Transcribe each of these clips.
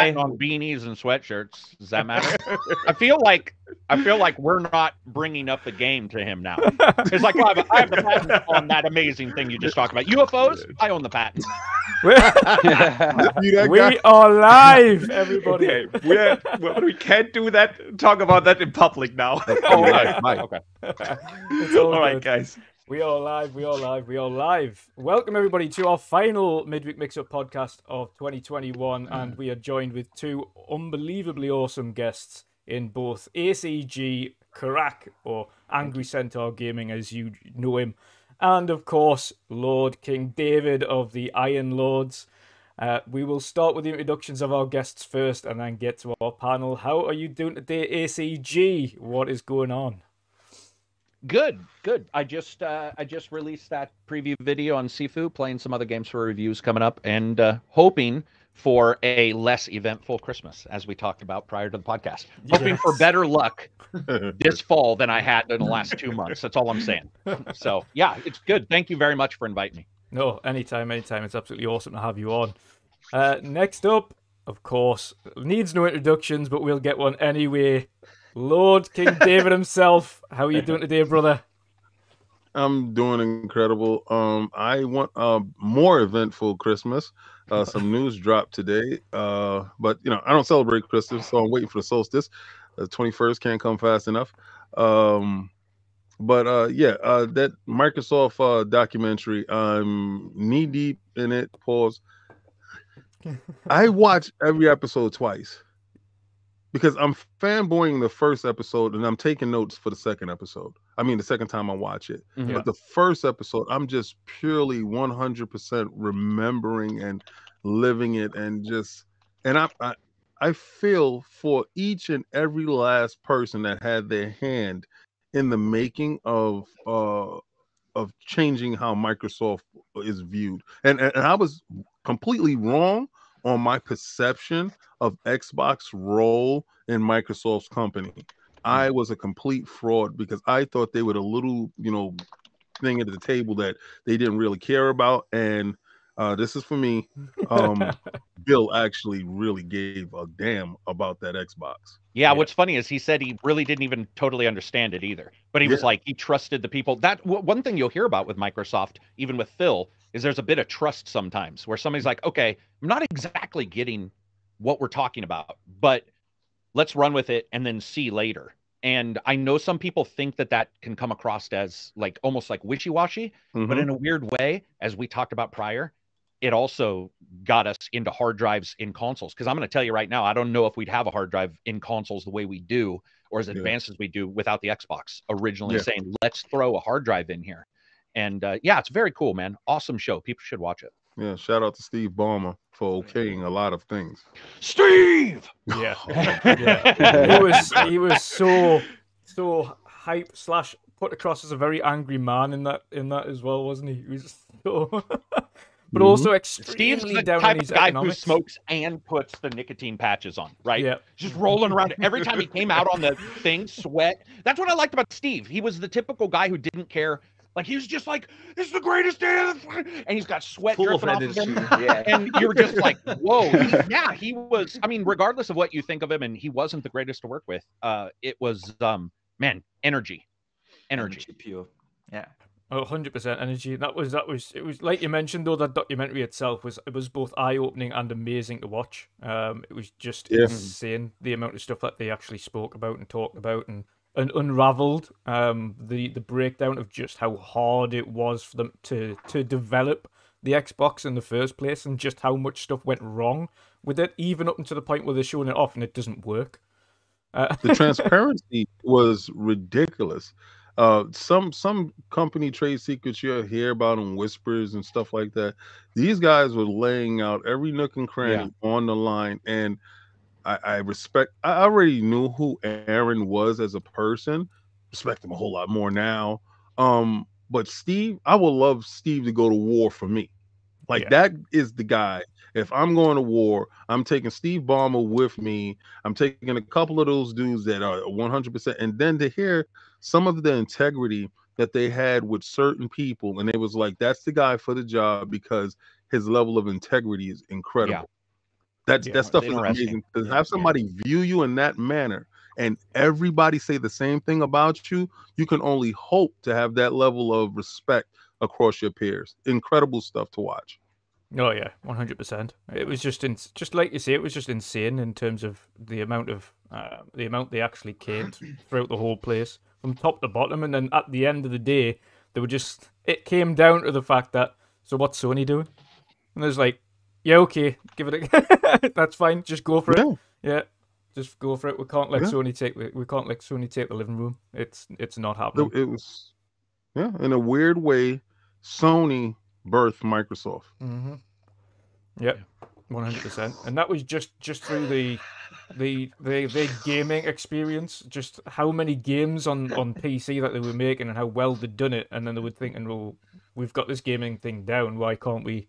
Patting on beanies and sweatshirts. Does that matter? I feel like I feel like we're not bringing up the game to him now. It's like well, I, have, I have the patent on that amazing thing you just talked about. UFOs. I own the patent. we are live, everybody. Okay, we're, we we can't do that. Talk about that in public now. Oh, right. Mike. Okay. It's all, All right, guys. We are live, we are live, we are live. Welcome, everybody, to our final Midweek Mix Up podcast of 2021. And we are joined with two unbelievably awesome guests in both ACG, Karak, or Angry Centaur Gaming, as you know him, and of course, Lord King David of the Iron Lords. Uh, we will start with the introductions of our guests first and then get to our panel. How are you doing today, ACG? What is going on? Good, good. I just uh, I just released that preview video on Sifu, playing some other games for reviews coming up, and uh, hoping for a less eventful Christmas, as we talked about prior to the podcast. Hoping Yes. for better luck this fall than I had in the last two months. That's all I'm saying. So yeah, it's good. Thank you very much for inviting me. No, anytime, anytime. It's absolutely awesome to have you on. Uh, next up, of course, needs no introductions, but we'll get one anyway. Lord King David himself. How are you doing today, brother? I'm doing incredible. Um, I want a more eventful Christmas. Uh, some news dropped today. Uh, but you know, I don't celebrate Christmas, so I'm waiting for the solstice. The 21st can't come fast enough. Um, but uh, yeah, uh, that Microsoft uh, documentary, I'm knee deep in it. Pause. I watch every episode twice because I'm fanboying the first episode and I'm taking notes for the second episode. I mean, the second time I watch it. Mhm. But the first episode, I'm just purely 100% remembering and living it, and just and I, I I feel for each and every last person that had their hand in the making of uh of changing how Microsoft is viewed. And and, and I was completely wrong on my perception of Xbox role in Microsoft's company. I was a complete fraud because I thought they were a little, you know, thing at the table that they didn't really care about. And uh, this is for me. Um, Bill actually really gave a damn about that Xbox. Yeah, Yeah. what's funny is he said he really didn't even totally understand it either. But he was like he trusted the people. That w- one thing you'll hear about with Microsoft, even with Phil, is there's a bit of trust sometimes where somebody's like, "Okay, I'm not exactly getting what we're talking about, but let's run with it and then see later." And I know some people think that that can come across as like almost like wishy-washy, but Mhm. in a weird way, as we talked about prior, it also got us into hard drives in consoles. Because I'm going to tell you right now, I don't know if we'd have a hard drive in consoles the way we do, or as Yeah. advanced as we do without the Xbox originally Yeah. saying, let's throw a hard drive in here. And uh, yeah, it's very cool, man. Awesome show. People should watch it. yeah, shout out to Steve Ballmer for okaying a lot of things. Steve! Yeah. yeah. He was he was so so hype slash put across as a very angry man in that in that as well, wasn't he? He was so but also Steve's extremely the down type on his of guy economics. who smokes and puts the nicotine patches on, right? Yeah. just rolling around. Every time he came out on the thing, sweat. That's what I liked about Steve. He was the typical guy who didn't care. Like he was just like, "This is the greatest day," of the... and he's got sweat Full dripping off of energy. him. Yeah. And you were just like, "Whoa!" He- yeah, he was. I mean, regardless of what you think of him, and he wasn't the greatest to work with. Uh, it was, um, man, energy, energy. pure. Yeah. Oh, 100% energy. That was that was it was like you mentioned though that documentary itself was it was both eye-opening and amazing to watch. Um it was just Yeah. insane the amount of stuff that they actually spoke about and talked about and and unraveled um the the breakdown of just how hard it was for them to to develop the Xbox in the first place and just how much stuff went wrong with it even up until the point where they're showing it off and it doesn't work. Uh, the transparency was ridiculous. Uh, some some company trade secrets you'll hear about in whispers and stuff like that. These guys were laying out every nook and cranny on the line, and I, I respect. I already knew who Aaron was as a person. Respect him a whole lot more now. Um, but Steve, I would love Steve to go to war for me. Like Yeah. that is the guy. If I'm going to war, I'm taking Steve Ballmer with me. I'm taking a couple of those dudes that are 100%. And then to hear some of the integrity that they had with certain people, and it was like, that's the guy for the job because his level of integrity is incredible. That's Yeah, that stuff is amazing. To Yeah, have yeah. somebody view you in that manner and everybody say the same thing about you, you can only hope to have that level of respect across your peers. Incredible stuff to watch. Oh yeah, one hundred percent. It was just in, just like you say, it was just insane in terms of the amount of uh, the amount they actually canned throughout the whole place, from top to bottom, and then at the end of the day, they were just. It came down to the fact that so what's Sony doing? And there's like, yeah, okay, give it a, that's fine, just go for it. Yeah. Yeah, just go for it. We can't let Yeah. Sony take the, we can't let Sony take the living room. It's it's not happening. it was, yeah, in a weird way, Sony birthed Microsoft. Mm-hmm. Yep. One hundred percent, and that was just just through the the the the gaming experience. Just how many games on on PC that they were making and how well they'd done it, and then they were thinking, well, we've got this gaming thing down. Why can't we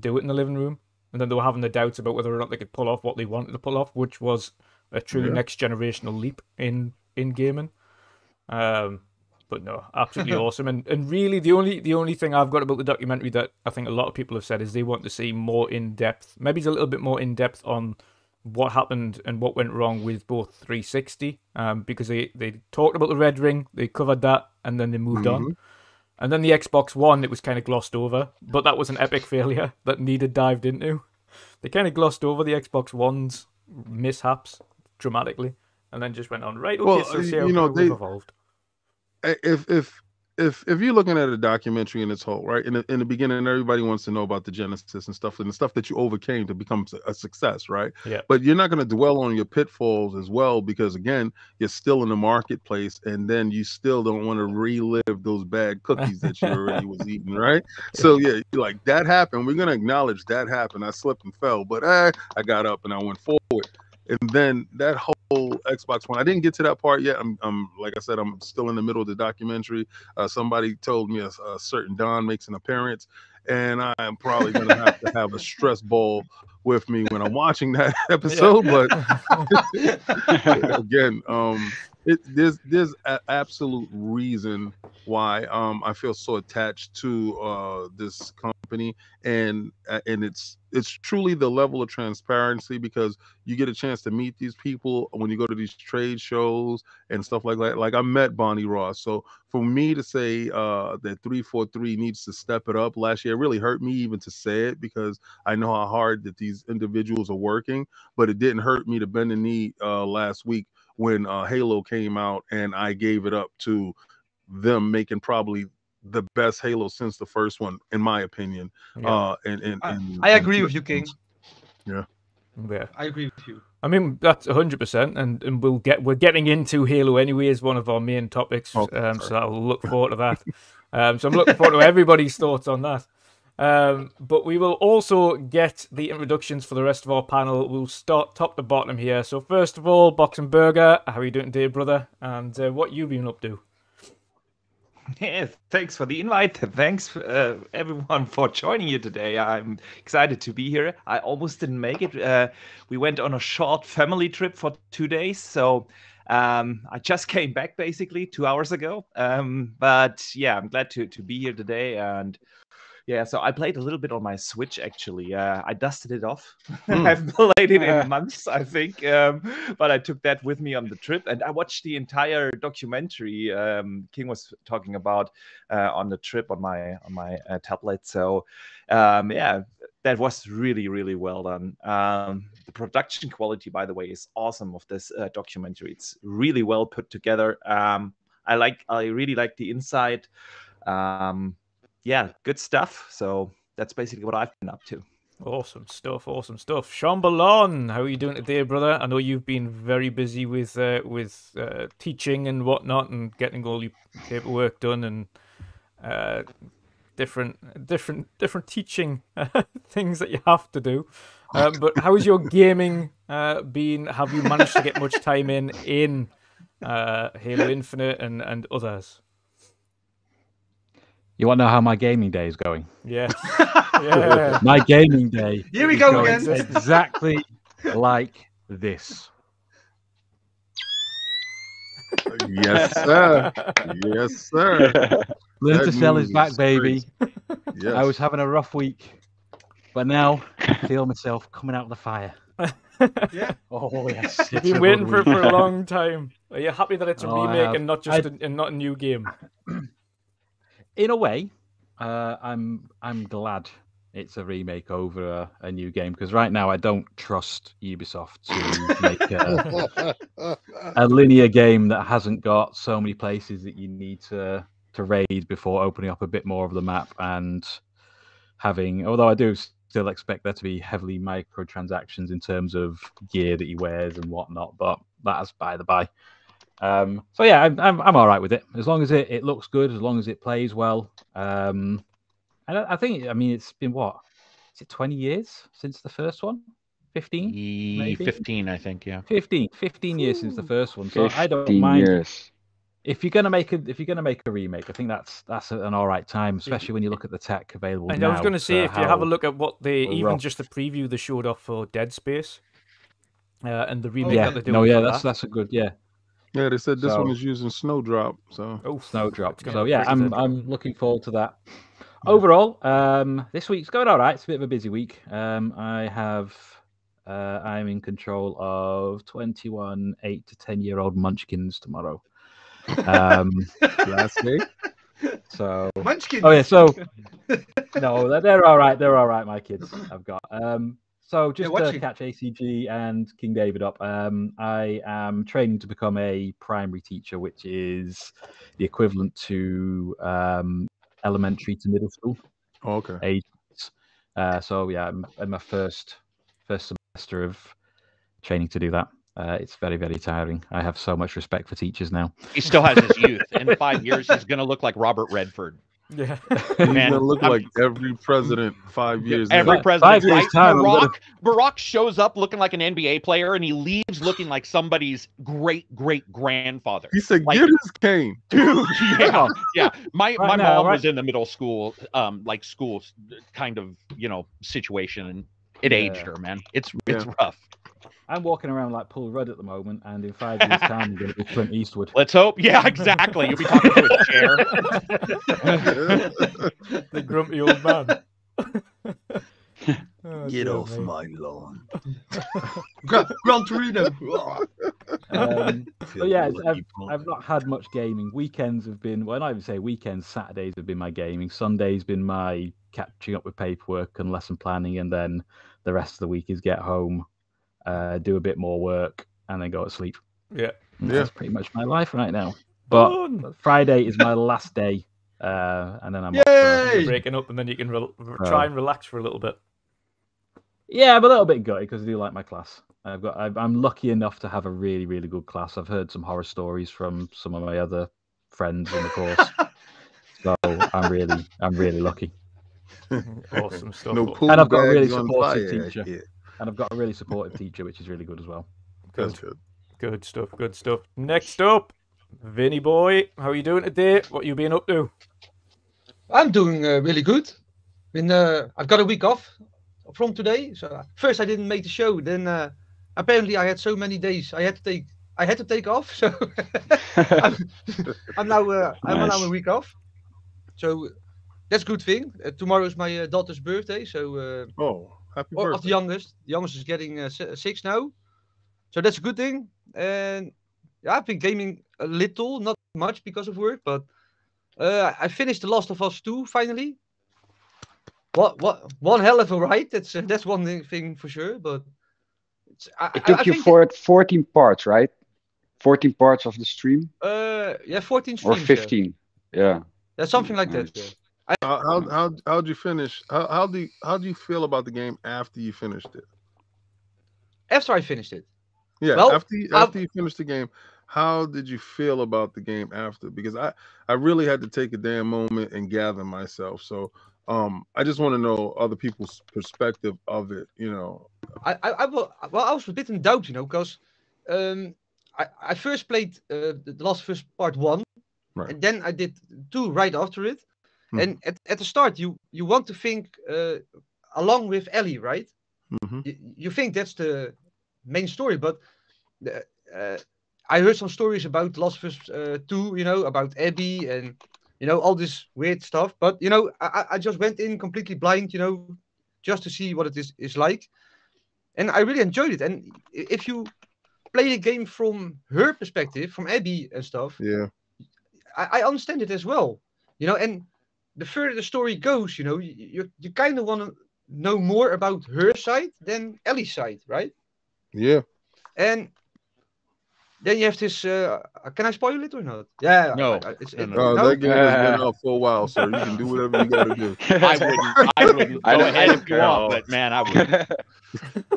do it in the living room? And then they were having the doubts about whether or not they could pull off what they wanted to pull off, which was a true Yeah. next generational leap in in gaming. Um, but no, absolutely awesome. And and really, the only the only thing I've got about the documentary that I think a lot of people have said is they want to see more in depth, maybe it's a little bit more in depth on what happened and what went wrong with both 360. Um, because they they talked about the red ring, they covered that, and then they moved on. And then the Xbox One, it was kind of glossed over, but that was an epic failure that needed dived into. They kind of glossed over the Xbox One's mishaps dramatically, and then just went on right. Okay, Well, so you know, they- evolved. if if if if you're looking at a documentary in its whole, right? In the in the beginning, everybody wants to know about the genesis and stuff and the stuff that you overcame to become a success, right? Yeah. But you're not going to dwell on your pitfalls as well because again, you're still in the marketplace, and then you still don't want to relive those bad cookies that you already was eating, right? So yeah, you're like that happened. We're gonna acknowledge that happened. I slipped and fell, but eh, I got up and I went forward. And then that whole Xbox One, I didn't get to that part yet. I'm, I'm like I said, I'm still in the middle of the documentary. Uh, somebody told me a, a certain Don makes an appearance, and I am probably gonna have to have a stress ball with me when I'm watching that episode. But again, um, it, there's there's a absolute reason why um I feel so attached to uh this company and uh, and it's it's truly the level of transparency because you get a chance to meet these people when you go to these trade shows and stuff like that. Like I met Bonnie Ross, so for me to say uh that 343 needs to step it up last year it really hurt me even to say it because I know how hard that these individuals are working, but it didn't hurt me to bend the knee uh last week when uh, Halo came out and I gave it up to them making probably the best Halo since the first one, in my opinion. Yeah. Uh, and, and, I, and I agree with you, King. Yeah. Yeah. I agree with you. I mean that's hundred percent, and and we'll get we're getting into Halo anyway as one of our main topics. Oh, um, so I'll look forward to that. um, so I'm looking forward to everybody's thoughts on that. Um, but we will also get the introductions for the rest of our panel. We'll start top to bottom here. So first of all, Boxenberger, how are you doing today, brother? And uh, what you been up to? Yeah, thanks for the invite. Thanks uh, everyone for joining you today. I'm excited to be here. I almost didn't make it. Uh, we went on a short family trip for two days, so um, I just came back basically two hours ago. Um, but yeah, I'm glad to to be here today. And yeah, so I played a little bit on my Switch actually. Uh, I dusted it off. I Hmm. haven't played it in months, I think. Um, but I took that with me on the trip, and I watched the entire documentary um, King was talking about uh, on the trip on my on my uh, tablet. So um, yeah, that was really really well done. Um, the production quality, by the way, is awesome of this uh, documentary. It's really well put together. Um, I like I really like the inside. Um, yeah, good stuff. So that's basically what I've been up to. Awesome stuff, awesome stuff. Sean Ballon, how are you doing today, brother? I know you've been very busy with uh, with uh, teaching and whatnot, and getting all your paperwork done, and uh, different different different teaching things that you have to do. Um, but how is your gaming uh, been? Have you managed to get much time in in uh, Halo Infinite and and others? You want to know how my gaming day is going? Yeah, yeah. My gaming day Here we is go going again. exactly like this. yes, sir. yes, sir. Splinter That Cell move is back, is baby. Yes. I was having a rough week, but now I feel myself coming out of the fire. Yeah. Oh yes, You've been waiting for it for a long time. Are you happy that it's a Oh, remake and not just I- a, and not a new game? In a way, uh, I'm I'm glad it's a remake over a, a new game because right now I don't trust Ubisoft to make a, a linear game that hasn't got so many places that you need to to raid before opening up a bit more of the map and having although I do still expect there to be heavily microtransactions in terms of gear that he wears and whatnot, but that's by the by. Um, so yeah, I'm, I'm I'm all right with it as long as it, it looks good, as long as it plays well. Um, and I, I think I mean it's been what is it 20 years since the first one? 15? Maybe. 15, I think. Yeah. 15, 15 years since the first one. So I don't 15 mind years. if you're gonna make a if you're gonna make a remake. I think that's that's an all right time, especially when you look at the tech available. And I was going to say, for if you have a look at what they even rough- just the preview they showed off for Dead Space, uh, and the remake yeah, that they're doing. no, yeah, that's that. that's a good yeah. Yeah, they said this one is using Snowdrop. So Oh, Snowdrop. So yeah, I'm good. I'm looking forward to that. Overall, um, this week's going all right. It's a bit of a busy week. Um, I have uh, I'm in control of 21 eight to 10 year old munchkins tomorrow. Um, last day. so Munchkin. oh yeah, so no, they're, they're all right. They're all right. My kids, I've got. Um, so just to watching. catch ACG and King David up, um, I am training to become a primary teacher, which is the equivalent to um, elementary to middle school Oh, okay. ages. Uh, so yeah, I'm in my first first semester of training to do that. Uh, it's very very tiring. I have so much respect for teachers now. He still has his youth. In five years, he's going to look like Robert Redford. Yeah. He's Man, gonna look I'm- like every president five years. Every now. President, five years' right? time, Barack, gonna- Barack shows up looking like an NBA player, and he leaves looking like somebody's great great grandfather. He said, like- "Get his cane." Dude, yeah, yeah. My Right my now, mom right- was in the middle school, um, like school kind of you know situation, and it aged her, man. It's it's Yeah. rough. I'm walking around like Paul Rudd at the moment, and in five years' time, I'm going to be Clint Eastwood. Let's hope. Yeah, exactly. You'll be talking to a chair. the grumpy old man. Oh, Get dear off me. my lawn. Gran, Gran Torino. Um, Feel but yeah, I've. I've not had much gaming. Weekends have been well, I even say weekends. Saturdays have been my gaming. Sundays been my catching up with paperwork and lesson planning, and then the rest of the week is get home, uh, do a bit more work, and then go to sleep. Yeah. And Yeah. That's pretty much my life right now. But Fun. Friday is my last day, uh, and then I'm Yay! breaking up, and then you can rel try and relax for a little bit. Yeah, I'm a little bit gutted because I do like my class. I've got. I've- I'm lucky enough to have a really, really good class. I've heard some horror stories from some of my other friends in the course, so I'm really, I'm really lucky. Awesome stuff. No And I've got a really supportive teacher. Yeah, And I've got a really supportive teacher, which is really good as well. that's good. Good stuff. Good stuff. Next up, Vinny boy, how are you doing today? What you been up to? I'm doing uh, really good. Been, uh, I've got a week off from today. So first I didn't make the show. Then uh, apparently I had so many days I had to take. I had to take off. So I'm, I'm now. Uh, I'm now a week off. So that's a good thing. Uh, tomorrow is my uh, daughter's birthday. So uh, Oh, happy or of the youngest. The youngest is getting uh, six now, so that's a good thing. And yeah, I've been gaming a little, not much because of work, but uh, I finished The Last of Us 2 finally. What what one hell of a ride. That's uh, that's one thing, thing for sure. But it's, I, It took I you think, for 14 parts, right? 14 parts of the stream uh yeah 14 or streams. yeah. 15? Yeah. Yeah, something like that. Nice. yeah. How how how how'd you finish? How how do you, how do you feel about the game after you finished it? After I finished it. Yeah, Well, after you, I've- after you finished the game, how did you feel about the game after? Because I I really had to take a damn moment and gather myself. So um I just want to know other people's perspective of it. You know, I, I, I well, I was a bit in doubt, you know, because um, I, I first played uh, the the last first part one, Right. and then I did two right after it. Hmm. And at, at the start, you you want to think uh, along with Ellie, right? Mhm. You, you think that's the main story, but the, uh, I heard some stories about Last of Us uh, two, you know, about Abby and you know all this weird stuff. But you know, I, I- I just went in completely blind, you know, just to see what it is is like and I really enjoyed it. And if you play the game from her perspective, from Abby and stuff, yeah, I, I understand it as well. You know, and the further the story goes, you know, you you, you kind of want to know more about her side than Ellie's side, right? yeah. And then you have this. Uh, can I spoil it or not? Yeah. No. I- I- it's, No, it- no, Uh, no? That game has been out for a while, so you can do whatever you got to do. I wouldn't. I wouldn't I go don't- ahead I if you want, but man, I would.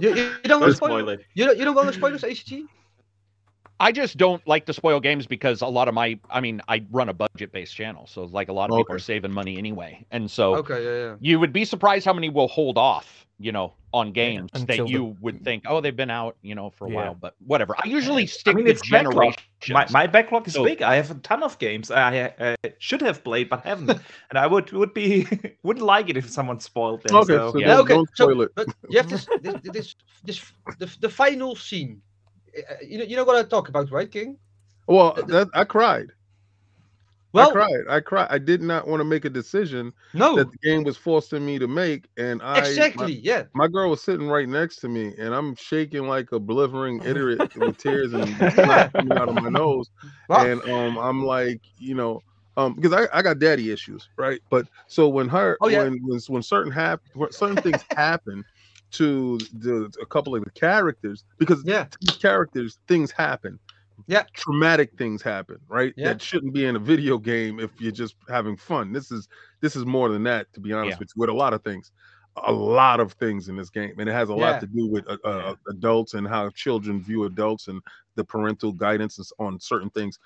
You, you, you don't want to spoil, spoil it. it. You don't, you don't want to spoil this, HG? I just don't like to spoil games because a lot of my, I mean, I run a budget-based channel, so like a lot of people are saving money anyway, and so Okay, yeah, yeah. you would be surprised how many will hold off, you know, on games until that the- you would think, oh, they've been out, you know, for a Yeah. while, but whatever. I usually I stick mean, to it's backlog. My, my backlog is So- big. I have a ton of games I uh, should have played but haven't, and I would would be wouldn't like it if someone spoiled them. Okay, so, so yeah. Yeah, Don't- okay. don't so, it. but you have this, this, this, this, the, the final scene. Uh, You know, you know what I talk about, right, King? Well, that I cried. Well, I cried. I cried. I did not want to make a decision no, that the game was forcing me to make, and I my- exactly, yeah. My, girl was sitting right next to me, and I'm shaking like a blithering idiot with tears and coming out of my nose. Wow. And um, I'm like, you know, um, because I, I got daddy issues, right? But so when her Oh, yeah. when when, when certain hap- when certain things happen to the a couple of the characters, because Yeah. these characters things happen. Yeah. Traumatic things happen, right? Yeah. That shouldn't be in a video game if you're just having fun. This is this is more than that, to be honest Yeah. with you, with a lot of things. A lot of things in this game, and it has a Yeah. lot to do with uh, uh, adults and how children view adults and the parental guidance on certain things.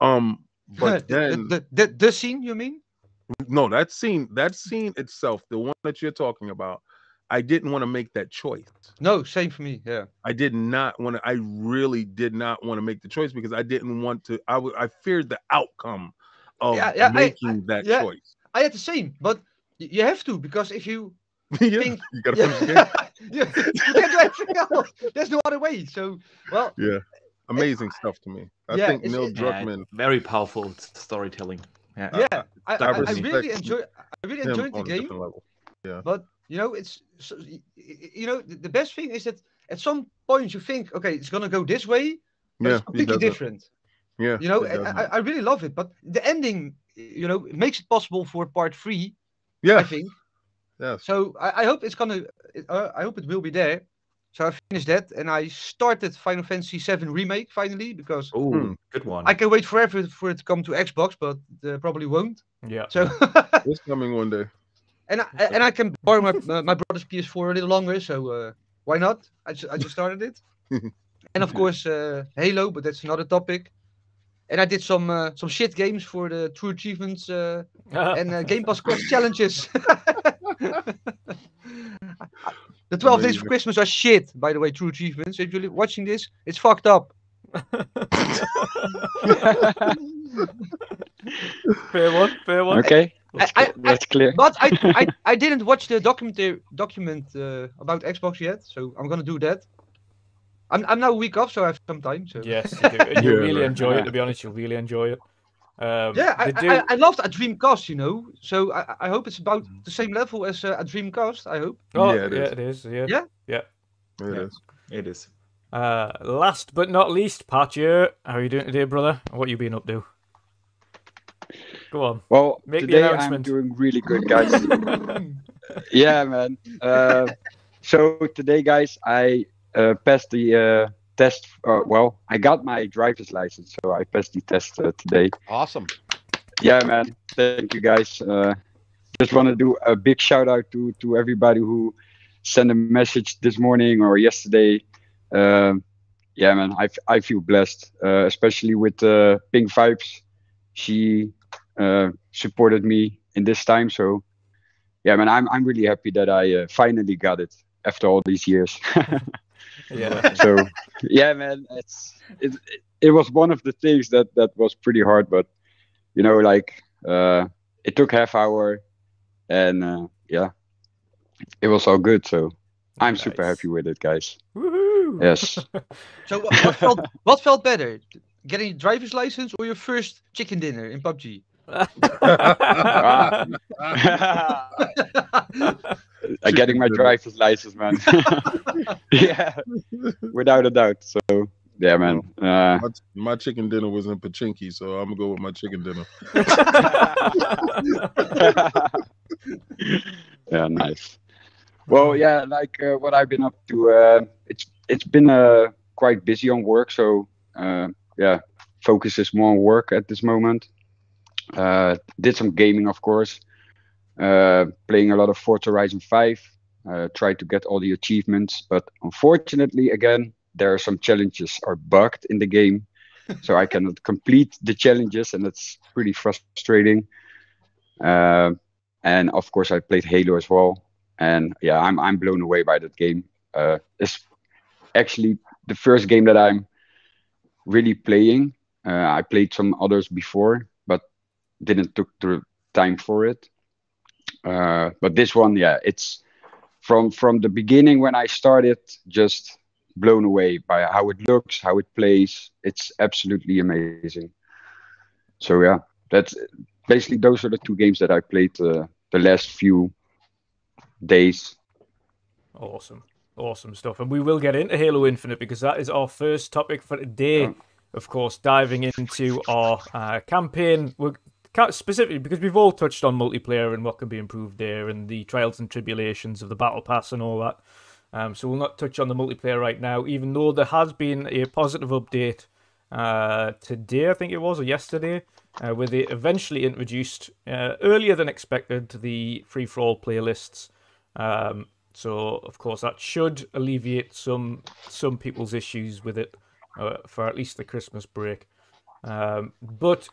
Um, but the, then the, the, the scene, you mean? no, that scene, that scene itself, the one that you're talking about, I didn't want to make that choice. No, same for me. Yeah. I did not want to. I really did not want to make the choice because I didn't want to. I w- I feared the outcome of Yeah, yeah, I- making that yeah. choice. I had the same, but you have to because if you yeah, think, you gotta yeah, the game. you, you can't do anything else. There's no other way. So, well, Yeah. Amazing stuff to me. I Yeah, think it's- Neil it- Yeah, Druckmann, very powerful storytelling. Yeah. Yeah, I, I, I I really enjoy. I really him enjoyed the game. Yeah. But you know, it's so, y- y- you know the, the best thing is that at some point you think, okay, it's gonna go this way, but Yeah, it's completely doesn't. different. Yeah, You know, I. I really love it. But the ending, you know, it makes it possible for part three. Yeah, I think Yeah. so. I, I hope it's gonna. Uh, I hope it will be there. So I finished that, and I started Final Fantasy VII remake finally because Oh, Hmm. good one. I can wait forever for it to come to Xbox, but uh, probably won't. Yeah. So It's coming one day. And I, and I can borrow my my brother's PS4 a little longer, so uh, why not? I just I just started it, and of course uh, Halo, but that's another topic. And I did some uh, some shit games for the True Achievements uh, and uh, Game Pass Quest challenges. the 12 days for Amazing. Christmas are shit, by the way. True Achievements. If you're watching this, it's fucked up. fair one, fair one. Okay, Let's I- go. that's clear. But I, I I didn't watch the documentary document uh, about Xbox yet, so I'm gonna do that. I'm I'm now a week off, so I have some time. So Yes, you do. And you Yeah, really right. enjoy it. To be honest, you'll really enjoy it. Um, yeah, I, they do. I, I loved a Dreamcast, you know. So I, I hope it's about the same level as uh, a Dreamcast. I hope. oh, Yeah, it yeah, is. it is. Yeah. Yeah? It Yeah. is. It is. Uh, last but not least, Patcher, how are you doing today, brother? What you been up to? Go on. Well, Make the today I'm doing really good, guys. yeah, man. Uh, so today, guys, I uh, passed the uh, test. Uh, well, I got my driver's license, so I passed the test uh, today. Awesome. Yeah, man. Thank you, guys. Uh, just want to do a big shout out to to everybody who sent a message this morning or yesterday. Um, yeah, man. I, f- I feel blessed, uh, especially with uh, Pink Vibes. She uh, supported me in this time, so yeah, man. I'm I'm really happy that I uh, finally got it after all these years. Yeah. so yeah man it's it, it, was one of the things that that was pretty hard but you know like uh it took half hour and uh, yeah it was all good so i'm super happy with it guys Woohoo! yes So what, what felt what felt better, getting a driver's license or your first chicken dinner in PUBG? Uh, getting my driver's license man yeah without a doubt so yeah man uh, My, my chicken dinner was in Pochinki, so I'm gonna go with my chicken dinner. yeah, nice. Well, yeah, like uh, what I've been up to. Uh, it's it's been uh, quite busy on work, so uh, yeah, focus is more on work at this moment. Uh, did some gaming, of course. Uh, playing a lot of Forza Horizon 5. Uh, tried to get all the achievements, but unfortunately, again, there are some challenges are bugged in the game. so I cannot complete the challenges, and it's pretty frustrating. Uh, and of course, I played Halo as well, and yeah, I'm I'm blown away by that game. Uh, it's actually the first game that I'm really playing. Uh, I played some others before, didn't took the time for it. Uh, but this one, yeah, it's from from the beginning when I started, just blown away by how it looks, how it plays. It's absolutely amazing. So yeah, that's basically those are the two games that I played uh, the last few days. Awesome, awesome stuff, and we will get into Halo Infinite because that is our first topic for today. Of course, diving into our uh, campaign. We're specifically because we've all touched on multiplayer and what can be improved there, and the trials and tribulations of the battle pass and all that. Um, so we'll not touch on the multiplayer right now, even though there has been a positive update uh, today, I think it was, or yesterday, uh, where they eventually introduced, uh, earlier than expected, the free for all playlists. Um, so, of course, that should alleviate some some people's issues with it uh, for at least the Christmas break. Um, but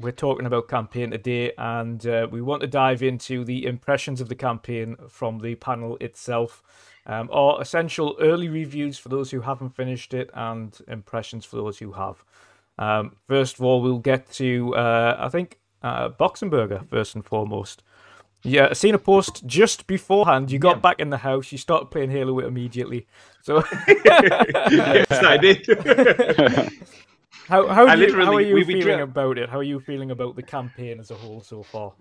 we're talking about campaign today, and uh, we want to dive into the impressions of the campaign from the panel itself um, or essential early reviews for those who haven't finished it and impressions for those who have. Um, first of all, we'll get to, uh, I think, uh, Boxenberger first and foremost. Yeah, I seen a post just beforehand. You got yeah. back in the house, you started playing Halo immediately. So yes, I did. how how, you, how are you we, feeling about it? How are you feeling about the campaign as a whole so far?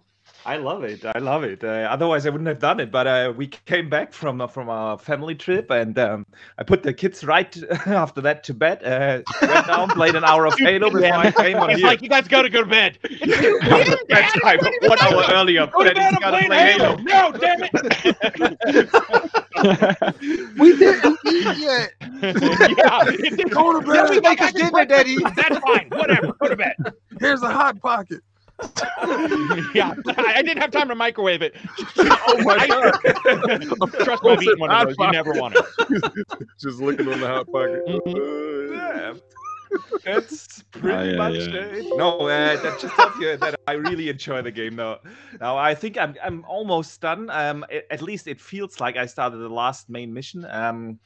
I love it. I love it. Uh, otherwise, I wouldn't have done it. But uh, we came back from uh, from our family trip, and um, I put the kids right after that to bed. Uh, went down, played an hour of Halo before I came on It's here. like you guys got to go to bed. That's right. One hour earlier. Go to bed. I'm playing Halo. Halo. No, damn it. we didn't eat yet. yeah, go to bed. Yeah, we make us dinner, Daddy. That's fine. Whatever. Go to bed. Here's a hot pocket. yeah, I didn't have time to microwave it. oh my god! Trust me, I've eaten one of those. You never want it. Just looking on the hot pocket. Mm-hmm. yeah. That's pretty much it. No, uh, that just tells you that I really enjoy the game. Now, now I think I'm I'm almost done. Um, at least it feels like I started the last main mission. Um,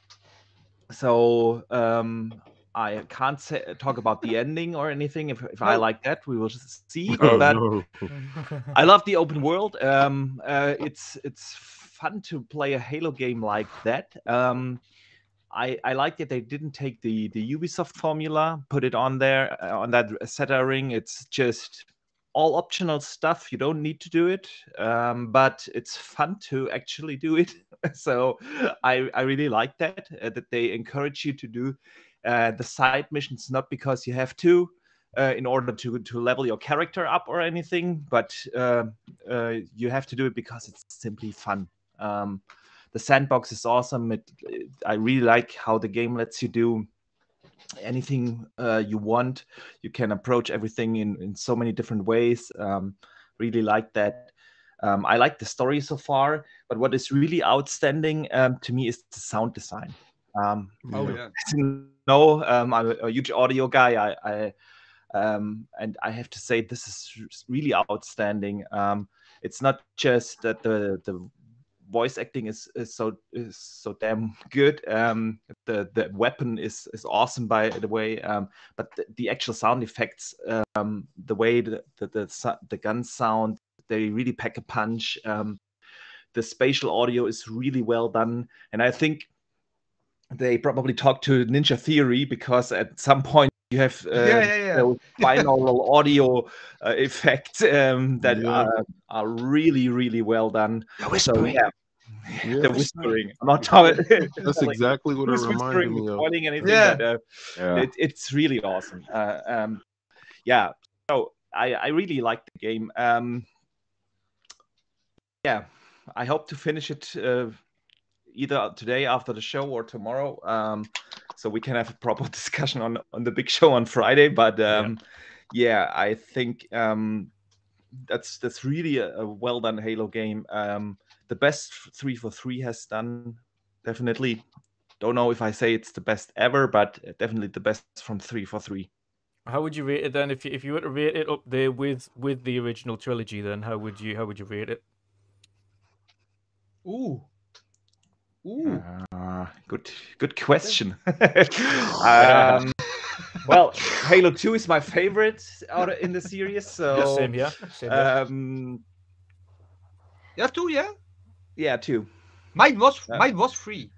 so um, I can't say, talk about the ending or anything. If, if I like that, we will just see. Oh, but no. I love the open world. Um, uh, it's it's fun to play a Halo game like that. Um, I, I like that they didn't take the the Ubisoft formula, put it on there uh, on that Zeta ring. It's just all optional stuff. You don't need to do it, um, but it's fun to actually do it. so I I really like that uh, that they encourage you to do uh, the side missions not because you have to uh, in order to to level your character up or anything, but uh, uh you have to do it because it's simply fun. Um, the sandbox is awesome. It, it, I really like how the game lets you do anything uh, you want. You can approach everything in in so many different ways. Um, really like that. Um, I like the story so far, but what is really outstanding um, to me is the sound design. Um, oh yeah. No, um, I'm a, huge audio guy. I, I um, and I have to say this is really outstanding. Um, it's not just that the the voice acting is, is so is so damn good. Um, the the weapon is is awesome by the way, um, but the, the, actual sound effects, um, the way the, the the the guns sound, they really pack a punch. Um, the spatial audio is really well done, and I think they probably talked to Ninja Theory because at some point you have uh, yeah, yeah, yeah. binaural audio uh, effects um, that are, are really, really well done. The whispering. So, yeah. Yeah. the whispering. I'm not talking. That's like, exactly what it reminded me of. Anything, yeah. But, uh, yeah. It, it's really awesome. Uh, um, yeah. So I, I really like the game. Um, yeah. I hope to finish it uh, either today after the show or tomorrow. Um, so we can have a proper discussion on on the big show on Friday. But um, yeah. yeah. I think um, that's that's really a, a, well done Halo game. Um, the best three four three has done definitely. Don't know if I say it's the best ever, but definitely the best from three four three. How would you rate it then? If you, if you were to rate it up there with with the original trilogy, then how would you how would you rate it? Ooh. Ooh. Uh, good, good question. um, well, Halo Two is my favorite out in the series. So Yeah, same here. Same here. um, You have two, yeah? yeah, two. Mine was Yeah. mine was three.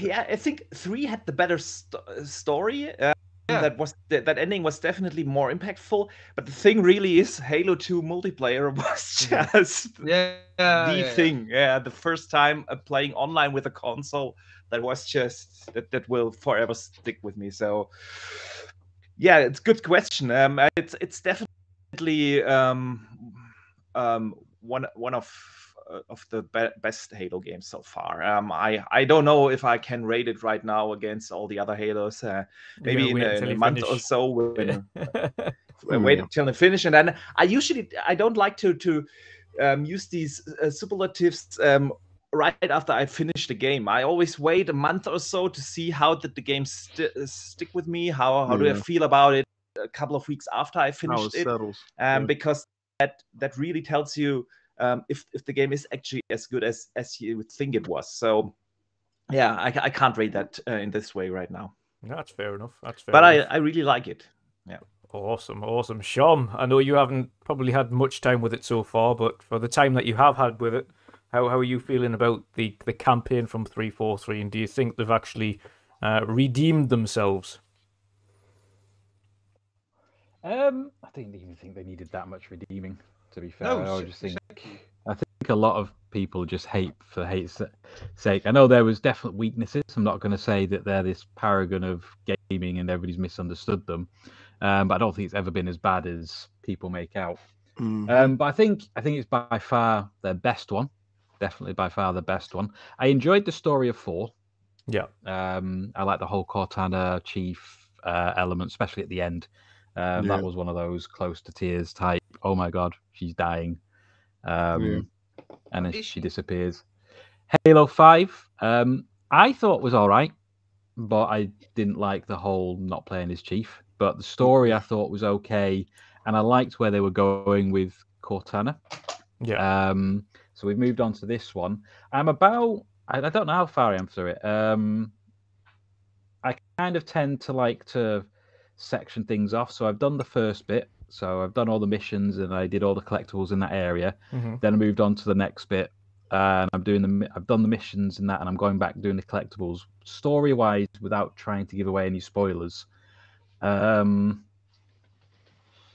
Yeah, I think three had the better st- story. Yeah. That was that, that ending was definitely more impactful. But the thing really is, Halo Two multiplayer was just Yeah. the yeah, yeah. thing. Yeah, the first time uh, playing online with a console, that was just that that will forever stick with me. So, yeah, it's a good question. Um, it's it's definitely um, um, one one of of the be- best Halo games so far. Um, I I don't know if I can rate it right now against all the other Halos. Uh, maybe in a, in a you month or finish. so. When, Yeah. uh, wait Yeah. until I finish, and then I usually I don't like to to um, use these uh, superlatives um, right after I finish the game. I always wait a month or so to see how did the game sti- uh, stick with me. How how do I feel about it? A couple of weeks after I How finished it it, um, Yeah. because that that really tells you um, if if the game is actually as good as as you would think it was. So. Yeah, I, I can't rate that uh, in this way right now, That's fair enough. That's fair but I, enough. I really like it. Yeah. Awesome, awesome. Shom, I know you haven't probably had much time with it so far, but for the time that you have had with it, how how are you feeling about the the campaign from three four three? And do you think they've actually uh, redeemed themselves? Um, I didn't even think they needed that much redeeming. To be fair, No, I s- just think I think a lot of people just hate for hate's sake. I know there was definite weaknesses. I'm not going to say that they're this paragon of gaming and everybody's misunderstood them, um, but I don't think it's ever been as bad as people make out. Mm. Um, but I think I think it's by far their best one. Definitely by far the best one. I enjoyed the story of four. Yeah. Um, I like the whole Cortana chief uh, element, especially at the end. Um, Yeah. That was one of those close to tears type. Oh my god, she's dying. Um, Yeah. And then she she? disappears. Halo Five, um, I thought was all right, but I didn't like the whole not playing as chief. But the story I thought was okay, and I liked where they were going with Cortana. Yeah. Um, so we've moved on to this one. I'm about. I, I don't know how far I am through it. Um, I kind of tend to like to section things off. So I've done the first bit. So I've done all the missions and I did all the collectibles in that area. hmm Then I moved on to the next bit, and I'm doing the I've done the missions in that, and I'm going back doing the collectibles. Story wise, without trying to give away any spoilers, um,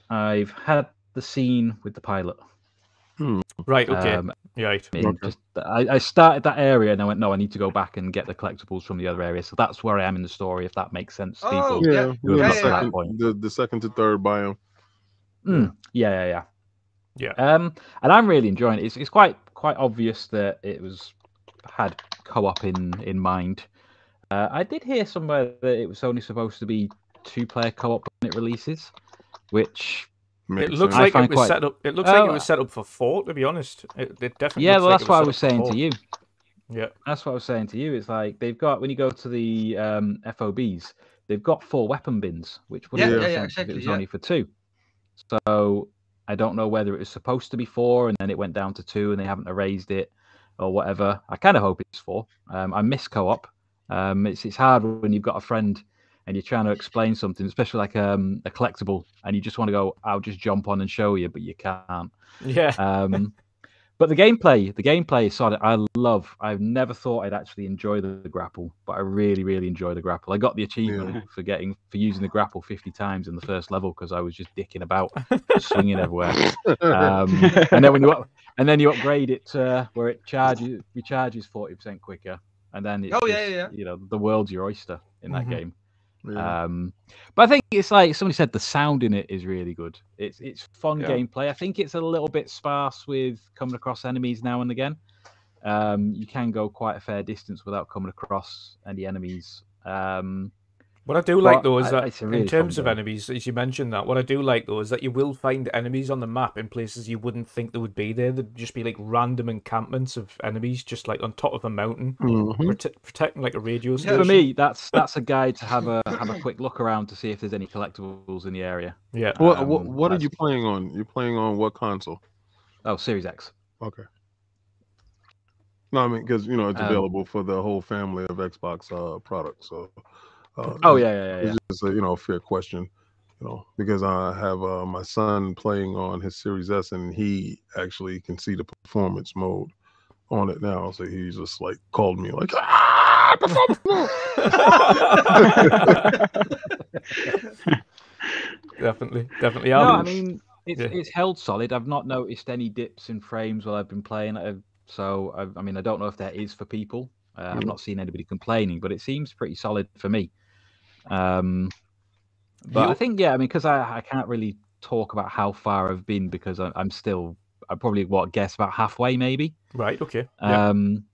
I've had the scene with the pilot. Right. Okay. Um, right. I just I, I started that area and I went, no, I need to go back and get the collectibles from the other area. So that's where I am in the story, if that makes sense Oh, people. Yeah, Who yeah, have the, got to that second, the, the second to third biome. Mm, yeah, yeah, Yeah. yeah. Um, and I'm really enjoying it. It's, it's quite quite obvious that it was had co-op in in mind. Uh, I did hear somewhere that it was only supposed to be two player co-op when it releases, which It looks sense. Like it was quite- set up. It looks like it Oh, was set up for four. To be honest, it, it definitely. yeah, looks well, like that's it what I was saying four. to you. Yeah. That's what I was saying to you. It's like they've got when you go to the um, FOBs, they've got four weapon bins, which would Yeah, make yeah, yeah, sense if exactly, it was yeah. only for two. So I don't know whether it was supposed to be four and then it went down to two and they haven't erased it or whatever. I kind of hope it's four. Um, I miss co-op. Um, it's it's hard when you've got a friend and you're trying to explain something, especially like um, a collectible, and you just want to go, "I'll just jump on and show you," but you can't. Yeah. Um, but the gameplay, the gameplay is solid. I love. I've never thought I'd actually enjoy the, the grapple, but I really, really enjoy the grapple. I got the achievement for getting for using the grapple 50 times in the first level because I was just dicking about, swinging everywhere. Um, and then when you up, and then you upgrade it to where it charges recharges 40% quicker, and then it's Oh, yeah, just, yeah, yeah. you know the world's your oyster in that Mhm. game. Yeah. Um, but I think it's like somebody said, the sound in it is really good. It's it's fun Yeah. gameplay. I think it's a little bit sparse with coming across enemies now and again. Um, you can go quite a fair distance without coming across any enemies. Um, What I do like though is I- that really in terms of game. enemies, as you mentioned that, what I do like though is that you will find enemies on the map in places you wouldn't think they would be there. There'd just be like random encampments of enemies just like on top of a mountain, Mhm. prote- protecting like a radio Yeah, station. For me, that's that's a guide to have a have a quick look around to see if there's any collectibles in the area. yeah. What what, Um, what are you playing on? You're playing on what console? Oh, Series X. Okay. No, I mean because you know it's Um, available for the whole family of Xbox uh, products. So. Uh, Oh it's- yeah, yeah, yeah. yeah. It's just a you know a fair question, you know, because I have uh, my son playing on his Series S, and he actually can see the performance mode on it now. So he's just like called me like, ah, performance mode. definitely, definitely. No, I'll- mean it's Yeah. it's held solid. I've not noticed any dips in frames while I've been playing. i so I, I mean, I don't know if that is for people. Uh, I've not seen anybody complaining, but it seems pretty solid for me. Um, but I think yeah, I mean, because I, I can't really talk about how far I've been because I, I'm still I probably what guess about halfway maybe. right, okay. yeah. Um,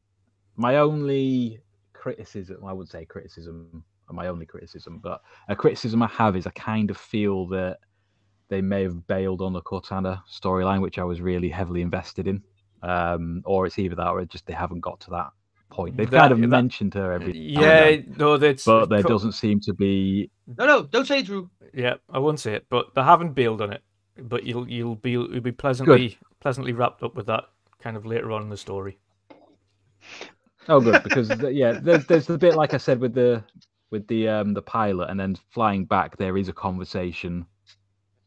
my only criticism, I would say criticism, my only criticism, but a criticism I have is I kind of feel that they may have bailed on the Cortana storyline, which I was really heavily invested in. Um, or it's either that or just they haven't got to that point. They've That- kind of that- mentioned her every yeah, then, no, that's but there co- doesn't seem to be. No, no, don't say it, Drew. Yeah, I won't say it, but they haven't bailed on it. But you'll you'll be you'll be pleasantly pleasantly wrapped up with that kind of later on in the story. Oh, good because th- yeah, there's there's the bit like I said with the with the um the pilot, and then flying back there is a conversation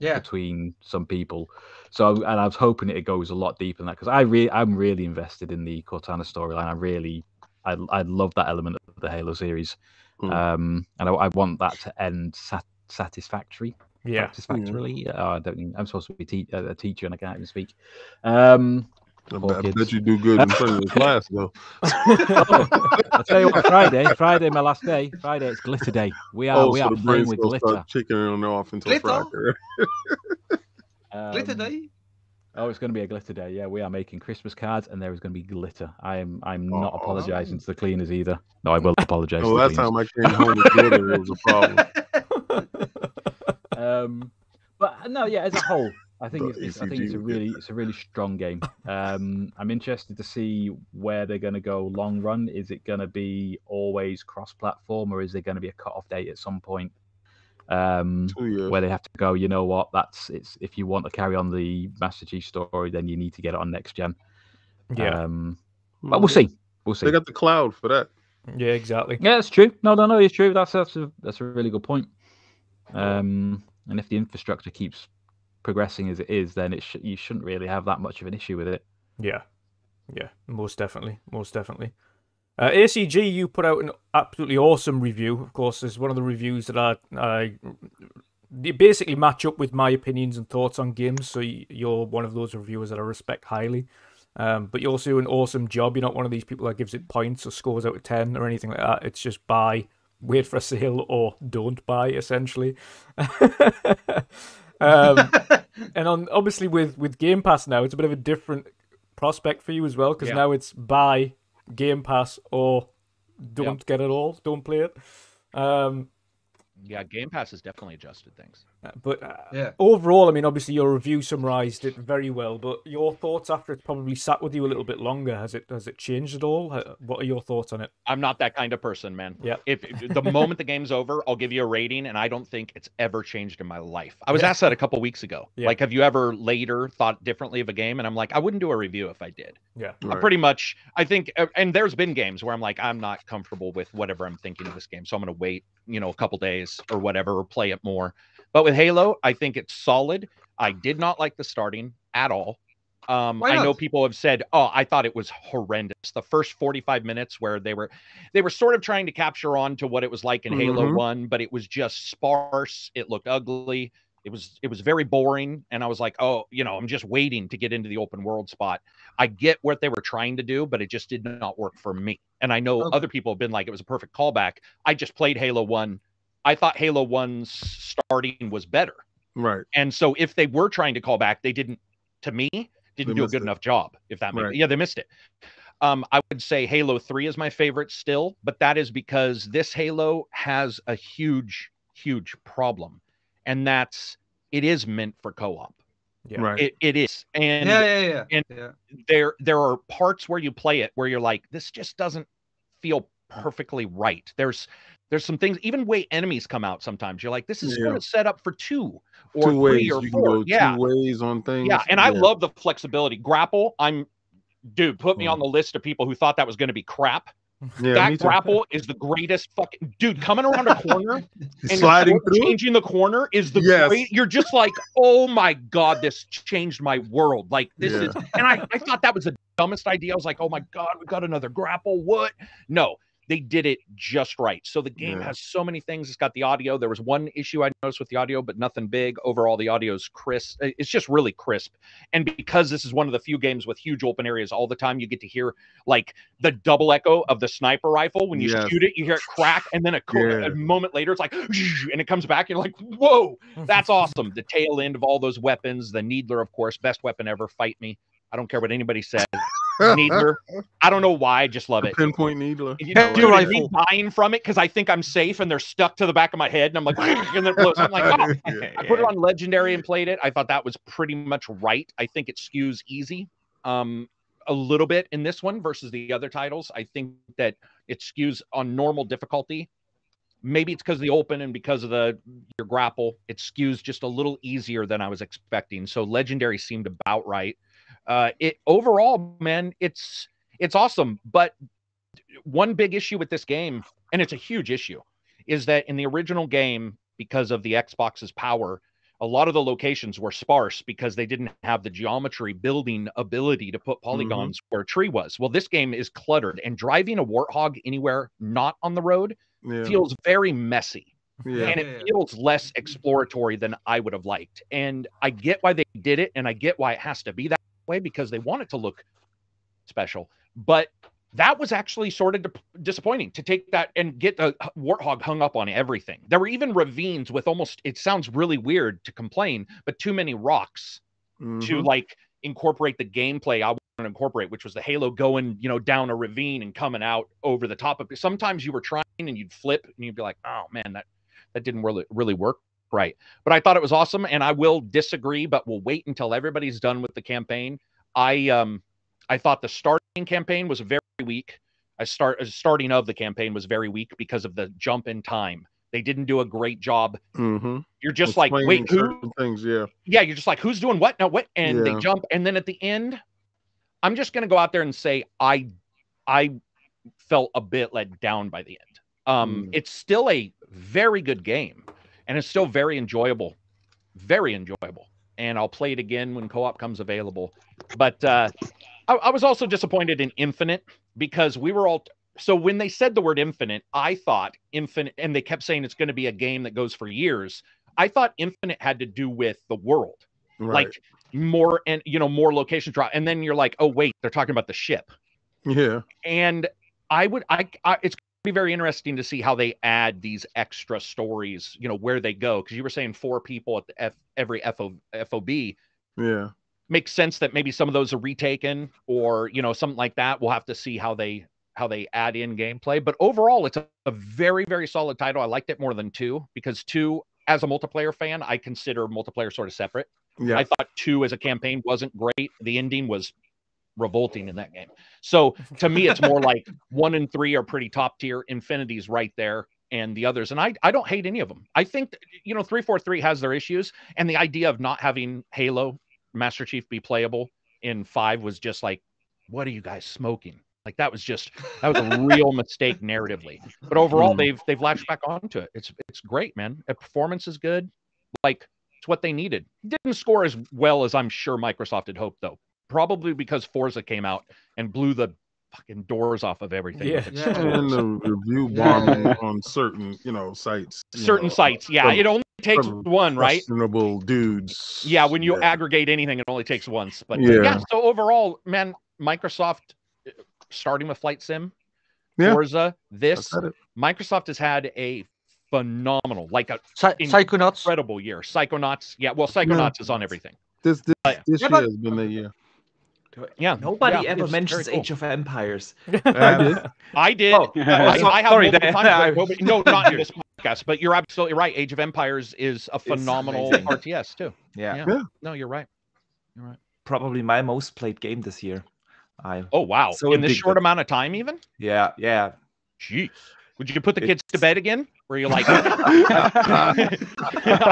Yeah. between some people. So, and I was hoping it goes a lot deeper than that because I really, I'm really invested in the Cortana storyline. I really, I, I love that element of the Halo series, Mm. um, and I, I want that to end sat- satisfactory. Yeah, satisfactorily. Oh, I don't. Even, I'm supposed to be te- a a teacher and I can't even speak. Um, I, bet, I bet you do good in front of the class though. I'll tell you what. Friday, Friday, my last day. Friday, it's glitter day. We are, oh, we so are playing with gonna glitter. start chicken off until Glitter? Friday. Glitter Um, Day? Oh, it's going to be a glitter day. Yeah, we are making Christmas cards, and there is going to be glitter. I am. I'm not Aw. apologising to the cleaners either. No, I will to the last time I came home with glitter, it was a problem. um, but uh, no, yeah, as a whole, I think it's, it's, I think it's a really it's a really strong game. Um, I'm interested to see where they're going to go long run. Is it going to be always cross-platform, or is there going to be a cut-off date at some point? Um, Two years. where they have to go. You know what? That's it's if you want to carry on the Master Chief story, then you need to get it on next gen. yeah, Um, but we'll see. We'll see. They got the cloud for that. yeah, exactly. Yeah, that's true. No, no, no, it's true. That's that's a that's a really good point. Um, and if the infrastructure keeps progressing as it is, then it sh- you shouldn't really have that much of an issue with it. Yeah, yeah, most definitely, most definitely. Uh, ACG, you put out an absolutely awesome review. Of course, is one of the reviews that I, I basically match up with my opinions and thoughts on games. So you're one of those reviewers that I respect highly. Um, but you also do an awesome job. You're not one of these people that gives it points or scores out of ten or anything like that. It's just buy, wait for a sale, or don't buy. Essentially. um, and on obviously with with Game Pass now, it's a bit of a different prospect for you as well because Yeah. now it's buy Game Pass or don't get it all, don't play it. Um, Yeah, Game Pass has definitely adjusted things. But uh, Yeah. overall, I mean, obviously your review summarized it very well. But your thoughts after it's probably sat with you a little bit longer, has it has it changed at all? Uh, What are your thoughts on it? I'm not that kind of person, man. Yeah. If, if the moment the game's over, I'll give you a rating, and I don't think it's ever changed in my life. I was asked that a couple weeks ago. Yeah. Like, have you ever later thought differently of a game? And I'm like, I wouldn't do a review if I did. Yeah, I'm pretty much, I think, uh, and there's been games where I'm like, I'm not comfortable with whatever I'm thinking of this game, so I'm going to wait, you know, a couple days or whatever, or play it more. But with Halo, I think it's solid. I did not like the starting at all. Um, I know people have said, "Oh, I thought it was horrendous." The first 45 minutes where they were, they were sort of trying to capture on to what it was like in Halo Mhm. One, but it was just sparse. It looked ugly. It was it was very boring, and I was like, "Oh, you know, I'm just waiting to get into the open world spot." I get what they were trying to do, but it just did not work for me. And I know Okay. other people have been like, it was a perfect callback. I just played Halo 1. I thought Halo 1's starting was better. Right. And so if they were trying to call back, they didn't, to me, didn't They do a good it. enough job, if that makes Right. Yeah, they missed it. Um, I would say Halo 3 is my favorite still, but that is because this Halo has a huge, huge problem. And that's it is meant for co-op. Yeah. Right. It, it is. And yeah, yeah, yeah. and- yeah. there there are parts where you play it where you're like, this just doesn't feel perfectly right. There's there's some things, even way enemies come out sometimes. You're like, this is Yeah. sort of set up for two or two three ways. or You can four. go Yeah. two ways on things. Yeah, and I love the flexibility. Grapple, I'm dude, put me Mm. on the list of people who thought that was going to be crap. yeah, that grapple is the greatest fucking dude coming around a corner and sliding through. changing the corner is the Yes. great you're just like oh my god this changed my world like this Yeah. is and I, I thought that was the dumbest idea i was like oh my god we got another grapple what no they did it just right. So the game Yeah. has so many things. It's got the audio. There was one issue i noticed with the audio but nothing big. Overall the audio is crisp. It's just really crisp. And because this is one of the few games with huge open areas all the time you get to hear like the double echo of the sniper rifle. When you Yes. shoot it you hear it crack and then a, co- Yeah. a moment later it's like and it comes back. And you're like whoa that's awesome. The tail end of all those weapons the needler of course best weapon ever. Fight me. I don't care what anybody says needler i don't know why i just love it pinpoint needler. you Heavy know, dude, rifle. me dying from it because I think I'm safe and they're stuck to the back of my head, and I'm like, and then it blows. I'm like, oh. Yeah. I put it on legendary and played it. I thought that was pretty much right. I think it skews easy, um, a little bit in this one versus the other titles. I think that it skews on normal difficulty. Maybe it's because of the open and because of the your grapple, it skews just a little easier than I was expecting. So legendary seemed about right. Uh, it overall, man, it's it's awesome. But one big issue with this game, and it's a huge issue, is that in the original game, because of the Xbox's power, a lot of the locations were sparse because they didn't have the geometry building ability to put polygons where a tree was. Well, this game is cluttered, and driving a warthog anywhere not on the road Yeah. feels very messy yeah. and it feels less exploratory than I would have liked. And I get why they did it, and I get why it has to be that way because they want it to look special. But that was actually sort of di- disappointing to take that and get the warthog hung up on everything. There were even ravines with almost, it sounds really weird to complain, but too many rocks to Mhm. like incorporate the gameplay I want to incorporate, which was the Halo going, you know, down a ravine and coming out over the top of it. Sometimes you were trying and you'd flip and you'd be like, oh man, that that didn't really really work right. But I thought it was awesome, and I will disagree, but we'll wait until everybody's done with the campaign. I um I thought the starting campaign was very weak. I start uh, starting of the campaign was very weak because of the jump in time. They didn't do a great job. Mhm. You're just like, wait, who? things? Yeah. yeah, you're just like, who's doing what? No, what? And they jump, and then at the end, I'm just gonna go out there and say I, I felt a bit let down by the end. Um, Mm. it's still a very good game, and it's still very enjoyable, very enjoyable. And I'll play it again when co-op comes available. But uh, I, I was also disappointed in Infinite because we were all. So when they said the word infinite, I thought infinite, and they kept saying it's going to be a game that goes for years. I thought infinite had to do with the world Right. like more and you know more location drop and then you're like oh wait they're talking about the ship yeah. and i would i, I it's be very interesting to see how they add these extra stories you know where they go because you were saying four people at the F, every FO, fob Yeah. makes sense that maybe some of those are retaken or you know something like that we'll have to see how they how they add in gameplay but overall it's a, a very very solid title i liked it more than two because two as a multiplayer fan i consider multiplayer sort of separate Yeah. I thought two as a campaign wasn't great. The ending was revolting in that game. So to me, it's more like one and three are pretty top tier. Infinity's right there, and the others. And I I don't hate any of them. I think you know three four three has their issues, and the idea of not having Halo Master Chief be playable in five was just like, what are you guys smoking? Like that was just that was a real mistake narratively. But overall, Mm. they've they've latched back onto it. It's it's great, man. The performance is good. Like it's what they needed. Didn't score as well as I'm sure Microsoft had hoped, though. Probably because Forza came out and blew the fucking doors off of everything. Yeah. Yeah. and the review Yeah. bombing on certain, you know, sites. you Certain know, sites, yeah. from It only takes one, right? Questionable dudes. Yeah, when you Yeah. aggregate anything, it only takes once. But Yeah. yeah. so overall, man, Microsoft, uh, starting with Flight Sim, Yeah. Forza, this. Microsoft has had a phenomenal, like a Psy- Psychonauts. incredible year. Psychonauts, yeah. Well, Psychonauts is on everything. This this, But- this Yeah, year but- has been the year. Yeah, Nobody yeah, ever mentions cool. Age of Empires. I did. Um, I did. Oh, I, oh, I have sorry, multiple Dan. times, I- nobody- no, not in this podcast. But you're absolutely right. Age of Empires is a phenomenal. RTS too. Yeah. Yeah. Yeah. No, you're right. You're right. probably my most played game this year. I Oh wow! So in this addicted. short amount of time, even. yeah yeah. Jeez. Would you put the kids to bed again? Where you're like, I'm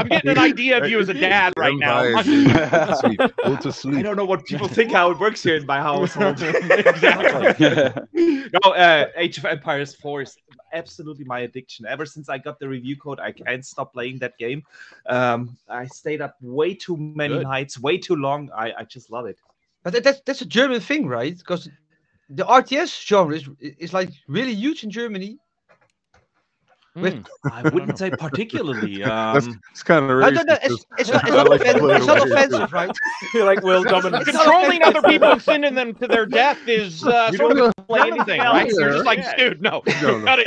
getting an idea of you as a dad right now. Go to sleep. I don't know what people think how it works here in my household. exactly. no, uh, Age of Empires 4 is absolutely my addiction. Ever since I got the review code, I can't stop playing that game. Um, I stayed up way too many Good. nights, way too long. I, I just love it. But that's that's a German thing, right? Because the RTS genre is, is like really huge in Germany. Mm. I wouldn't say particularly. That's Um, it's kind of racist. no, no, it's, it's not, it's not, like to offen- play it's not the way offensive, right? You're like world dominance. It's not Controlling other people and sending them to their death is uh, sort of know- a plain thing, right? You're just like, Yeah. dude, no, No, no. cut it,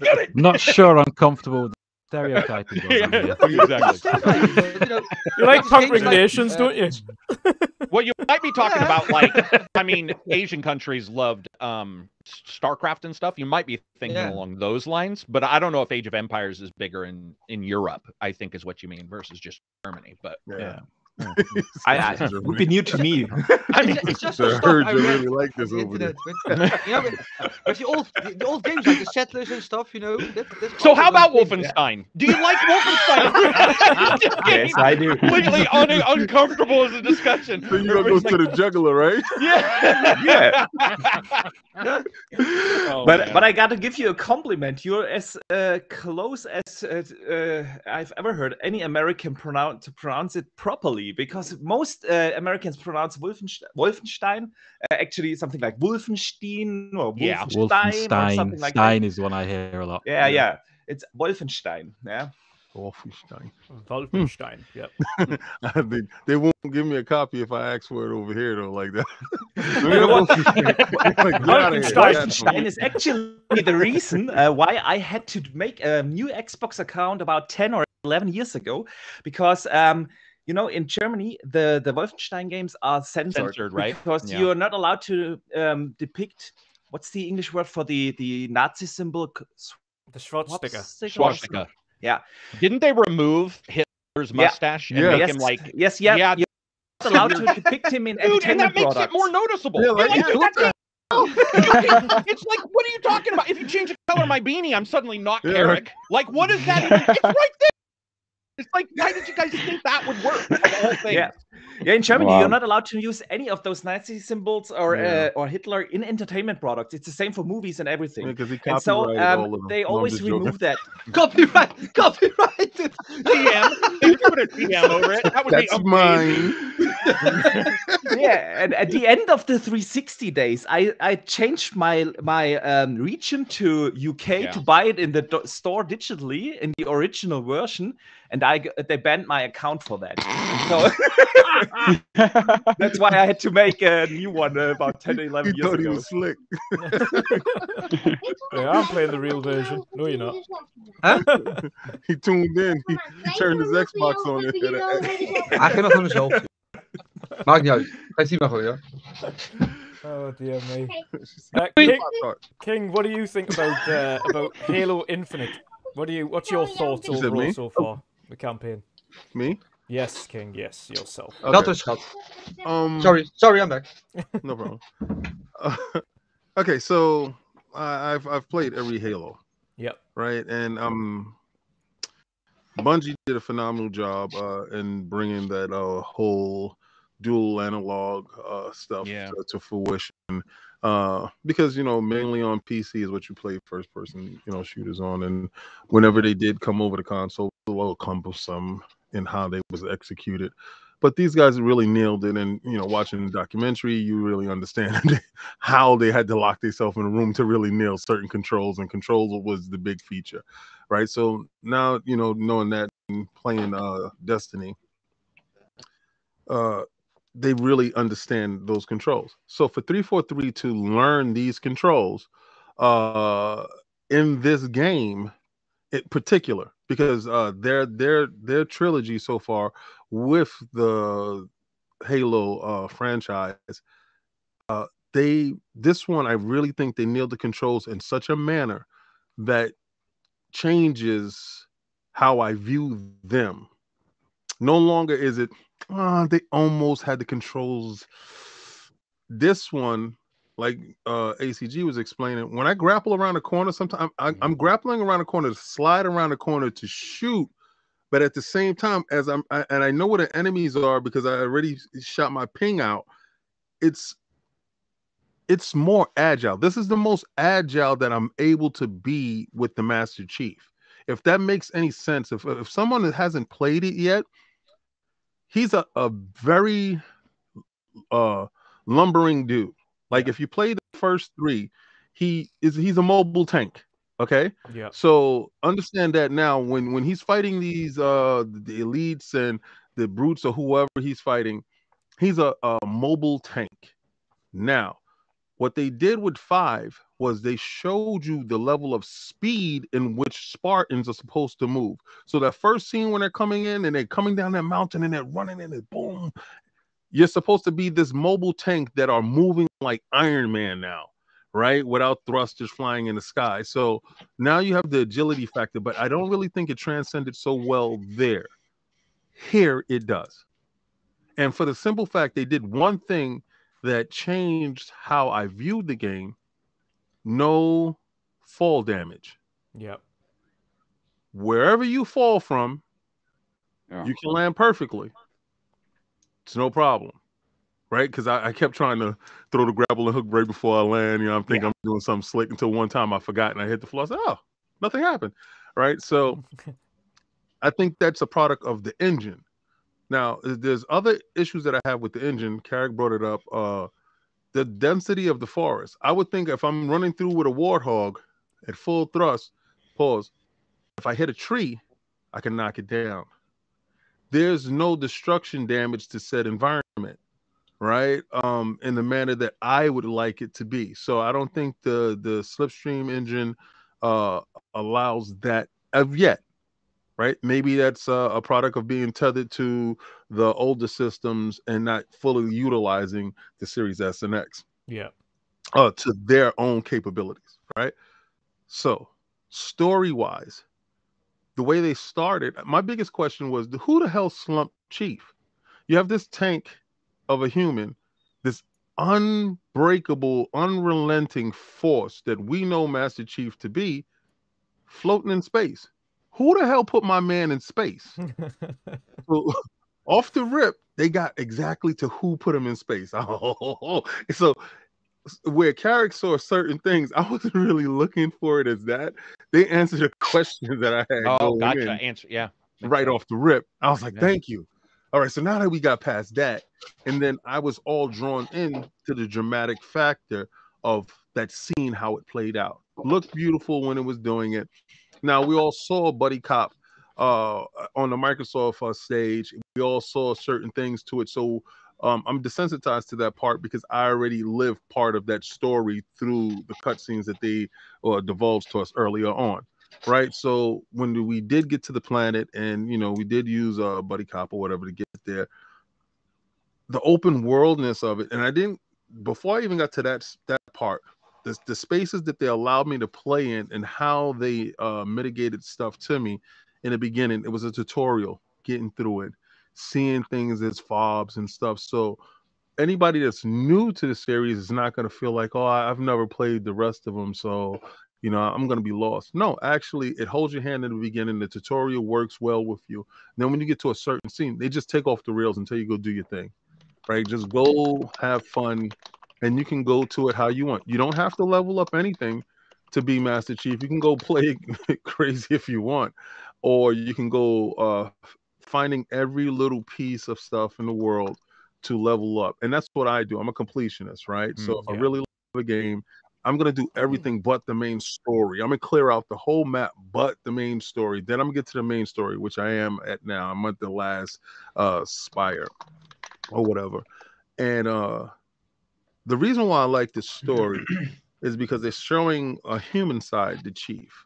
cut it. Not sure I'm comfortable with the stereotyping. goes on exactly. you know, You like Games conquering like, nations, uh, don't you? Well, you might be talking Yeah. about like, I mean, Asian countries loved um StarCraft and stuff. You might be thinking Yeah. along those lines, but I don't know if Age of Empires is bigger in in Europe. I think is what you mean versus just Germany. But yeah. Yeah. I, I, it would be new to me. I mean, it's, it's just I the stuff heard you really like this over there. internet. You know, but, with the old the, the old games like the Settlers and stuff, you know. That, that's so how about one thing. Wolfenstein? Do you like Wolfenstein? Yes. I do. Completely un- uncomfortable as a discussion. So you gonna go Everybody's to the juggler, right? Yeah. Yeah. Oh, but man. but I got to give you a compliment. You're as uh, close as uh, uh, I've ever heard any American pronounce to pronounce it properly. Because most uh, Americans pronounce Wolfenstein, Wolfenstein uh, actually something like Wolfenstein or Yeah. Wolfenstein, or Wolfenstein. something like Stein that. is the one I hear a lot. Yeah, yeah. It's Wolfenstein. Yeah. Wolfenstein. Wolfenstein. Yep. they, they won't give me a copy if I ask for it over here though, like that. You know what? Like, get outta here. Wolfenstein. Wolfenstein is actually the reason uh, why I had to make a new Xbox account about 10 or 11 years ago because um you know in Germany the the Wolfenstein games are censored, Censored, right? because Yeah. you're not allowed to um, depict what's the English word for the the Nazi symbol The swastika. Swastika. Yeah. Didn't they remove Hitler's Yeah. mustache and Yeah. make yes, him like yes yeah, Yeah. you're not allowed to depict him in Dude, and entertainment that makes products. it more noticeable. Yeah, You're like, like, yeah, dude, it's like, what are you talking about? If you change the color of my beanie, I'm suddenly not Yeah, Carrick. Like, what is that? Even? It's right there. It's like, why did you guys think that would work? Of all things. Yeah. Yeah, in Germany, Wow. you're not allowed to use any of those Nazi symbols or Yeah. uh, or Hitler in entertainment products. It's the same for movies and everything. because he and so copyrighted all um, of them. they No, always remove that. Copyright, copyrighted. TM. If you put a TM over it, that would That's be mine. yeah, and at the end of the 360 days, I I changed my my um, region to UK Yeah. to buy it in the do- store digitally in the original version, and I g- they banned my account for that. So that's why I had to make a new one uh, about 10 or 11 he years thought he ago. was slick. Yeah, I'm playing the real version. No, you're not. He tuned in. He, he turned his Xbox on. and hit it. Hij ging nog gewoon zelf. Maakt niet uit. Hij ziet maar gewoon, ja. Oh dear me. Uh, King, King, what do you think about uh, about Halo Infinite? What do you? What's your thoughts Is it overall so far? The campaign. Me? Yes, King. Yes, yourself. Dat Okay. is schat. Um, Sorry, sorry, I'm back. no problem. Uh, okay, so I, I've I've played every Halo, Yep. right? And um, Bungie did a phenomenal job uh, in bringing that uh, whole dual analog uh, stuff Yeah. to, to fruition. Uh, because you know, mainly on PC is what you play first person, you know, shooters on, and whenever they did come over the console, it was a little cumbersome in how they was executed. But these guys really nailed it, and you know, watching the documentary, you really understand how they had to lock themselves in a room to really nail certain controls, and controls was the big feature, right? So now, you know, knowing that playing uh, Destiny, uh, they really understand those controls. So for 343 to learn these controls uh, in this game, in particular, because uh, their their their trilogy so far with the Halo uh, franchise, uh, they this one I really think they nailed the controls in such a manner that changes how I view them. No longer is it uh, they almost had the controls. This one, like uh, ACG was explaining, when I grapple around a corner, sometimes I'm, I'm grappling around a corner to slide around a corner to shoot but at the same time as i'm I, and i know where the enemies are because i already shot my ping out it's it's more agile. This is the most agile that i'm able to be with the master chief. If that makes any sense if if someone that hasn't played it yet he's a, a very uh lumbering dude like if you play the first three he is he's a mobile tank Okay. Yeah. So understand that now when when he's fighting these uh the elites and the brutes or whoever he's fighting, he's a, a mobile tank. Now, what they did with five was they showed you the level of speed in which Spartans are supposed to move. So that first scene when they're coming in and they're coming down that mountain and they're running and it boom, you're supposed to be this mobile tank that are moving like Iron Man now right? Without thrusters flying in the sky. So now you have the agility factor, but I don't really think it transcended so well there. Here it does. And for the simple fact they did one thing that changed how I viewed the game no fall damage. Yep. Wherever you fall from, Yeah. you can land perfectly. It's no problem right? Because I, I, kept trying to throw the grapple and hook right before I land. You know, I'm thinking yeah. I'm doing something slick until one time I forgot and I hit the floor. I said, oh, nothing happened, right? So I think that's a product of the engine. Now, there's other issues that I have with the engine. Carrick brought it up. Uh, the density of the forest. I would think if I'm running through with a warthog at full thrust, pause. If I hit a tree, I can knock it down. There's no destruction damage to said environment right um in the manner that i would like it to be so i don't think the the Slipspace engine uh allows that of yet right? Maybe that's a, a product of being tethered to the older systems and not fully utilizing the series s and x yeah. uh to their own capabilities right? So story wise the way they started my biggest question was who the hell slumped chief? You have this tank of a human, this unbreakable, unrelenting force that we know Master Chief to be, floating in space. Who the hell put my man in space? so, off the rip, they got exactly to who put him in space. Oh, so where Carrick saw certain things, I wasn't really looking for it as that. They answered a question that I had. Oh, gotcha. Answer, yeah. Right off the rip. I was like, yeah. thank you. All right, so now that we got past that, and then I was all drawn in to the dramatic factor of that scene, how it played out. Looked beautiful when it was doing it. Now we all saw Buddy Cop uh, on the Microsoft uh, stage. We all saw certain things to it. So um, I'm desensitized to that part because I already lived part of that story through the cutscenes that they uh, divulged to us earlier on right? So when we did get to the planet, and you know, we did use uh, buddy cop or whatever to get there, the open worldness of it, and I didn't before I even got to that that part, the the spaces that they allowed me to play in and how they uh, mitigated stuff to me in the beginning, it was a tutorial getting through it, seeing things as fobs and stuff. So anybody that's new to the series is not going to feel like, oh, I've never played the rest of them, so you know, I'm going to be lost. No, actually, it holds your hand in the beginning. The tutorial works well with you. Then when you get to a certain scene, they just take off the rails until you go do your thing, right? Just go have fun, and you can go to it how you want. You don't have to level up anything to be Master Chief. You can go play crazy if you want, or you can go uh, finding every little piece of stuff in the world to level up. And that's what I do. I'm a completionist, right? Mm, so if yeah. I really love a game, I'm gonna do everything but the main story. I'm gonna clear out the whole map but the main story. Then I'm gonna get to the main story, which I am at now. I'm at the last uh spire or whatever. And uh the reason why I like this story is because it's showing a human side to Chief.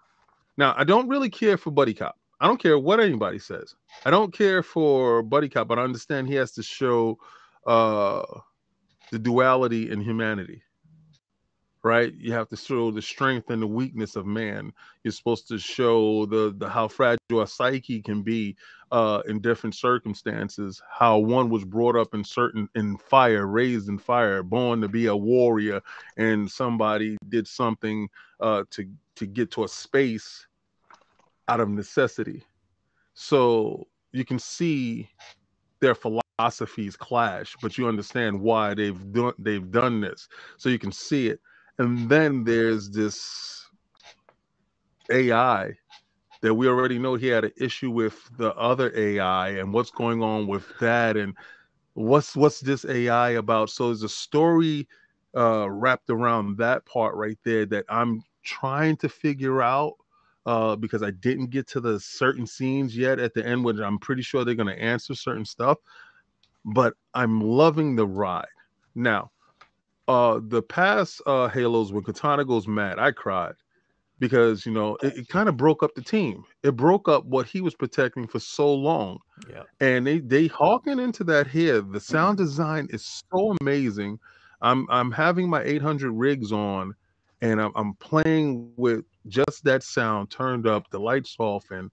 Now, I don't really care for Buddy Cop. I don't care what anybody says. I don't care for Buddy Cop, but I understand he has to show uh the duality in humanity right? You have to show the strength and the weakness of man. You're supposed to show the, the how fragile a psyche can be uh in different circumstances. How one was brought up in certain in fire raised in fire born to be a warrior and somebody did something uh to to get to a space out of necessity. So you can see their philosophies clash but you understand why they've done they've done this. So you can see it and then there's this AI that we already know he had an issue with the other AI and what's going on with that and what's what's this AI about. So there's a story uh, wrapped around that part right there that I'm trying to figure out uh, because I didn't get to the certain scenes yet at the end, which I'm pretty sure they're going to answer certain stuff. But I'm loving the ride. Now, uh the past uh halos when Cortana goes mad i cried because you know it, it kind of broke up the team. It broke up what he was protecting for so long. Yeah and they they hawking into that here. The sound design is so amazing. I'm i'm having my 800 rigs on and i'm, I'm playing with just that sound turned up the lights off and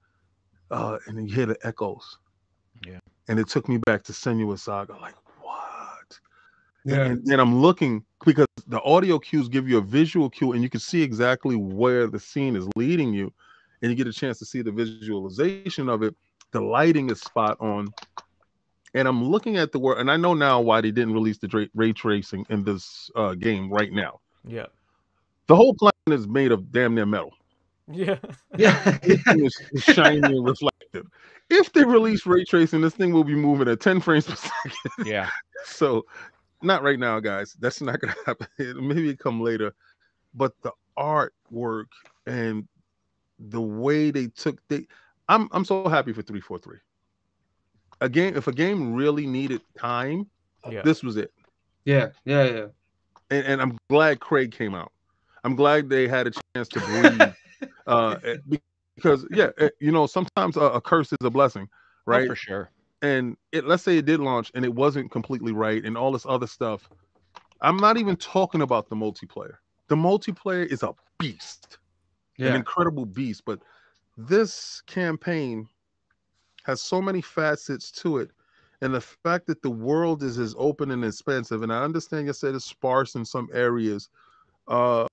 uh and you hear the echoes. Yeah. and it took me back to senua saga like what? Yeah. and then I'm looking because the audio cues give you a visual cue and you can see exactly where the scene is leading you and you get a chance to see the visualization of it. The lighting is spot on. And I'm looking at the word, and I know now why they didn't release the ray tracing in this uh, game right now. Yeah. The whole planet is made of damn near metal. Yeah. Yeah. it's, is, is shiny and reflective. If they release ray tracing, this thing will be moving at 10 frames per second. Yeah. So, not right now, guys. That's not gonna happen. Maybe it come later. But the artwork and the way they took they, I'm I'm so happy for three four three. A game, if a game really needed time, Yeah. this was it. Yeah. Yeah. Yeah. And, and I'm glad Craig came out. I'm glad they had a chance to breathe. uh, eh, because yeah, eh, you know, sometimes a, a curse is a blessing, Oh, right? for sure. And it let's say it did launch and it wasn't completely right and all this other stuff i'm not even talking about the multiplayer. The multiplayer is a beast an incredible beast but this campaign has so many facets to it and the fact that the world is as open and expansive and i understand you said it's sparse in some areas uh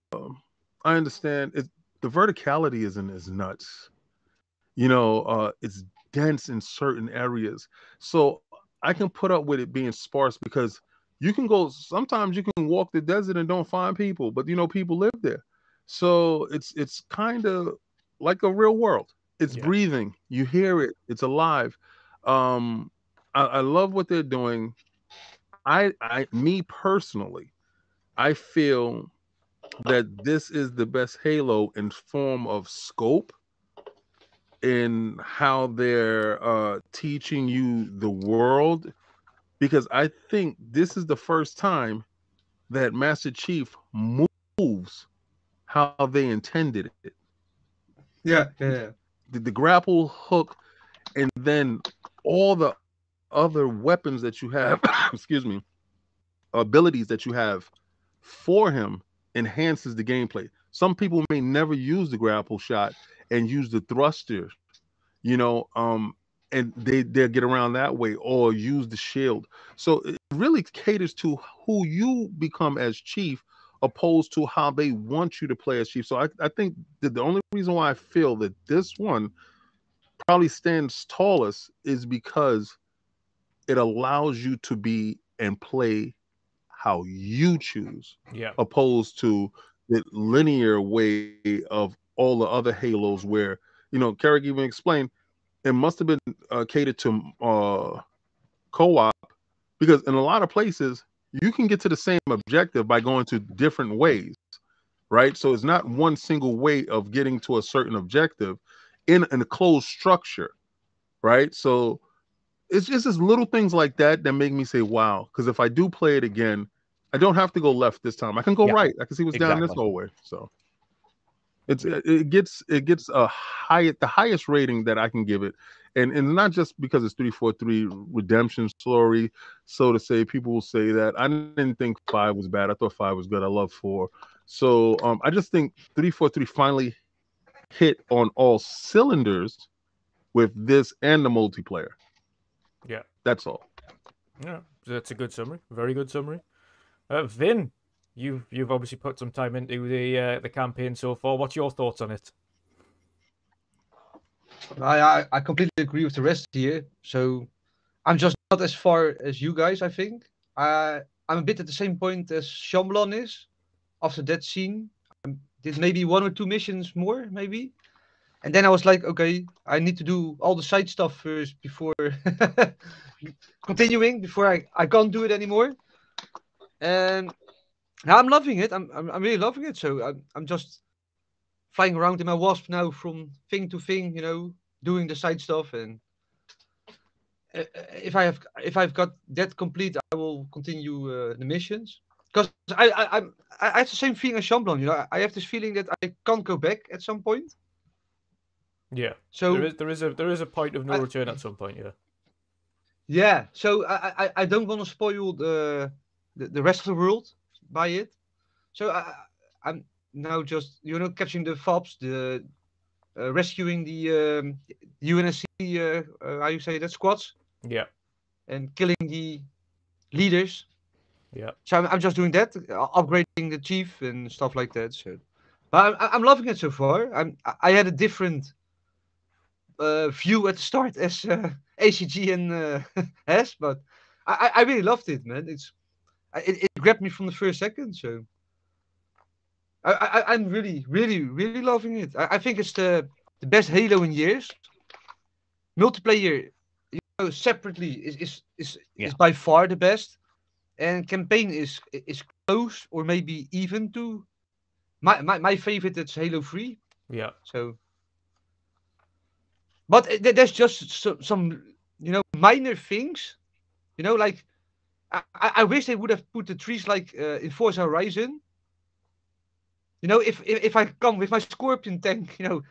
i understand it the verticality isn't as nuts. You know uh it's dense in certain areas. So i can put up with it being sparse because you can go sometimes you can walk the desert and don't find people but you know people live there. So it's it's kind of like a real world. It's Yeah. breathing. You hear it. It's alive. Um I, I love what they're doing. I i me personally i feel that this is the best halo in form of scope in how they're uh teaching you the world because i think this is the first time that master chief moves how they intended it Yeah. Yeah. the, the grapple hook and then all the other weapons that you have excuse me abilities that you have for him enhances the gameplay some people may never use the grapple shot and use the thruster you know um and they they'll get around that way or use the shield so it really caters to who you become as chief opposed to how they want you to play as chief so i, I think that the only reason why i feel that this one probably stands tallest is because it allows you to be and play how you choose Yeah. opposed to linear way of all the other halos where you know Carrick even explained it must have been uh, catered to uh, co-op because in a lot of places you can get to the same objective by going to different ways right? So it's not one single way of getting to a certain objective in an closed structure right? So it's just little things like that that make me say wow because if i do play it again i don't have to go left this time i can go Yeah. right i can see what's down this Exactly. hallway so it's it it gets it gets a high the highest rating that i can give it and and not just because it's three four three redemption story, so to say. People will say that I didn't think five was bad. I thought five was good. I love four. So um, I just think three four three finally hit on all cylinders with this and the multiplayer. Yeah, that's all. Yeah, that's a good summary. Very good summary. Uh, Vin, you you've obviously put some time into the uh, the campaign so far. What's your thoughts on it? I, I, completely agree with the rest here. So I'm just not as far as you guys, I think. I, I'm a bit at the same point as Shyamalan is after that scene. I did maybe one or two missions more, maybe. And then I was like, okay, I need to do all the side stuff first before continuing, before I, I can't do it anymore. And now I'm loving it. I'm, I'm, I'm really loving it. So I'm, I'm just flying around in my wasp now from thing to thing, you know, doing the side stuff. And uh, if I have if I've got that complete, I will continue uh, the missions. Because I, I I'm I have the same feeling as Shyamalan, you know. I have this feeling that I can't go back at some point. Yeah. So there is there is a there is a point of no I, return at some point. Yeah. Yeah. So I I, I don't want to spoil the, the the rest of the world by it. So I I'm now just you know catching the fobs, the uh, rescuing the um, UNSC uh, uh, how you say that squads. Yeah. And killing the leaders. Yeah. So I'm, I'm just doing that, upgrading the chief and stuff like that. So, but I'm, I'm loving it so far. I'm I had a different uh, view at the start as uh, ACG and uh, S, but I, I really loved it, man. It's it, it grabbed me from the first second. So I, I am really really really loving it. I, I think it's the the best Halo in years. Multiplayer, you know, separately is is is, yeah. is by far the best, and campaign is is close or maybe even to my my, my favorite. It's Halo Three. Yeah. So but eh, there's just some, some you know minor things you know like I, I wish they would have put the trees like uh, in Forza Horizon. You know, if, if if I come with my Scorpion tank, you know,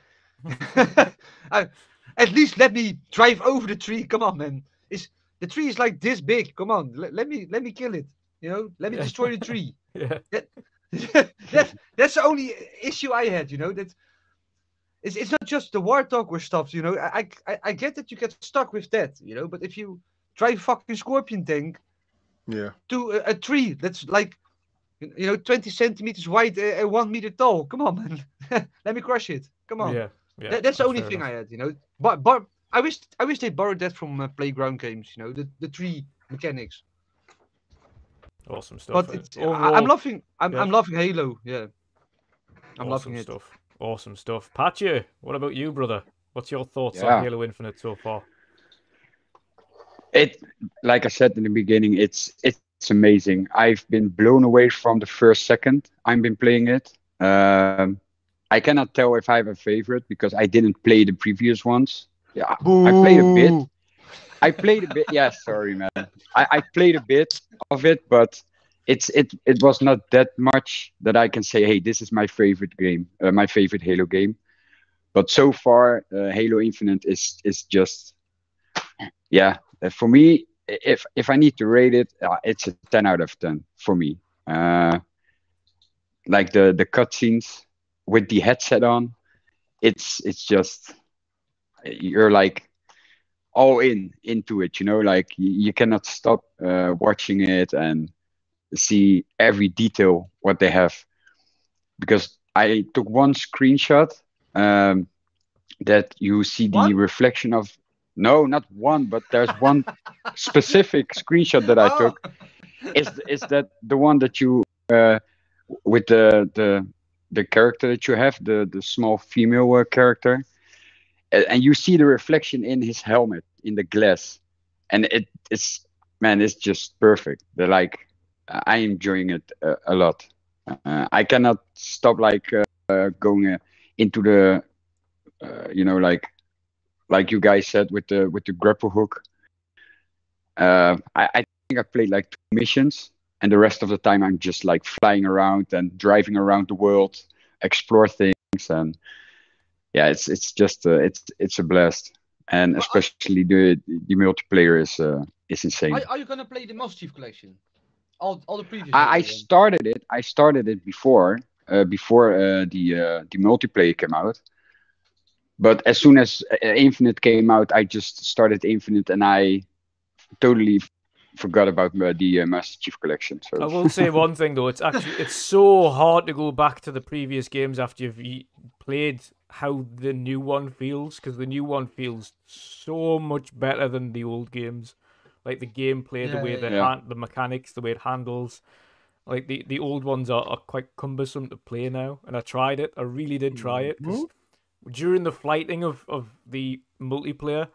I, at least let me drive over the tree. Come on, man. It's the tree is like this big. Come on, let, let me let me kill it. You know, let me destroy the tree. yeah. That, that that's the only issue I had. You know that it's, it's not just the warthog or stuff, you know. I, I I get that you get stuck with that, you know, but if you drive fucking scorpion tank yeah to a, a tree that's like you know 20 centimeters wide and one meter tall come on man let me crush it come on yeah, yeah that, that's the only thing enough. i had you know but but i wish i wish they borrowed that from uh, playground games you know the, the tree mechanics awesome stuff but it's, Overall, I, am loving I'm, yeah. I'm loving halo yeah i'm awesome loving it stuff Awesome stuff. Patchy, what about you, brother? What's your thoughts yeah. on Halo Infinite so far? It, like I said in the beginning, it's it's amazing. I've been blown away from the first second I've been playing it. Um, I cannot tell if I have a favorite because I didn't play the previous ones. Yeah, Boo. I played a bit. I played a bit. Yeah, sorry, man. I, I played a bit of it, but it's it it was not that much that I can say, hey, this is my favorite game, uh, my favorite Halo game. But so far, uh, Halo Infinite is is just, yeah, for me. If if I need to rate it, uh, it's a ten out of ten for me. Uh, like the the cutscenes with the headset on, it's it's just you're like all in into it. You know, like you, you cannot stop uh, watching it and see every detail what they have because I took one screenshot um, that you see the what? reflection of no not one but there's one specific screenshot that I oh. took is is that the one that you uh, with the the the character that you have the the small female uh, character and you see the reflection in his helmet in the glass and it it's man it's just perfect they're like I'm enjoying it a, a lot. Uh, I cannot stop like uh, going uh, into the, uh, you know, like like you guys said with the with the grapple hook. Uh, I, I think I played like two missions, and the rest of the time I'm just like flying around and driving around the world, explore things, and yeah, it's it's just it's it's a blast. and especially the the multiplayer is uh, is insane. Are, are you gonna play the Master Chief Collection? All, all the previous. I, I started it. I started it before uh, before uh, the uh, the multiplayer came out. But as soon as uh, Infinite came out, I just started Infinite, and I totally forgot about uh, the uh, Master Chief Collection. So I will say one thing though. It's actually it's so hard to go back to the previous games after you've played how the new one feels because the new one feels so much better than the old games. Like the gameplay, the way yeah, the yeah. han- the mechanics, the way it handles. Like the, the old ones are, are quite cumbersome to play now, and I tried it. I really did try it 'cause during the flighting of, of the multiplayer,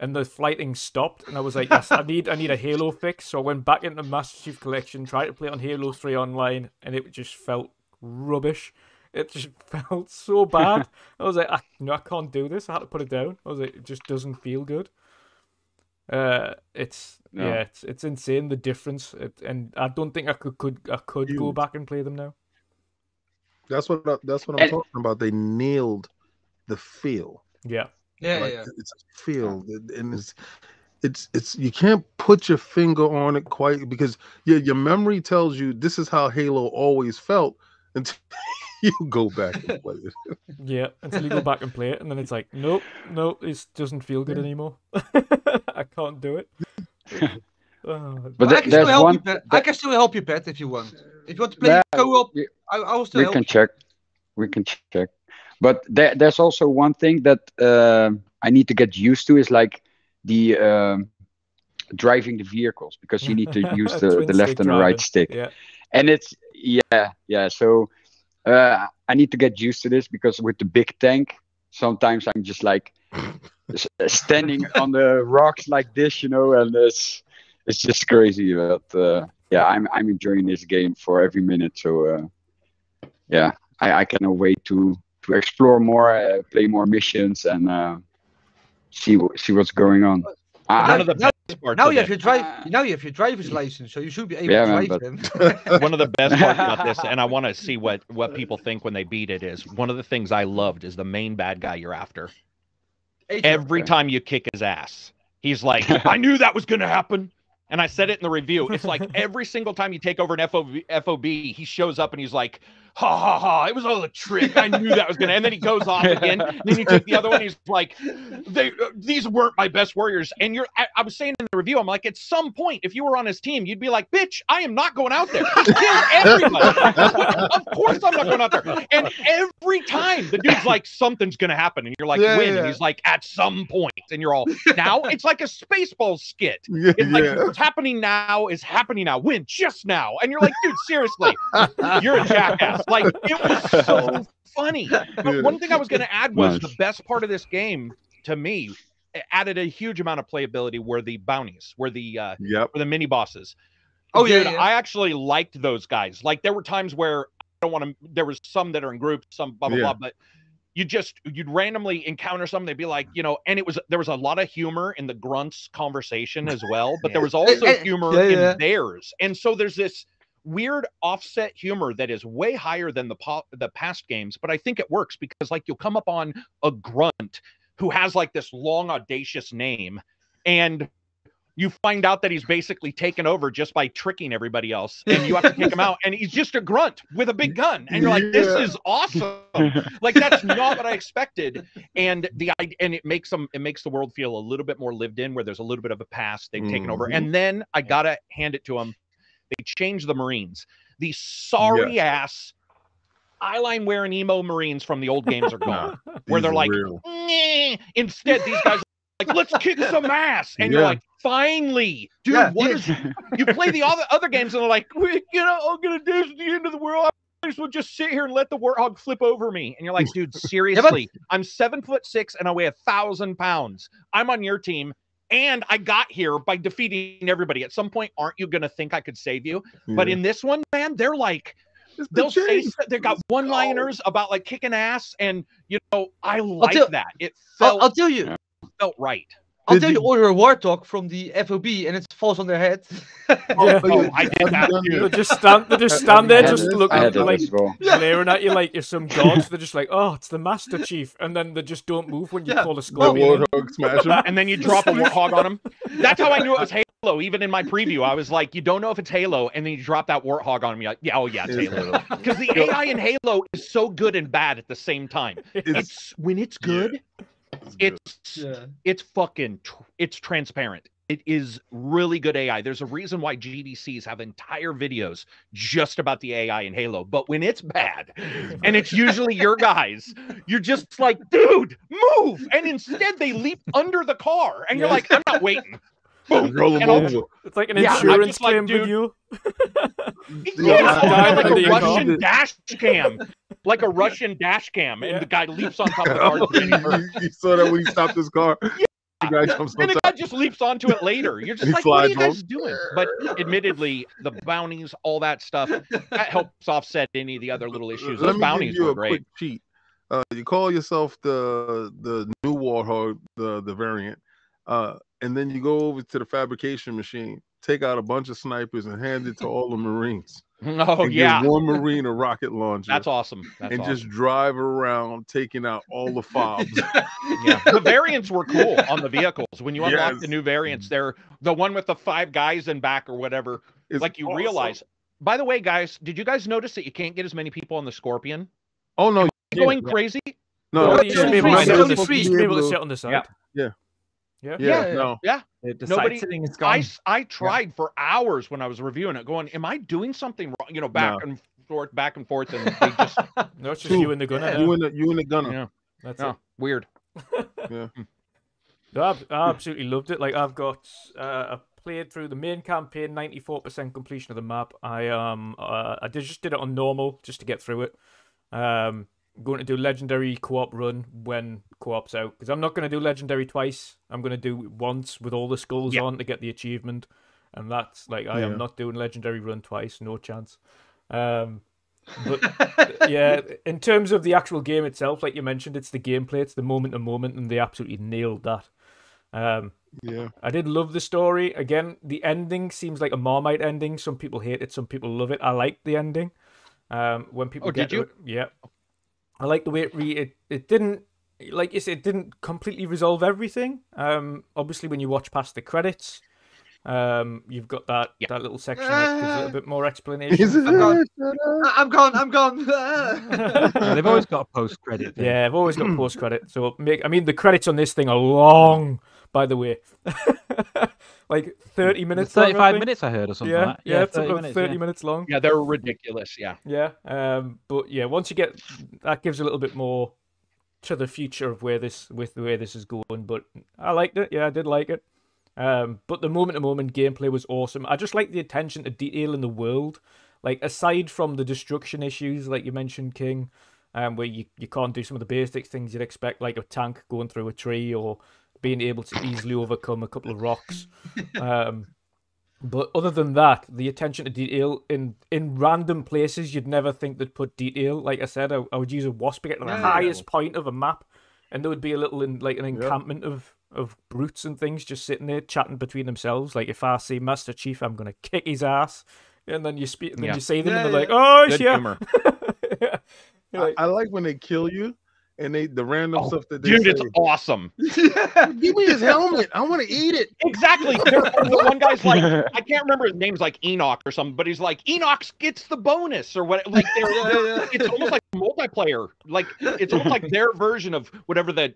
and the flighting stopped, and I was like, yes, I need I need a Halo fix. So I went back into Master Chief Collection, tried to play on Halo Three online, and it just felt rubbish. It just felt so bad. I was like, I, no, I can't do this. I had to put it down. I was like, it just doesn't feel good. Uh, it's No. yeah, it's it's insane the difference, it, and I don't think I could could I could go back and play them now. That's what I, that's what I'm And- talking about. They nailed the feel. Yeah, Yeah, like, yeah. It's a feel, and it's it's it's you can't put your finger on it quite because your your memory tells you this is how Halo always felt until you go back and play it. yeah. Until you go back and play it, and then it's like, nope, nope, it doesn't feel good anymore. I can't do it. Oh, But I th- can still help one. you, Pat. I can still help you, Pat, if you want. If you want to play Yeah, co-op, we- I, I will still we help. can you. check. We can check. But there, there's also one thing that um I need to get used to is like the um, driving the vehicles because you need to use the, the left and the right stick. Yeah, and it's yeah yeah. So uh, i need to get used to this because with the big tank sometimes i'm just like standing on the rocks like this you know and it's it's just crazy but uh, yeah i'm i'm enjoying this game for every minute. So uh, yeah i i cannot wait to to explore more uh, play more missions and uh, see what see what's going on I- One of the now- best parts Now you have your drive. Now you have your driver's license, so you should be able Yeah, to man, drive but- them. one of the best parts about this, and I want to see what what people think when they beat it is one of the things I loved is the main bad guy you're after. Every Okay. time you kick his ass, he's like, "I knew that was going to happen." And I said it in the review. It's like every single time you take over an FOB, FOB, he shows up and he's like, "Ha ha ha! It was all a trick. I knew that was gonna." And then he goes off again. Then you take the other one. He's like, "They, uh, these weren't my best warriors." And you're, I, I was saying in the review, I'm like, at some point, if you were on his team, you'd be like, "Bitch, I am not going out there. He everybody. of course, I'm not going out there." And every time the dude's like, "Something's gonna happen," and you're like, Yeah, "When?" yeah. And he's like, "At some point," and you're all, "Now it's like a Spaceball skit." Yeah, It's like what's happening now is happening now. When just now, and you're like, dude, seriously, you're a jackass. Like it was so funny. But one thing I was going to add was Nice. the best part of this game to me it added a huge amount of playability were the bounties, were the uh, Yep. were the mini bosses. Oh, yeah, Dude, yeah. I actually liked those guys. Like there were times where I don't want to. There was some that are in groups, some blah blah Yeah. blah, but. You just you'd randomly encounter something. They'd be like, you know, and it was there was a lot of humor in the grunts conversation as well, but there was also humor yeah, yeah. in theirs, and so there's this weird offset humor that is way higher than the po- the past games. But I think it works because like you'll come up on a grunt who has like this long audacious name, and you find out that he's basically taken over just by tricking everybody else, and you have to take him out, and he's just a grunt with a big gun, and you're like, this is awesome. like that's not what I expected, and the and it makes them it makes the world feel a little bit more lived in, where there's a little bit of a past they've taken over, Mhm. and then I gotta hand it to them, they changed the Marines, the sorry ass. Eyeline wearing emo Marines from the old games are gone. where they're like, instead these guys are like, let's kick some ass, and you're like, finally, dude, Yeah, what yeah. is? You play the other other games, and they're like, we, you know, I'm gonna do this at the end of the world. I just as well just sit here and let the warthog flip over me. And you're like, dude, seriously, I'm seven foot six and I weigh a thousand pounds. I'm on your team. And I got here by defeating everybody. At some point, aren't you gonna think I could save you? But hmm. in this one, man, they're like, the they'll say change. they got one liners about like kicking ass, and you know, I like that. It I'll, felt I'll tell you. felt right. I'll Did tell you, you- order a warthog from the FOB and it falls on their head. Yeah. Oh, oh, I did that too. They just stand. They just stand there, just this, looking I had that like glaring at you like you're some god. They're just like, oh, it's the Master Chief, and then they just don't move when you Yeah. call a The scorpion. in. warthog smash him. and then you drop a warthog on him. That's how I knew it was Halo. Even in my preview, I was like, "You don't know if it's Halo," and then you drop that warthog on him. You're like, "Yeah, oh yeah, it's It's Halo." Because the AI in Halo is so good and bad at the same time. It's, It's when it's good, it's good. It's yeah. it's fucking tr- it's transparent. It is really good AI. There's a reason why GDCs have entire videos just about the AI in Halo. But when it's bad, and it's usually your guys, you're just like, dude, move. And instead they leap under the car. And you're like, I'm not waiting. Boom. Roll him And I'll- over. It's like an Yeah, insurance just like, claim dude, video. Yeah, I- like a. Russian dash cam. Like a Russian dash cam. And Yeah. the guy leaps on top of the car. You, you saw that when he stopped his car. Yeah. The guy jumps and the top. guy just leaps onto it later. You're just He like, what are you slides guys doing? But admittedly, the bounties, all that stuff, that helps offset any of the other little issues. Let Those me bounties give you were a great. quick cheat. Uh, you call yourself the the new Warthog, the the variant, uh, and then you go over to the fabrication machine, take out a bunch of snipers, and hand it to all the Marines. Oh and yeah, give one Marine a rocket launcher. that's awesome. That's and awesome. just drive around taking out all the fobs. yeah. The variants were cool on the vehicles. When you unlock the new variants, they're the one with the five guys in back or whatever. It's like you awesome. realize. By the way, guys, did you guys notice that you can't get as many people on the Scorpion? Oh no, You going crazy? no, Well, that's you should be able to sit on the- you should be able to sit on the side. Yeah. Yeah. Yeah. Yeah, Yeah. no. Yeah. The, the Nobody- sightseeing is I, gone. s- I tried for hours when I was reviewing it, going, "Am I doing something wrong?" You know, back No. and forth, back and forth, and they just No, it's just Two. you and the gunner. Yeah. You and the you and the gunner. Yeah. That's oh, it. weird. yeah. I, I absolutely loved it. Like I've got, uh, I played through the main campaign, ninety four percent completion of the map. I um, uh, I did, just did it on normal just to get through it. Um, going to do legendary co-op run when co-op's out because I'm not going to do legendary twice. I'm going to do it once with all the skulls Yeah. on to get the achievement, and that's like I Yeah. am not doing legendary run twice. No chance. Um, but yeah, in terms of the actual game itself, like you mentioned, it's the gameplay, it's the moment to moment, and they absolutely nailed that. Um, Yeah. I did love the story. Again, the ending seems like a Marmite ending. Some people hate it, some people love it. I like the ending. Um, when people Oh, get did you? it, yeah, I like the way it re it, it didn't like you said, it didn't completely resolve everything. Um, obviously, when you watch past the credits, um, you've got that Yeah. that little section that gives a little bit more explanation. I'm gone. I- I'm gone. I'm gone. Yeah, they've always got a post credit. Yeah, they've always got post credit. So make I mean the credits on this thing are long, by the way. like thirty minutes. long, I Thirty-five minutes I heard or something Yeah, like that. yeah, it's 30 about minutes, thirty yeah. minutes long. Yeah, they're ridiculous. Yeah. Yeah. Um. But yeah, once you get that gives a little bit more to the future of where this with where this is going. But I liked it. Yeah, I did like it. Um. But the moment to moment gameplay was awesome. I just like the attention to detail in the world. Like aside from the destruction issues, like you mentioned, King, um, where you, you can't do some of the basic things you'd expect, like a tank going through a tree or being able to easily overcome a couple of rocks. Um, but other than that, the attention to detail in in random places you'd never think they'd put detail. Like I said, I, I would use a wasp to get to the Yeah. highest point of a map, and there would be a little in like an encampment of of brutes and things just sitting there chatting between themselves. Like if I see Master Chief, I'm gonna kick his ass. And then you speak, and then Yeah. you see them, Yeah, and they're yeah. like, "Oh, Good yeah." yeah. You're I, I like when they kill you and they the random Oh, stuff that they Dude, say. it's awesome. Give me his helmet. I want to eat it. Exactly. The one guy's like, I can't remember his name's like Enoch or something, but he's like, Enoch gets the bonus or what. Like, they're, Yeah, they're- yeah. it's almost like multiplayer. Like, it's almost like their version of whatever the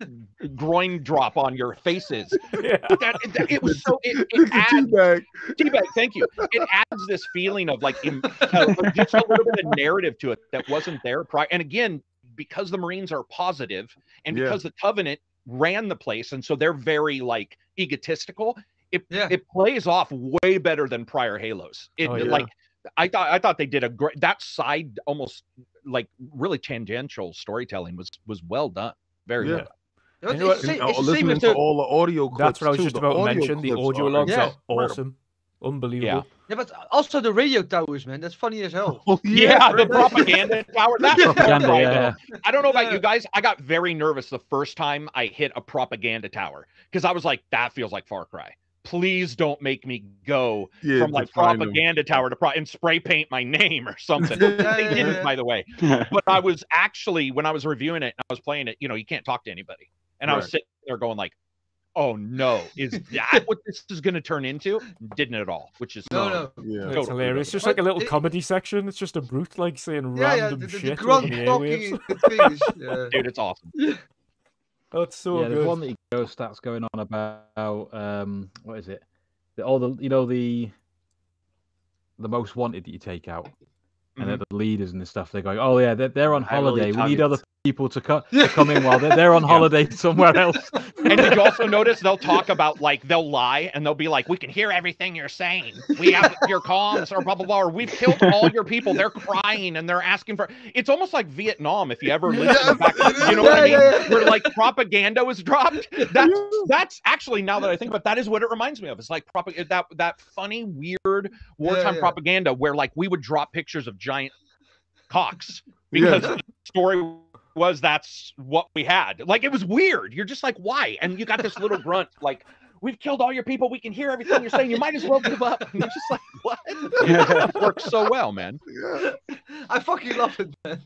groin drop on your face is. yeah. That, that- it was so, it, it adds Teabag. Teabag, thank you. It adds this feeling of like im- uh, just a little bit of narrative to it that wasn't there prior. And again, because the Marines are positive and Yeah. because the Covenant ran the place, and so they're very like egotistical. It Yeah. it plays off way better than prior Halos. It Oh, yeah. like I thought I thought they did a great that side almost like really tangential storytelling was was well done. Very Yeah. well. It's You know what? the same- And, it's the same listening to all the audio clips. That's what I was too. just about to mention. The audio logs Yeah. are incredible. awesome. Unbelievable. Yeah, but also the radio towers, man. That's funny as hell. Oh, Yeah, the propaganda tower. That's Propaganda, yeah. I don't know about Yeah. you guys. I got very nervous the first time I hit a propaganda tower because I was like, that feels like Far Cry. Please don't make me go Yeah, from like find 'em. propaganda tower to pro- and spray paint my name or something. They didn't, by the way. But I was actually when I was reviewing it and I was playing it, you know, you can't talk to anybody, and I was sitting there going like, "Oh no, is that what this is going to turn into?" Didn't at all, which is No, no. Yeah. It's hilarious. It's just like a little it- comedy section. It's just a brute like saying Yeah, yeah. random The, the, the shit grunt on the talking the things. Yeah. dude, it's awesome. Oh, so yeah, good. there's one that you go stats going on about um what is it? The, all the you know the the most wanted that you take out. And then mm-hmm. the leaders and the stuff, they're going, oh yeah, they're, they're on holiday. We need other people to, co- to come in while they're, they're on holiday somewhere else. And did you also notice they'll talk about like they'll lie and they'll be like, "We can hear everything you're saying. We have your comms or blah blah blah. Or we've killed all your people. They're crying and they're asking for." It's almost like Vietnam. If you ever listen back, you know what I mean? Yeah, yeah, yeah. Where like propaganda was dropped. That's that's actually now that I think about, that is what it reminds me of. It's like propag- that that funny weird wartime yeah. propaganda where like we would drop pictures of giant cocks Yeah. because the story was that's what we had. Like it was weird. You're just like, why? And you got this little grunt like, we've killed all your people. We can hear everything you're saying. You might as well give up. And you're just like, what? It works so well, man. Yeah. I fucking love it, man.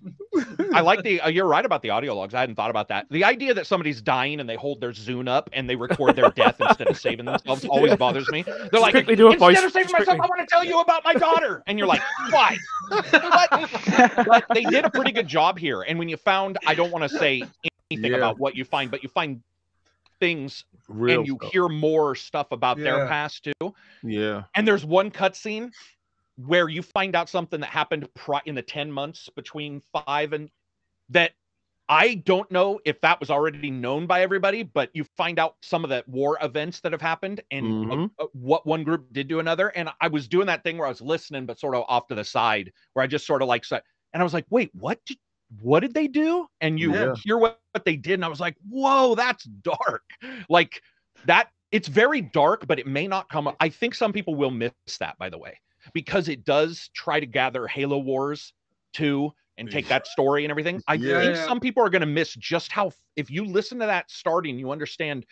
I like the. Uh, you're right about the audio logs. I hadn't thought about that. The idea that somebody's dying and they hold their Zune up and they record their death instead of saving themselves always bothers me. They're like, quickly do a instead voice- of saving myself, quickly." I want to tell you about my daughter. And you're like, why? but, but they did a pretty good job here. And when you found, I don't want to say anything Yeah. about what you find, but you find things Real and you stuff. hear more stuff about their past too. Yeah. And there's one cutscene where you find out something that happened in the 10 months between five and that I don't know if that was already known by everybody, but you find out some of the war events that have happened and uh, Mhm. uh, what one group did to another. And I was doing that thing where I was listening, but sort of off to the side, where I just sort of like, said- and I was like, wait, what did, what did they do? And you Yeah. hear what, what they did. And I was like, whoa, that's dark. Like that, it's very dark, but it may not come. Up. I think some people will miss that, by the way, because it does try to gather Halo Wars 2 and take that story and everything. I Yeah. think some people are going to miss just how, if you listen to that starting, you understand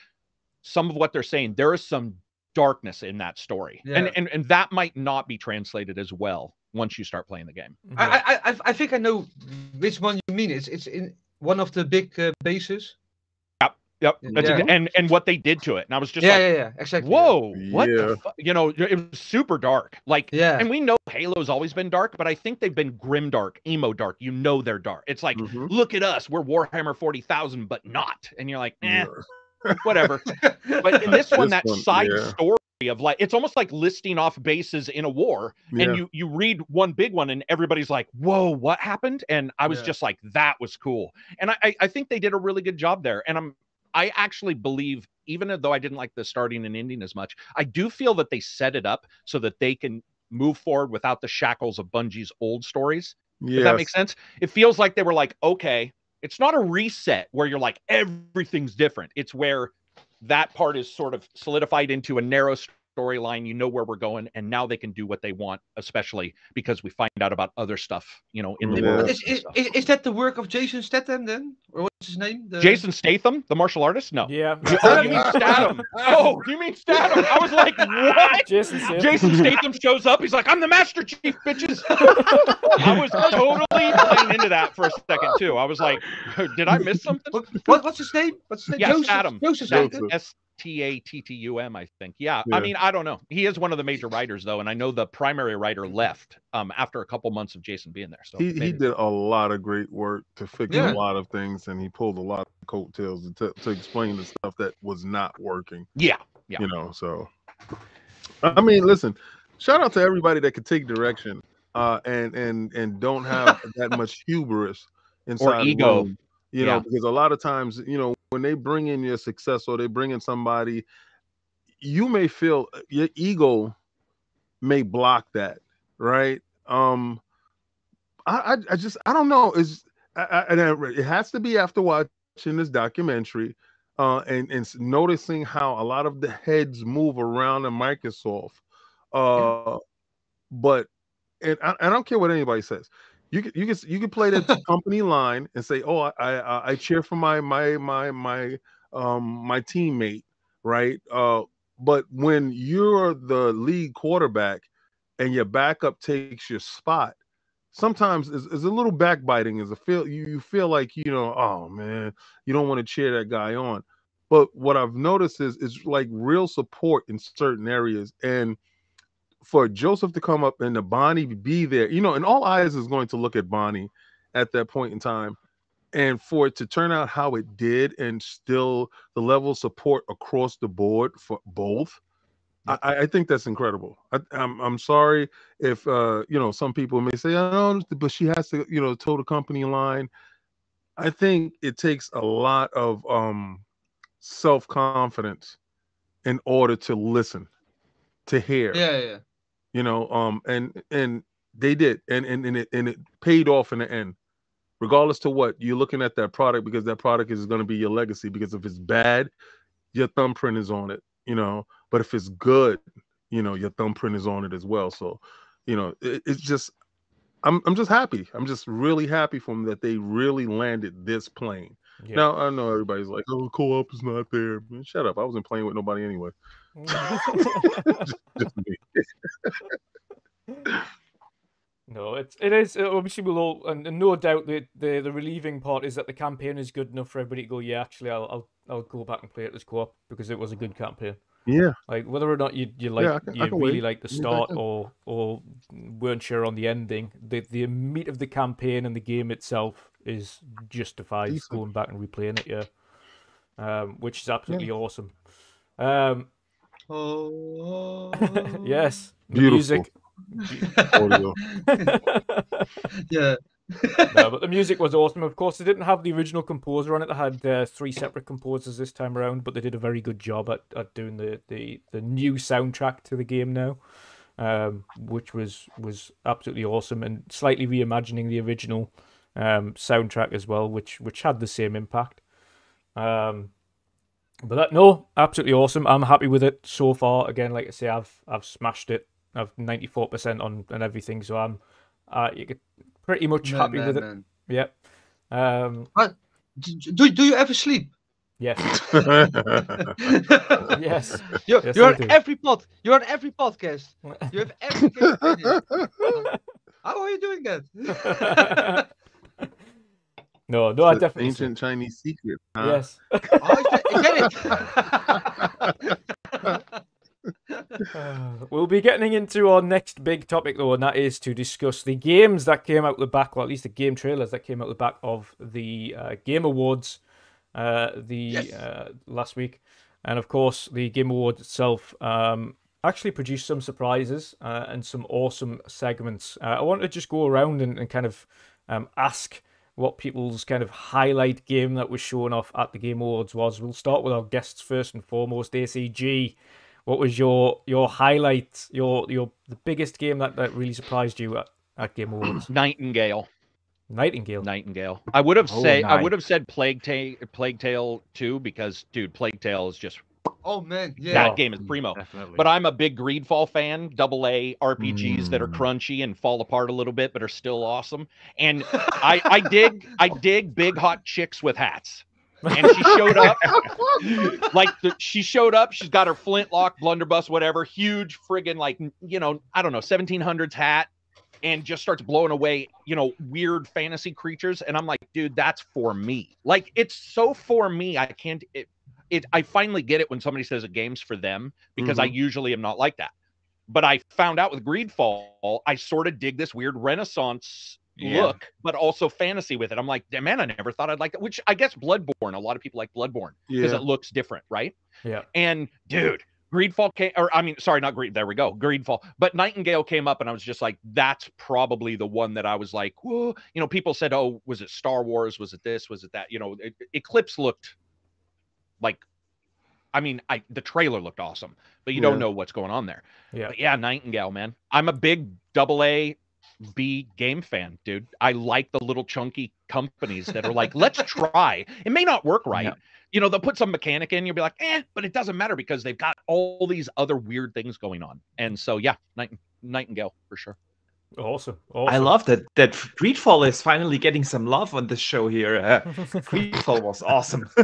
some of what they're saying. There is some darkness in that story, and, Yeah. and and that might not be translated as well once you start playing the game. Yeah. I, I, I, I think I know which one you mean. It's, it's in one of the big uh, bases. Yep, that's Yeah. exa- and and what they did to it, and I was just yeah, like, yeah, yeah, exactly. whoa, what Yeah. the fu-? you know, it was super dark. Like, Yeah. and we know Halo's always been dark, but I think they've been grim dark, emo dark. You know, they're dark. It's like, Mhm. look at us, we're Warhammer forty thousand, but not. And you're like, eh, Yeah. Whatever. But in this one, This that one, side yeah. story of like, it's almost like listing off bases in a war, Yeah. and you you read one big one, and everybody's like, whoa, what happened? And I was Yeah. just like, that was cool. And I I- I think they did a really good job there. And I'm I actually believe, even though I didn't like the starting and ending as much, I do feel that they set it up so that they can move forward without the shackles of Bungie's old stories. If that Yes. makes sense. It feels like they were like, okay, it's not a reset where you're like everything's different. It's where that part is sort of solidified into a narrow storyline. You know where we're going, and now they can do what they want, especially because we find out about other stuff, you know, in the Yeah. world. Is, is, is, is that the work of Jason Statham then? Or what's his name? The... Jason Statham, the martial artist? No. Yeah. Oh, you mean Statham? Oh, you mean Statham? I was like, what? Jason Statham. Jason Statham shows up. He's like, I'm the Master Chief, bitches. I was totally playing into that for a second too. I was like, did I miss something? What, what, what's his name? What's his name? Yeah, Joseph, Staten. Joseph Joseph. S T A T T U M, I think. Yeah. Yeah. I mean, I don't know. He is one of the major writers though, and I know the primary writer left um after a couple months of Jason being there. So He, he did a lot of great work to fix Yeah. a lot of things, and he pulled a lot of coattails to, to explain the stuff that was not working. Yeah. Yeah. You know, so I mean, listen, shout out to everybody that could take direction uh, and and and don't have that much hubris inside the ego. room, you Yeah. know, because a lot of times, you know, when they bring in your success or they bring in somebody, you may feel uh, your ego may block that, right? Um, I I, I just I don't know. Is and it has to be after watching this documentary uh, and and noticing how a lot of the heads move around in Microsoft Uh, but and I, I don't care what anybody says. You can you can you can play the company line and say, "Oh, I, I I cheer for my my my my um my teammate," right? Uh, but when you're the lead quarterback and your backup takes your spot, sometimes it's, it's a little backbiting. Is a feel you, you feel like you know, oh man, you don't want to cheer that guy on. But what I've noticed is is like real support in certain areas and for Joseph to come up and the Bonnie be there, you know, and all eyes is going to look at Bonnie at that point in time. And for it to turn out how it did, and still the level of support across the board for both, I, I think that's incredible. I, am I'm, I'm sorry if uh, you know some people may say, "Oh, but she has to," you know, toe the company line. I think it takes a lot of um, self confidence in order to listen, to hear. Yeah, yeah you know um and and they did and and, and it and it paid off in the end. Regardless to what you're looking at that product because that product is going to be your legacy because if it's bad your thumbprint is on it you know. But if it's good you know your thumbprint is on it as well. So you know it, it's just I'm, I'm just happy. I'm just really happy for them that they really landed this plane. Yeah. now i know everybody's like oh co-op is not there. Man, shut up. I wasn't playing with nobody anyway no, it's it is obviously we'll all and, and, no doubt the, the the relieving part is that the campaign is good enough for everybody to go. Yeah, actually, I'll I'll, I'll go back and play it as co-op because it was a good campaign. Yeah, like whether or not you you like yeah, can, you really like the start or or weren't sure on the ending, the the meat of the campaign and the game itself is justifies Decent. going back and replaying it. Yeah, um, which is absolutely yeah. awesome. Um, Oh. yes. Beautiful. music. yeah. no, but the music was awesome. Of course, they didn't have the original composer on it. They had uh, three separate composers this time around, but they did a very good job at, at doing the, the, the new soundtrack to the game now, um, which was was absolutely awesome and slightly reimagining the original um, soundtrack as well, which which had the same impact. Um, but that no, absolutely awesome. I'm happy with it so far. Again, like I say, I've I've smashed it. I've 94 percent on and everything, so I'm uh you get pretty much man, happy man, with man. it. Yep. Um, but do do you ever sleep? Yes. yes. You're, yes, you're on every pod. You're on every podcast. You have every. How are you doing that? No, no, I definitely ancient Chinese secret. Huh? Yes. oh, get it. we'll be getting into our next big topic though, and that is to discuss the games that came out the back, or at least the game trailers that came out the back of the uh, Game Awards uh, the yes. uh, last week, and of course the Game Awards itself um, actually produced some surprises uh, and some awesome segments. Uh, I want to just go around and, and kind of um, ask what people's kind of highlight game that was shown off at the Game Awards was. We'll start with our guests first and foremost. ACG, what was your your highlight, your your the biggest game that, that really surprised you at, at Game Awards? Nightingale. Nightingale. Nightingale. I would have oh, say nice. I would have said Plague Tale Plague Tale 2 because dude, Plague Tale is just Oh man, yeah. That game is primo. Definitely. But I'm a big Greedfall fan, double A RPGs mm. that are mm. crunchy and fall apart a little bit, but are still awesome. And I, I dig I dig big hot chicks with hats. And she showed up like the, she showed up. She's got her flintlock, blunderbuss, whatever, huge friggin' like you know I don't know 1700s hat, and just starts blowing away you know weird fantasy creatures. And I'm like, dude, that's for me. Like it's so for me. I can't. It, it I finally get it when somebody says a game's for them because mm-hmm. I usually am not like that. But I found out with Greedfall, I sort of dig this weird Renaissance yeah. look, but also fantasy with it. I'm like, man, I never thought I'd like that. Which I guess Bloodborne, a lot of people like Bloodborne because yeah. it looks different, right? Yeah. And dude, Greedfall came, or I mean, sorry, not Greed. There we go, Greedfall. But Nightingale came up, and I was just like, that's probably the one that I was like, whoa. You know, people said, oh, was it Star Wars? Was it this? Was it that? You know, it, Eclipse looked like I mean, I the trailer looked awesome, but you yeah. don't know what's going on there. Yeah, but yeah, Nightingale, man. I'm a big double A B game fan, dude. I like the little chunky companies that are like, let's try. It may not work right. You know, they'll put some mechanic in, you'll be like, eh, but it doesn't matter because they've got all these other weird things going on. And so yeah, Night Nightingale for sure. Awesome. awesome. I love that that Greedfall is finally getting some love on this show here. Uh, Greedfall was awesome.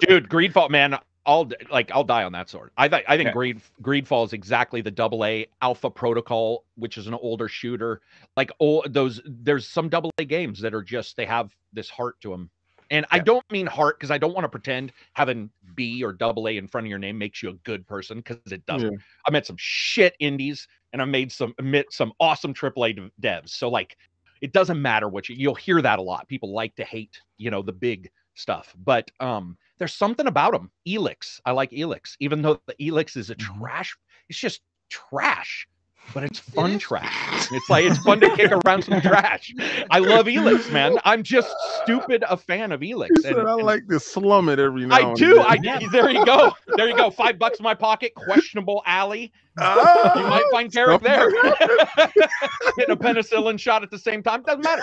Dude, Greedfall, man, I'll like I'll die on that sword. I think I think Yeah. Greed Greedfall is exactly the double A Alpha Protocol, which is an older shooter. Like oh, those there's some double A games that are just they have this heart to them. And I don't mean heart because I don't want to pretend having B or double A in front of your name makes you a good person because it doesn't. Yeah. I met some shit indies and I made some some awesome AAA dev- devs. So like it doesn't matter what you you'll hear that a lot. People like to hate, you know, the big stuff. But um there's something about them. Elex. I like Elex, even though the Elex is a trash, it's just trash. But it's fun is? trash. It's like it's fun to kick around some trash. I love Elex, man. I'm just stupid a fan of Elex. He said, and- I and- like to slum it every now I and do. then." I there you go. There you go. Five bucks in my pocket. Questionable alley. Ah! You might find Carrick there. Getting a penicillin shot at the same time doesn't matter.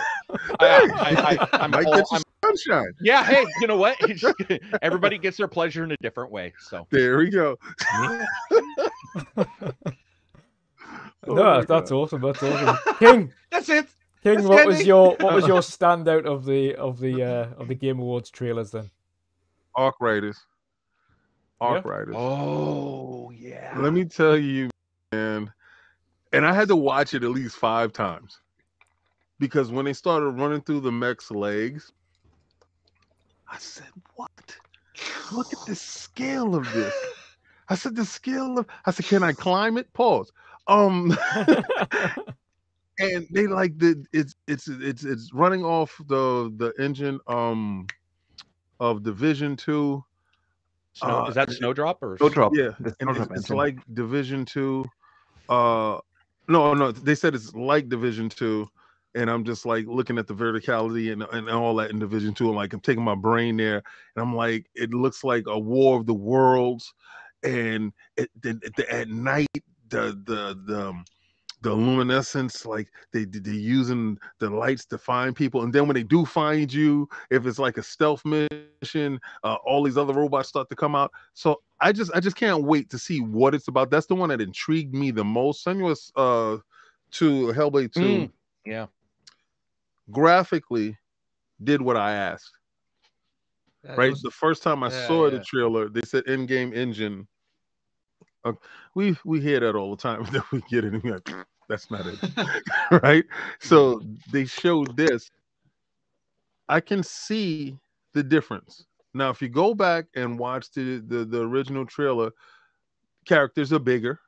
I, I, I, I'm Might all- get you I'm- sunshine. yeah. Hey, you know what? Everybody gets their pleasure in a different way. So There we go. Oh no, my that's awesome. That's awesome. King, That's it. King, That's what was your what was your standout of the of the uh, of the Game Awards trailers then? Arc Raiders. Arc Yeah. Raiders. Oh yeah. Let me tell you, man. And I had to watch it at least five times because when they started running through the mech's legs, I said, "What? Look at the scale of this." I said, "The scale of." I said, "Can I climb it?" Pause. Um, and they like the it's it's it's it's running off the the engine um of Division Two. Snow, Uh, is that Snowdrop or Snowdrop. Yeah, The and it's, it's like Division Two. Uh, no, no, they said it's like Division Two, and I'm just like looking at the verticality and and all that in Division Two. and like I'm taking my brain there, and I'm like, it looks like a War of the Worlds, and it, the, the, at night the the the um, the luminescence like they they're using the lights to find people. And then when they do find you if it's like a stealth mission uh, all these other robots start to come out. So i just i just can't wait to see what it's about. That's the one that intrigued me the most. Senua's uh to hellblade 2 Mm, yeah. graphically did what i asked. Yeah, right? those- the first time i yeah, saw yeah. the trailer they said in-game engine we we hear that all the time then we get it and we're like that's not it. Right? So they showed this. I can see the difference. Now if you go back and watch the the, the original trailer characters are bigger.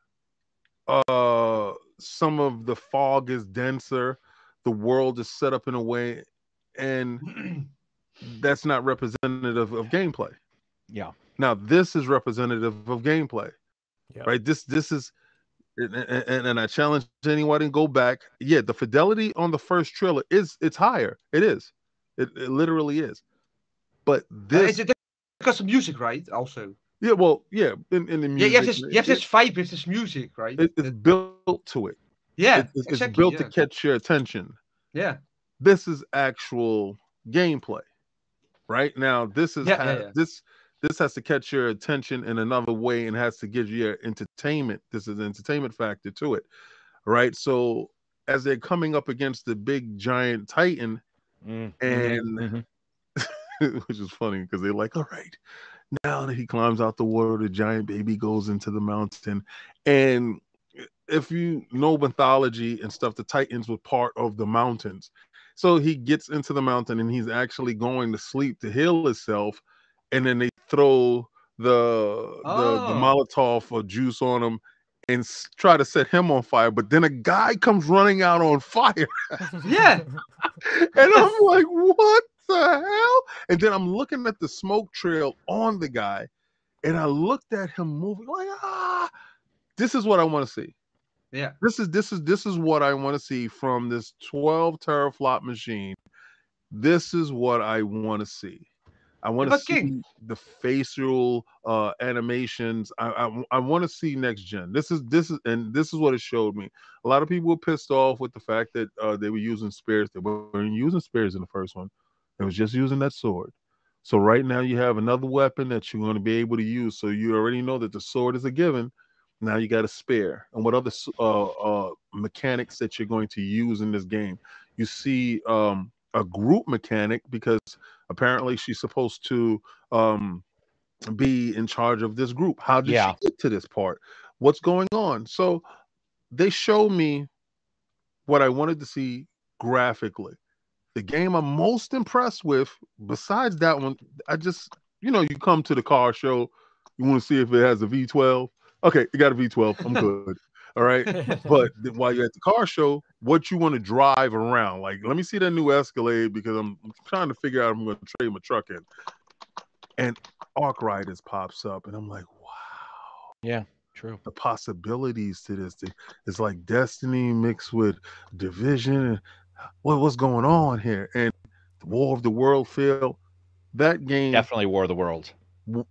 Uh some of the fog is denser. The world is set up in a way and that's not representative of gameplay. Yeah. now this is representative of gameplay Yeah. right this this is and, and, and i challenge anyone to go back yeah the fidelity on the first trailer is it's higher it is it, it literally is but Uh, this it's, it's got some music, right? Also, yeah well yeah in, in the yeah, music you have this, you have it- this vibe with this music, right? it- it's built to it yeah, It- it's, it's built yeah. to catch your attention Yeah, this is actual gameplay right now this is Yeah, yeah, yeah. this this has to catch your attention in another way and has to give you your entertainment. This is an entertainment factor to it right? So as they're coming up against the big giant titan Mm, and mhm. which is funny because they're like all right now that he climbs out the water the giant baby goes into the mountain. And if you know mythology and stuff the titans were part of the mountains. So he gets into the mountain and he's actually going to sleep to heal himself and then they throw the the, the Oh. molotov or juice on him and s- try to set him on fire but then a guy comes running out on fire Yeah. and I'm like, what the hell? And then I'm looking at the smoke trail on the guy, and I looked at him moving like, ah, this is what I want to see. Yeah. This is this is this is what I want to see from this 12 teraflop machine. This is what I want to see. I want to see King- the facial uh, animations. I I, I want to see next gen. This is this is and this is what it showed me. A lot of people were pissed off with the fact that uh, they were using spears. They weren't using spears in the first one. They was just using that sword. So right now you have another weapon that you're going to be able to use. So you already know that the sword is a given. Now you got a spear. And what other uh, uh, mechanics that you're going to use in this game? You see um, a group mechanic because apparently she's supposed to um, be in charge of this group. How did Yeah. she get to this part? What's going on? So they show me what I wanted to see graphically. The game I'm most impressed with, besides that one, I just, you know, you come to the car show, you want to see if it has a V12. Okay, it got a V12. I'm good. All right. But while you're at the car show, what you want to drive around? Like, let me see that new Escalade because I'm trying to figure out if I'm going to trade my truck in. And Arc Raiders pops up, and I'm like, wow Yeah. True. the possibilities to this. thing. It's like Destiny mixed with Division. What what's going on here? And the War of the World feel. That game Definitely War of the World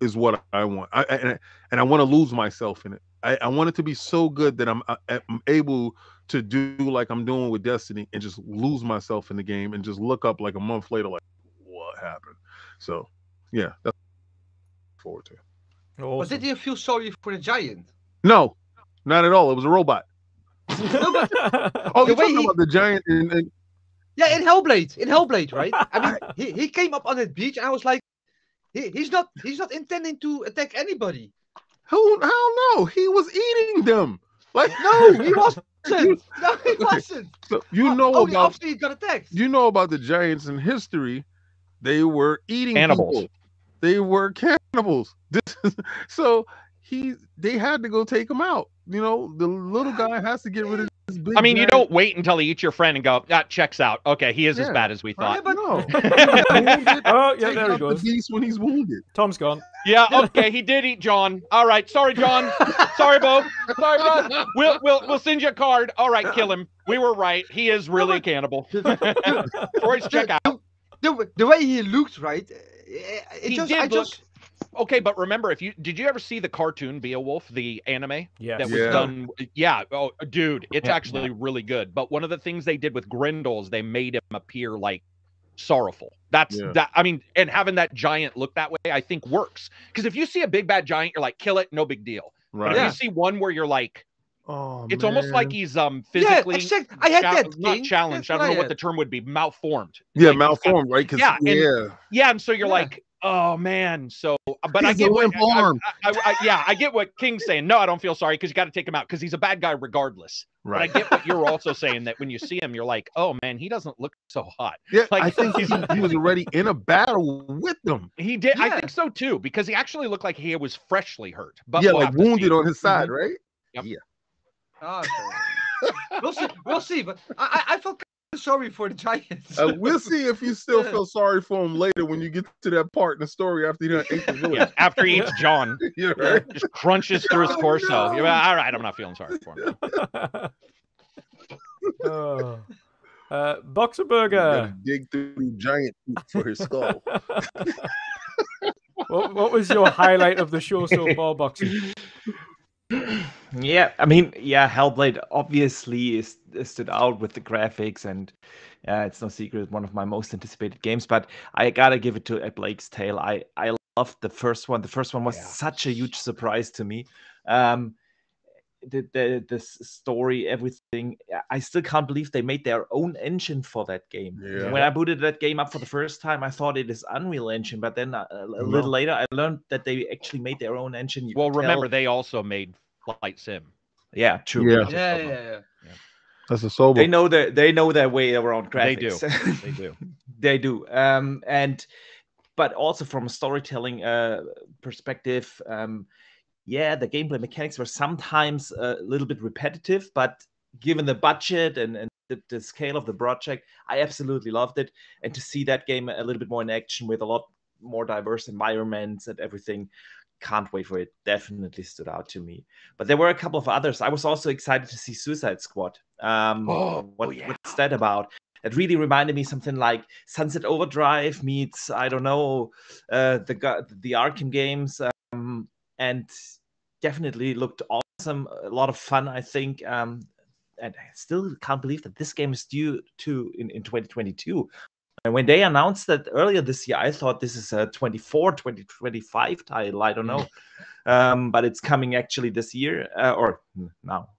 is what I want. I- and I, and I want to lose myself in it. I, I want it to be so good that I'm, I, I'm able to do like I'm doing with Destiny and just lose myself in the game and just look up like a month later, like what happened. So yeah, that's forward to. Oh, but Awesome. did you feel sorry for the giant? No, not at all. It was a robot. Oh, The you're talking he- about the giant and, and Yeah, in Hellblade, in Hellblade, right? I mean, he, he came up on that beach, and I was like, he, he's not he's not intending to attack anybody. Who? Hell no, he was eating them. Like No, he wasn't. No, he wasn't. So you oh, know oh, only about after he got attacked. you know about the giants in history. They were eating animals. people. They were cannibals. This is, so he they had to go take him out. You know, the little guy has to get rid of this big. I mean, you don't wait until he eats your friend and go, that checks out. Okay, he is as bad as we Yeah, thought. but No. oh, yeah, Take there he out the goes. beast when he's wounded. Tom's gone. Yeah, okay, he did eat John. All right, sorry, John. Sorry, Bo. Sorry, Bo. We'll we'll we'll send you a card. All right, kill him. We were right. He is really a cannibal. Troy's check out. the, the way he looked, right? uh, It He just, did I look- just, Okay, but remember, if you did you ever see the cartoon Beowulf, the anime Yes. that was Yeah. done? Yeah. Oh, dude, it's Yeah. actually really good. But one of the things they did with Grendel is they made him appear like sorrowful. That's Yeah. that. I mean, and having that giant look that way, I think works. Because if you see a big bad giant, you're like, kill it, no big deal. But Right. if Yeah. you see one where you're like, Oh, it's almost like he's um yeah, physically exact. I had chal- that. not challenged. That's I don't know I what the term would be. Malformed. yeah, Like, he's got- malformed, right? 'Cause- Yeah, and- yeah. Yeah, and so you're Yeah. like, oh man. So, but I He's a get what, limp I- I, I, I- yeah, I get what King's saying. No, I don't feel sorry because you got to take him out because he's a bad guy regardless. But I get what you're also saying that when you see him, you're like, oh man, he doesn't look so hot. Yeah, like- I think he, he was already in a battle with them. He did. I think so too because he actually looked like he was freshly hurt. But yeah, we'll like have to see. wounded on his side, Mhm. right? Yeah. okay. we'll see. We'll see. But I, I I felt kind of sorry for the giants. Uh, we'll see if you still Yeah. feel sorry for him later when you get to that part in the story after he done ate the village. Yeah, after he eats John, Yeah, right. just crunches through his Oh, torso. no. You're like, all right, I'm not feeling sorry for him. oh. Uh, Boxenberger. dig through giant for his skull. What, what was your highlight of the show so far, Boxer? Yeah, I mean, yeah, Hellblade obviously is, stood out with the graphics, and uh, it's no secret, one of my most anticipated games. But I gotta give it to A Plague Tale. I I loved the first one. The first one was Yeah. such a huge surprise to me. Um, the the the story, everything. I still can't believe they made their own engine for that game. Yeah. When I booted that game up for the first time, I thought it is Unreal Engine, but then uh, a, a No. little later, I learned that they actually made their own engine. You Well, remember tell- they also made Flight Sim. yeah, true. Yeah. yeah, yeah, yeah. That's Asobo. They know that they know their way around graphics. They do. They do. they do. Um, and but also from a storytelling uh, perspective, um, yeah, the gameplay mechanics were sometimes a little bit repetitive, but given the budget and, and the, the scale of the project, I absolutely loved it. And to see that game a little bit more in action with a lot more diverse environments and everything, can't wait for it. Definitely stood out to me. But there were a couple of others. I was also excited to see Suicide Squad. Um, Oh, what, yeah. what's that about? It really reminded me something like Sunset Overdrive meets I don't know uh, the the Arkham games, um, and definitely looked awesome. A lot of fun, I think. Um, and I still can't believe that this game is due to in, in 2022. And when they announced that earlier this year, I thought this is a 24, 2025 title. I don't know. Um, but it's coming actually this year, uh, or now,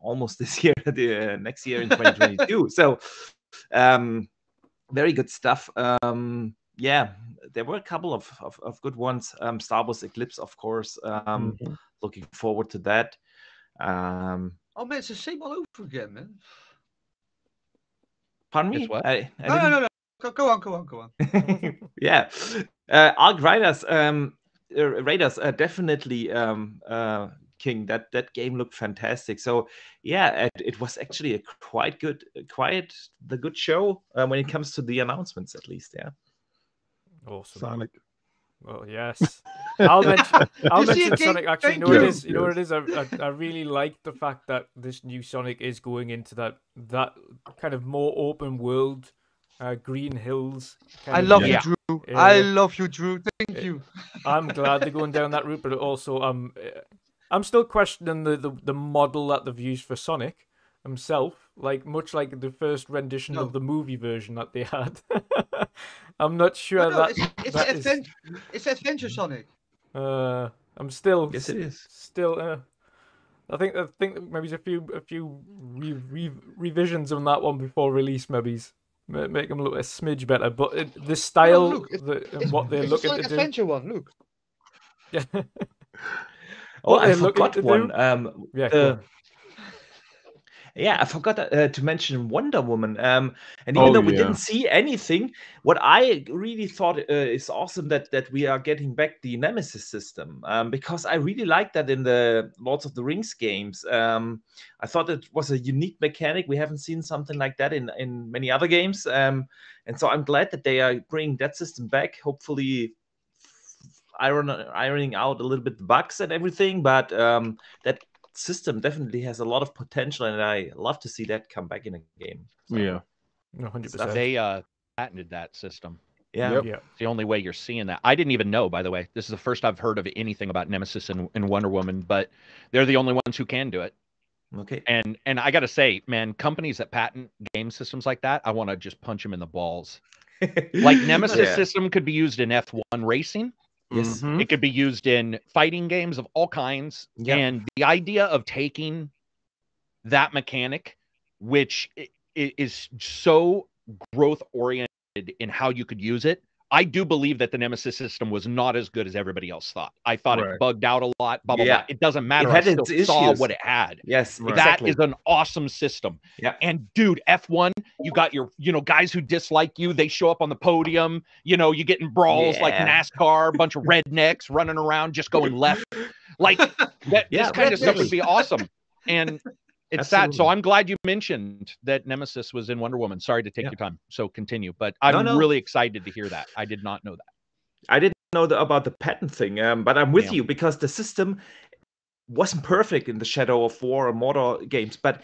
almost this year, the uh, next year in 2022. so, um, very good stuff. Um, yeah, there were a couple of, of, of good ones. Um, Star Wars Eclipse, of course. Um, mm-hmm. Looking forward to that. Um, oh man, it's the same all over again, man. Pardon me? I, I no, no, no, no. Go, go, on, go on, go on. yeah, uh, Arc Riders, um, uh, Raiders, uh, definitely um, uh, King. That that game looked fantastic. So yeah, it, it was actually a quite good, quite the good show uh, when it comes to the announcements, at least. Yeah. Awesome. Sonic. Well, yes. I'll mention, I'll mention Sonic. Actually, you know what it is. You know what it is. I, I, I really like the fact that this new Sonic is going into that that kind of more open world, uh, Green Hills. I love you, Drew. Yeah. I love you, Drew. Thank you. I'm glad they're going down that route, but also I'm I'm still questioning the, the, the model that they've used for Sonic himself, like much like the first rendition no. of the movie version that they had. I'm not sure no, no, that it's, it's, that advent- is... it's Adventure Sonic. Uh, I'm still. Yes, it is. Still, uh, I think I think maybe there's a few a few re- re- revisions on that one before release. Maybe make them look a smidge better. But it, the style, look, the, what they're looking like to adventure do. one. Look. Yeah. oh, I forgot one. Um, yeah. The, yeah, I forgot uh, to mention Wonder Woman. Um, and even oh, though we yeah. didn't see anything, what I really thought uh, is awesome that that we are getting back the Nemesis system um, because I really like that in the Lords of the Rings games. Um, I thought it was a unique mechanic. We haven't seen something like that in in many other games, um, and so I'm glad that they are bringing that system back. Hopefully, iron, ironing out a little bit the bugs and everything, but um, that system definitely has a lot of potential, and I love to see that come back in a game. So, yeah, hundred percent. They uh, patented that system. Yeah, yep. yeah. It's the only way you're seeing that. I didn't even know, by the way. This is the first I've heard of anything about Nemesis and, and Wonder Woman, but they're the only ones who can do it. Okay. And and I got to say, man, companies that patent game systems like that, I want to just punch them in the balls. like Nemesis yeah. system could be used in F1 racing. Yes. Mm-hmm. It could be used in fighting games of all kinds. Yep. And the idea of taking that mechanic, which is so growth oriented in how you could use it, I do believe that the Nemesis system was not as good as everybody else thought. I thought right. it bugged out a lot. Blah blah yeah. blah. It doesn't matter. It had I still its saw issues. what it had. Yes, right. that is an awesome system. Yeah. And dude, F one, you got your you know guys who dislike you. They show up on the podium. You know, you get in brawls yeah. like NASCAR. A bunch of rednecks running around just going left. Like that. yeah, this kind of stuff would be awesome. And it's Absolutely. sad. So I'm glad you mentioned that Nemesis was in Wonder Woman. Sorry to take yeah. your time. So continue, but I'm no, no. really excited to hear that. I did not know that. I didn't know the, about the patent thing, um, but I'm with yeah. you because the system wasn't perfect in the Shadow of War or Mordor games, but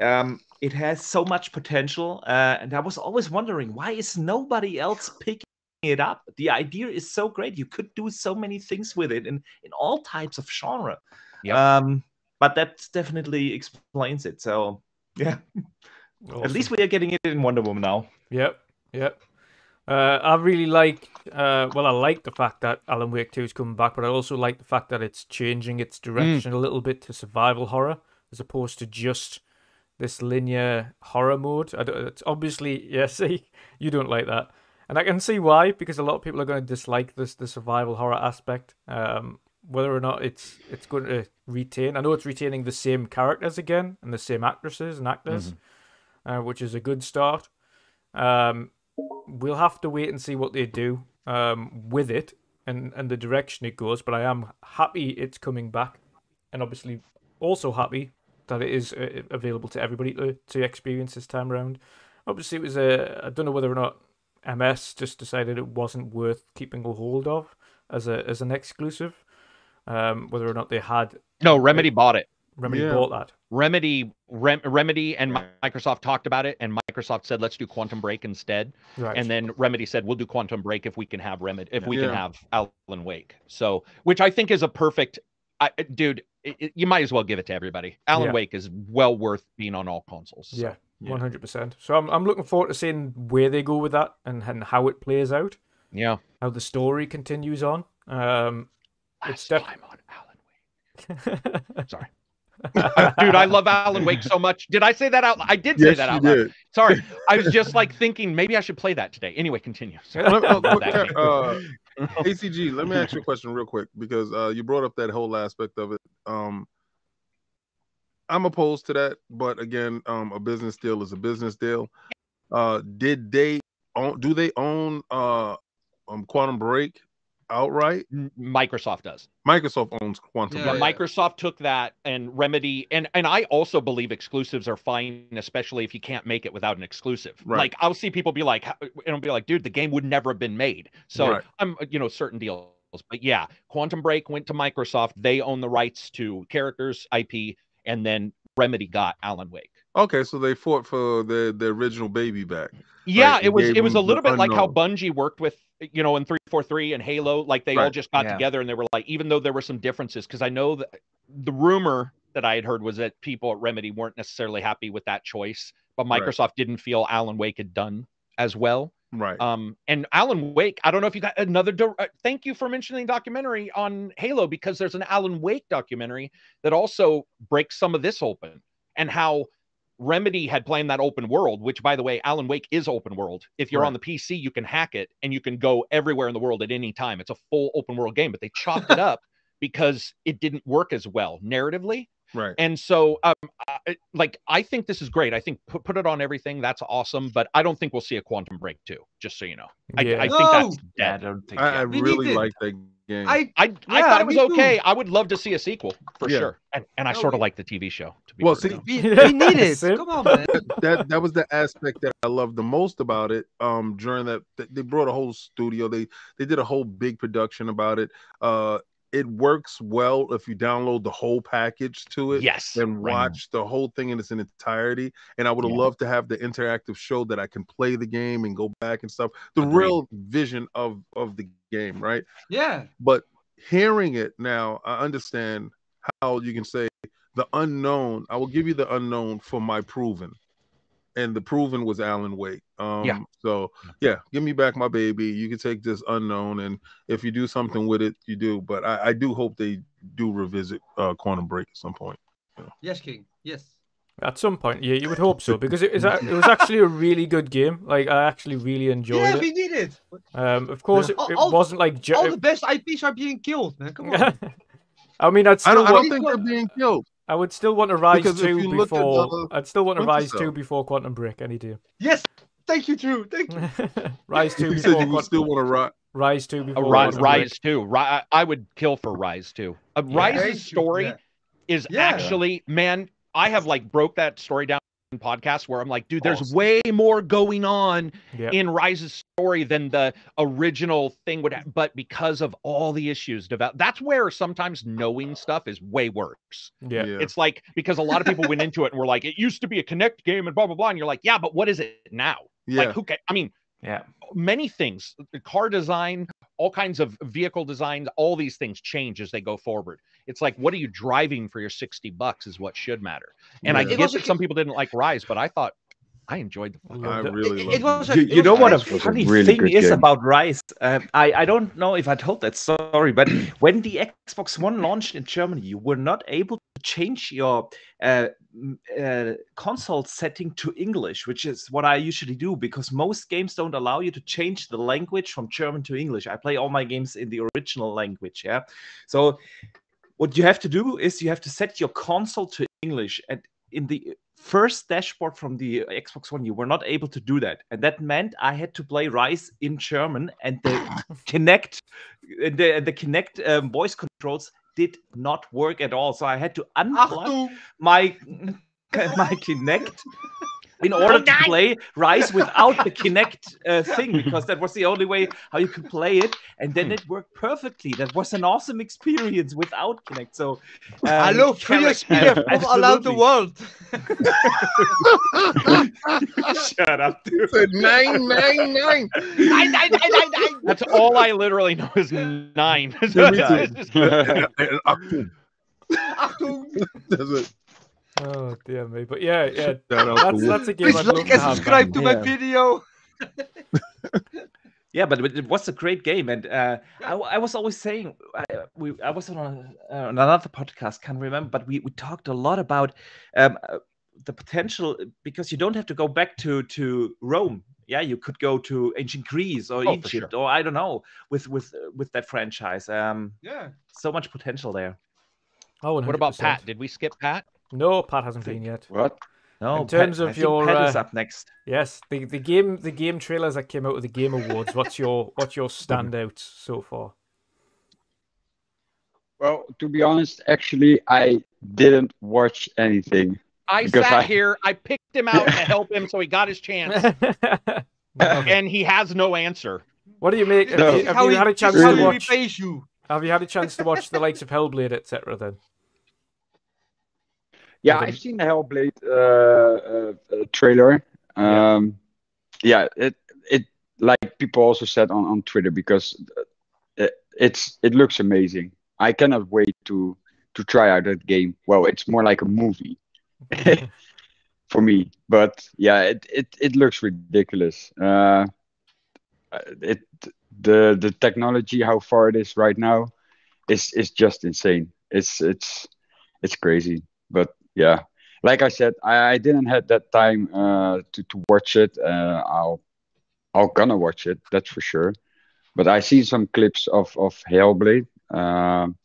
um, it has so much potential. Uh, and I was always wondering why is nobody else picking it up? The idea is so great. You could do so many things with it in in all types of genre. Yep. Um, but that definitely explains it. So yeah, awesome. at least we are getting it in Wonder Woman now. Yep, yep. Uh, I really like, uh, well, I like the fact that Alan Wake 2 is coming back, but I also like the fact that it's changing its direction mm. a little bit to survival horror as opposed to just this linear horror mode. it's obviously, yeah, see, you don't like that. And I can see why, because a lot of people are going to dislike this the survival horror aspect. Um, whether or not it's it's going to retain. I know it's retaining the same characters again and the same actresses and actors, mm-hmm. uh, which is a good start. Um, we'll have to wait and see what they do um, with it and and the direction it goes. But I am happy it's coming back, and obviously also happy that it is uh, available to everybody to to experience this time around. Obviously, it was a I don't know whether or not MS just decided it wasn't worth keeping a hold of as a as an exclusive um, whether or not they had. No, Remedy bought it. Remedy yeah. bought that. Remedy, Rem, Remedy, and Microsoft talked about it, and Microsoft said, "Let's do Quantum Break instead." Right. And then Remedy said, "We'll do Quantum Break if we can have Remedy, if we can Yeah. have Alan Wake." So, which I think is a perfect, I, dude. It, it- you might as well give it to everybody. Alan Yeah. Wake is well worth being on all consoles. so. Yeah, Yeah. one hundred percent. So I'm I'm looking forward to seeing where they go with that and, and how it plays out, yeah. how the story continues on. Um, It's Last def- time on Alan Wake. Sorry. Dude, I love Alan Wake so much. Did I say that out? I did say Yes, that out loud. did. Sorry. I was just like thinking maybe I should play that today. Anyway, continue. Sorry. Let- uh, Love quick, that game. uh, ACG, let me ask you a question real quick because uh, you brought up that whole aspect of it. Um, I'm opposed to that, but again, um, a business deal is a business deal. Uh, did they own? Do they own uh, um, Quantum Break outright? Microsoft does. Microsoft owns Quantum Yeah, Yeah, Microsoft took that and Remedy, and and I also believe exclusives are fine, especially if you can't make it without an exclusive. Right. Like I'll see people be like, "How-" and I'll be like, dude, the game would never have been made. So Right. I'm, you know, certain deals. But yeah, Quantum Break went to Microsoft. They own the rights to characters, IP, and then Remedy got Alan Wake. Okay, so they fought for the the original baby back. Yeah, Right, it was it was a little bit like how. Bungie worked with you know in 343 and Halo like they all just got yeah. together and they were like even though there were some differences because I know that the rumor that I had heard was that people at Remedy weren't necessarily happy with that choice but Right. Microsoft didn't feel Alan Wake had done as well Right. um and Alan Wake I don't know if you got another dir- uh, thank you for mentioning documentary on Halo because there's an Alan Wake documentary that also breaks some of this open and how Remedy had planned that open world, which by the way, Alan Wake is open world. If you're Right. on the PC, you can hack it and you can go everywhere in the world at any time. It's a full open world game, but they chopped it up because it didn't work as well narratively. right. And so, um, I, like, I think this is great. I think put, put it on everything. That's awesome. But I don't think we'll see a Quantum Break too. Just so you know, I, Yeah. I think No! that's Yeah, I don't think. I. I really like that game. I I, I thought it was me too. okay. I would love to see a sequel for Yeah. sure. And, and I No, sort of like the TV show. To be Well, perfectly see, we, we need it. Come on, man. that that was the aspect that I loved the most about it. Um, during that, they brought a whole studio. They they did a whole big production about it. Uh, it works well if you download the whole package to it yes. and right. watch the whole thing in its entirety. And I would have Yeah. loved to have the interactive show that I can play the game and go back and stuff. The Agreed. real vision of of the game, right? Yeah. But hearing it now, I understand how you can say the unknown. I will give you the unknown for my proven, and the proven was Alan Wake. Um, Yeah. So yeah, give me back my baby. You can take this unknown, and if you do something with it, you do. But I, I do hope they do revisit uh, Quantum Break at some point. Yes, King. Yes. At some point, yeah, you would hope so because it is a- it was actually a really good game. Like I actually really enjoyed yeah, it. we need it. Um, of course, it, it all- wasn't like. Ju- All the best IPs are being killed, man. Come on. I mean, I'd I don't, I don't think they're being killed. I would still want to Ryse Because two you look at before. the I'd still want to Splinter Ryse two before Quantum Break any day. yes. Thank you, Drew. Thank you. Ryse two You before said you Quantum, still want to rock. Ryse two A before uh, Ryse, Quantum Break. Ryse too. Ri- I would kill for Ryse too. A Yeah. Ryse's story yeah. is Yeah. actually, man, I have like broke that story down in podcasts where I'm like, dude, there's Awesome. way more going on Yeah. in Ryse's story than the original thing would have. But because of all the issues developed, that's where sometimes knowing stuff is way worse. Yeah. It's like because a lot of people went into it and were like, it used to be a Kinect game and blah blah blah, and you're like, yeah, but what is it now? Yeah. Like, who? can I mean, Yeah. many things, car design, all kinds of vehicle designs, all these things change as they go forward. It's like, what are you driving for your 60 bucks is what should matter. And I Yeah. It get that some people didn't like Ryse, but I thought I enjoyed the fuck I of it. really It, love it was. A, You, it you know what a nice. a funny really thing is game. about Ryse? Um, I, I don't know if I told that story, but when the Xbox One launched in Germany, you were not able to change your uh, uh, console setting to English, which is what I usually do because most games don't allow you to change the language from German to English. I play all my games in the original language. Yeah. So what you have to do is you have to set your console to English. And in the first dashboard from the Xbox One, you were not able to do that. And that meant I had to play Ryse in German and the Kinect and the, the Kinect um, voice controls did not work at all. So I had to unplug Achtung. my my Kinect in order to play Ryse without the Kinect uh, thing because that was the only way how you could play it, and then it worked perfectly. That was an awesome experience without Kinect. So, um, Hello, free Carrot- SPF all around the world. Shut up, dude. Said nine, nine, nine. That's all I literally know is nine. Yeah, me too. It's just- And- and Achtung. Achtung. That's it. Oh dear me, but yeah, yeah, that's that's a game Please I'd like to and have. subscribe back. to my Yeah. video. Yeah, but it was a great game, and uh, I, I was always saying I, we I was on, a, uh, on another podcast, can't remember, but we, we talked a lot about um, uh, the potential because you don't have to go back to to Rome. Yeah, you could go to ancient Greece or Oh, for Egypt or I don't know with with with that franchise. Um, Yeah. so much potential there. Oh, and what about Pat? Did we skip Pat? No, Pat hasn't been yet. What? No, In terms Pat- of I think your, Pat is uh, up next. Yes, the the game the game trailers that came out of the Game Awards. What's your what's your standouts so far? Well, to be honest, actually, I didn't watch anything. I sat I- here, I picked him out to help him so he got his chance, and he has no answer. What do you make? Have you, have you had a chance this to watch? you. Have you had a chance to watch the likes of Hellblade, etc. Then Yeah, I've seen the Hellblade uh, uh, uh, trailer. Yeah. Um, yeah, it it like people also said on, on Twitter because it, it's it looks amazing. I cannot wait to to try out that game. Well, it's more like a movie for me, but yeah, it it, it looks ridiculous. Uh, it the the technology, how far it is right now, is is just insane. It's it's it's crazy, but yeah like i said i, I didn't have that time uh to, to watch it uh i'll i'll gonna watch it that's for sure but i see some clips of of hellblade um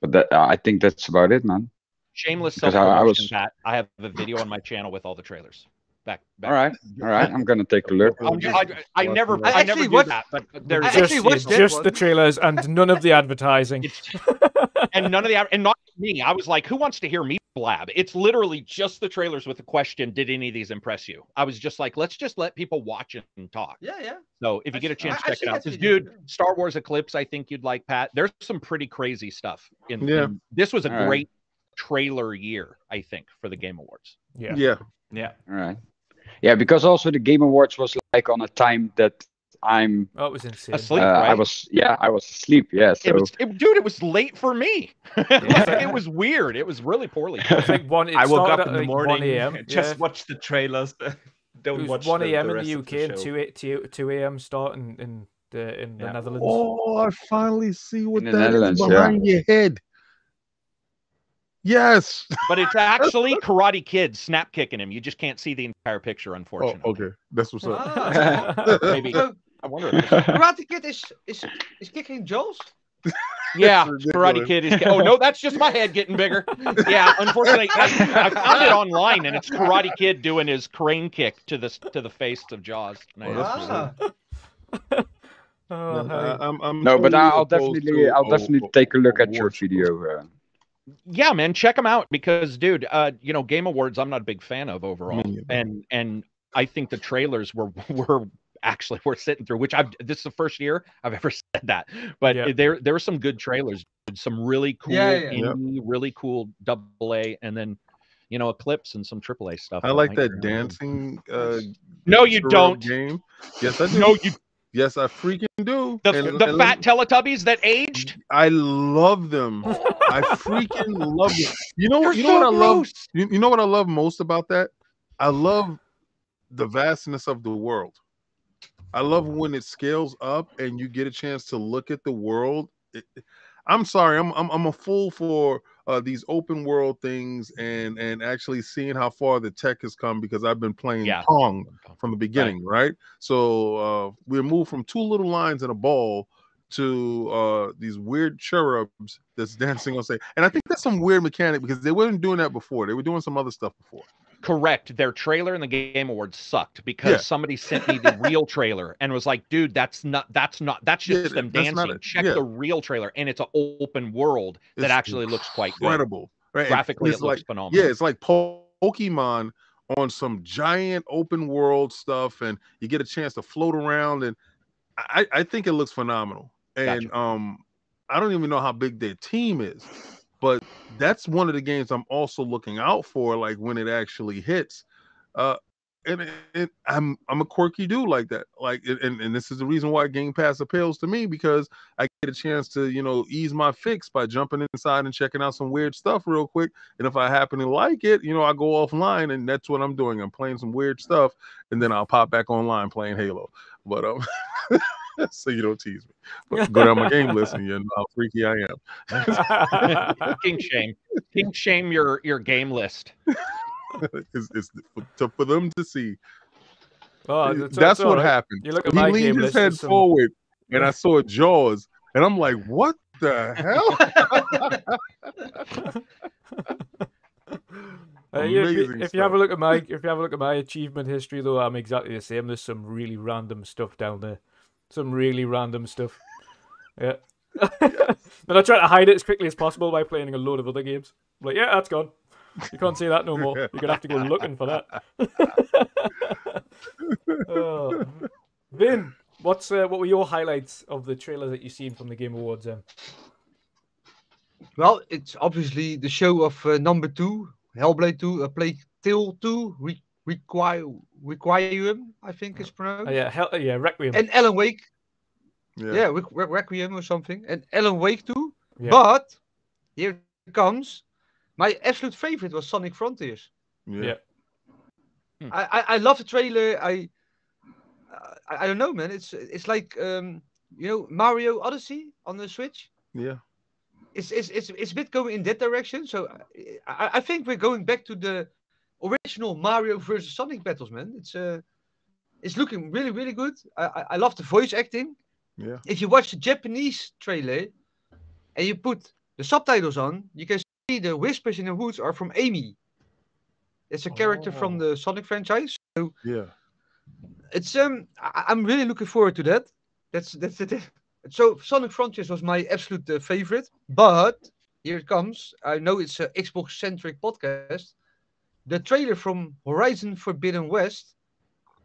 but that i think that's about it man Shameless Because self I- I promotion, was- Pat. I have a video on my channel with all the trailers. Back, back. all right all right i'm gonna take a look I'm, I, I never, I I, never do watched- that, but there's just, actually watched it's that just the trailers and none of the advertising. And none of the and not me. I was like, who wants to hear me blab? It's literally just the trailers with the question, did any of these impress you? I was just like, let's just let people watch it and talk. Yeah, yeah. So if you I've get a se- chance, I- I've check it out. that Because dude, yeah. Star Wars Eclipse, I think you'd like Pat. There's some pretty crazy stuff in. Yeah. in- this was a All right. great trailer year, I think, for the Game Awards. Yeah. Yeah. Yeah. all right yeah because also the game awards was like on a time that i'm Oh, it was insane. Asleep, uh, i was yeah i was asleep yeah so It was, it, dude. It was late for me. Like, it was weird. It was really poorly. Was like one. I woke up in at the like morning, 1 a.m. just yeah. watch the trailers. Don't It watch 1 a.m. the in the of UK and show. 2 a- 2 2 a.m. start in in the in the Yeah. Netherlands. Oh, I finally see what In that is Netherlands, yeah. behind your head. Yes. But it's actually Karate Kid snap kicking him. You just can't see the entire picture, Oh, unfortunately. okay. That's what's up. Ah. Maybe. So, I wonder. If Karate Kid is is is kicking Jaws. yeah, Karate. Kid is. Oh no, that's just my head getting bigger. Yeah, unfortunately, I, I found it online, and it's Karate Kid doing his crane kick to the to the face of Jaws. Nice. Ah. Oh, No, hi. I- I'm, I'm no but i'll definitely to i'll a- definitely a- take a look at your video uh, yeah, man, check them out because, dude, uh, you know, Game Awards, I'm not a big fan of overall, Me neither. and and I think the trailers were were actually worth sitting through. Which I've this is the first year I've ever said that, but Yeah. there there were some good trailers, some really cool Yeah, yeah. Yep. indie, really cool double A, and then you know Eclipse and some triple A stuff. I like that be dancing. Uh, No, you don't. Game. Yes, I do. No, you Yes, I freaking do. the, And- the and fat Teletubbies that aged. I love them. I freaking love them. You know, They're you know so what I love. You, you know what I love most about that? I love the vastness of the world. I love when it scales up and you get a chance to look at the world. It- I'm sorry, I'm I'm, I'm a fool for uh, these open world things and and actually seeing how far the tech has come because I've been playing Yeah. Pong from the beginning, right? So uh, we moved from two little lines and a ball to uh, these weird cherubs that's dancing on stage, and I think that's some weird mechanic because they weren't doing that before. They were doing some other stuff before. Correct. Their trailer in the Game Awards sucked because Yeah. somebody sent me the real trailer and was like, "Dude, that's not. That's not. That's Yeah, just them that's dancing. Check Yeah. the real trailer, and it's an open world that It's actually looks quite. Incredible, right? Graphically, it's it looks like phenomenal. yeah, it's like Pokemon on some giant open world stuff, and you get a chance to float around, and I, I think it looks phenomenal. And Gotcha. um, I don't even know how big their team is, but that's one of the games I'm also looking out for, like when it actually hits. Uh, and I'm I'm a quirky dude like that. Like, and and this is the reason why Game Pass appeals to me because I get a chance to you know ease my fix by jumping inside and checking out some weird stuff real quick. And if I happen to like it, you know, I go offline, and that's what I'm doing. I'm playing some weird stuff, and then I'll pop back online playing Halo. But um. so you don't tease me. But go down my game list and you know how freaky I am. King shame. King shame your your game list. it's, it's for, to, for them to see. Oh, that's that's all what right. happened. You look at he my leaned game his list, head there's some- forward, and I saw Jaws, and I'm like, "What the hell?" Uh, if, Amazing if you have a look at my if you have a look at my achievement history though, I'm exactly the same. There's some really random stuff down there. Some really random stuff. Yeah. and I try to hide it as quickly as possible by playing a load of other games. I'm like, yeah, that's gone. You can't see that no more. You're gonna have to go looking for that. oh. Vin, what's uh, what were your highlights of the trailer that you've seen from the Game Awards? Well, it's obviously the show of uh, number two, Hellblade 2, A Plague Tale 2, Re- Require Requiem, I think it's pronounced. Oh, yeah, hell, yeah, Requiem. And Alan Wake, Yeah, yeah, Re- Re- Requiem or something. And Alan Wake too. Yeah. But here it comes. My absolute favorite was Sonic Frontiers. yeah, Yeah. Hmm. I, I, I love the trailer. I, I I don't know, man. It's it's like um you know Mario Odyssey on the Switch. yeah. It's it's it's, it's a bit going in that direction. So I, I think we're going back to the original Mario versus Sonic battles, man. It's uh it's looking really really good. I I, I love the voice acting. yeah. If you watch the Japanese trailer and you put the subtitles on, you can see the whispers in the woods are from Amy. It's a character from the Sonic franchise. So Yeah. it's um I, I'm really looking forward to that. That's that's it. So Sonic Frontiers was my absolute uh, favorite, but here it comes. I know it's an Xbox centric podcast. The trailer from Horizon Forbidden West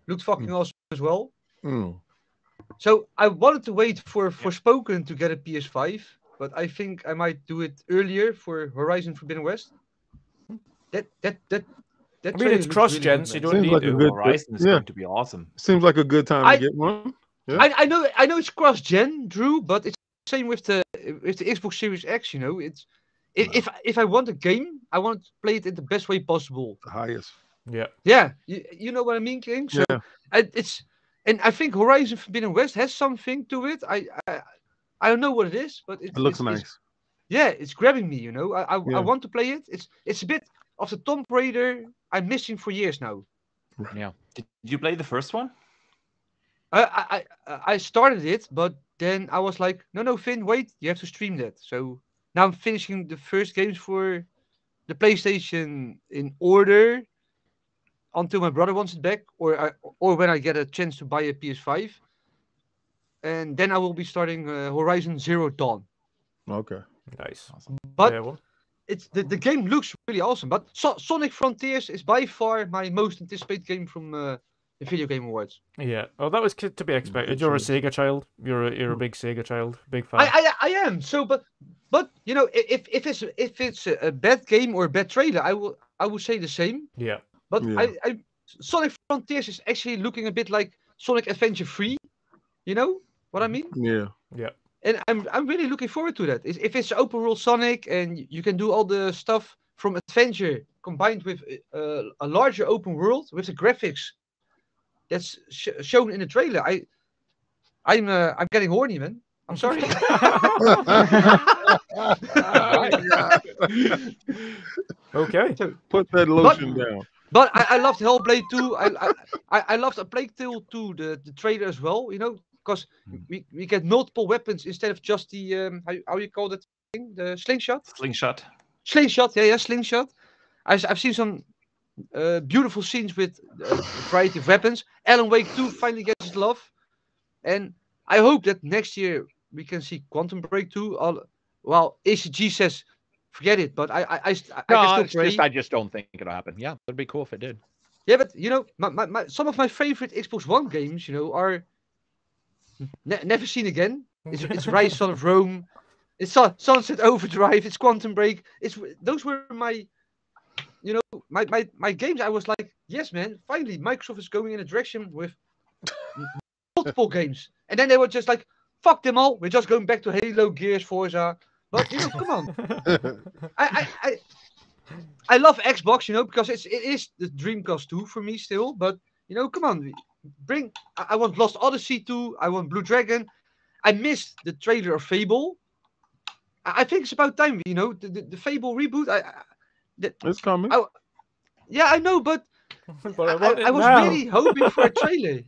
looked fucking awesome as well. Mm. So I wanted to wait for Forspoken to get a PS5, but I think I might do it earlier for Horizon Forbidden West. That that that that. I mean, it's cross-gen, good, so you don't Seems need like a to. good- Horizon is yeah. going to be awesome. Seems like a good time I- to get one. Yeah. I, I know I know it's cross-gen, Drew, but it's the same with the with the Xbox Series X. You know, it's if if, if I want a game, I want to play it in the best way possible. The highest. Yeah. Yeah, you, you know what I mean, King. So Yeah. I, it's and I think Horizon Forbidden West has something to it. I I, I don't know what it is, but it, It looks it's, nice. It's, yeah, it's grabbing me. You know, I I, Yeah. I want to play it. It's it's a bit of the Tomb Raider I'm missing for years now. Yeah. Did you play the first one? I I I, I started it, but then I was like, no no Finn, wait, you have to stream that. So now I'm finishing the first games for the PlayStation in order until my brother wants it back, or I, or when I get a chance to buy a PS5, and then I will be starting uh, Horizon Zero Dawn. Okay. Nice. Awesome. But yeah, well, it's the, the game looks really awesome. But so- Sonic Frontiers is by far my most anticipated game from uh, the Video Game Awards. yeah. Oh, that was to be expected. You're a. Sega child. You're a you're a big Sega child. Big fan. I, I I am so, but but you know, if if it's if it's a, a bad game or a bad trailer, I will I will say the same. Yeah. But Yeah. I, I Sonic Frontiers is actually looking a bit like Sonic Adventure 3. You know what I mean? Yeah. Yeah. And I'm I'm really looking forward to that. If if it's open world Sonic and you can do all the stuff from Adventure combined with uh, a larger open world with the graphics that's sh- shown in the trailer, I I'm uh, I'm getting horny, man. I'm sorry. Okay. Put that lotion down. But I, I loved Hellblade 2. I, I I I loved A Plague Tale 2, the, the trailer as well, you know, because we, we get multiple weapons instead of just the um how, how you call that thing? The slingshot? Slingshot. Slingshot, yeah, yeah, slingshot. I've, I've seen some uh, beautiful scenes with uh, variety of weapons. Alan Wake 2 finally gets its love. And I hope that next year we can see Quantum Break 2. All, well, ACG says forget it, but I I, I, st- I No, can still just I just don't think it'll happen. Yeah, it'd be cool if it did. Yeah, but you know, my, my, my some of my favorite Xbox One games, you know, are ne- never seen again. It's, it's Ryse Son of Rome. It's Sun- Sunset Overdrive. It's Quantum Break. It's those were my, you know, my, my my games. I was like, yes, man, finally Microsoft is going in a direction with multiple games. And then they were just like, fuck them all. We're just going back to Halo, Gears, Forza. But you know, come on. I, I, I, I love Xbox, you know, because it's it is the Dreamcast 2 for me still. But you know, come on, bring. I, I want Lost Odyssey 2. I want Blue Dragon. I missed the trailer of Fable. I, I think it's about time, you know, the, the, the Fable reboot. I, I the, It's coming. I- yeah, I know, but but I, I, I was now. really hoping for a trailer.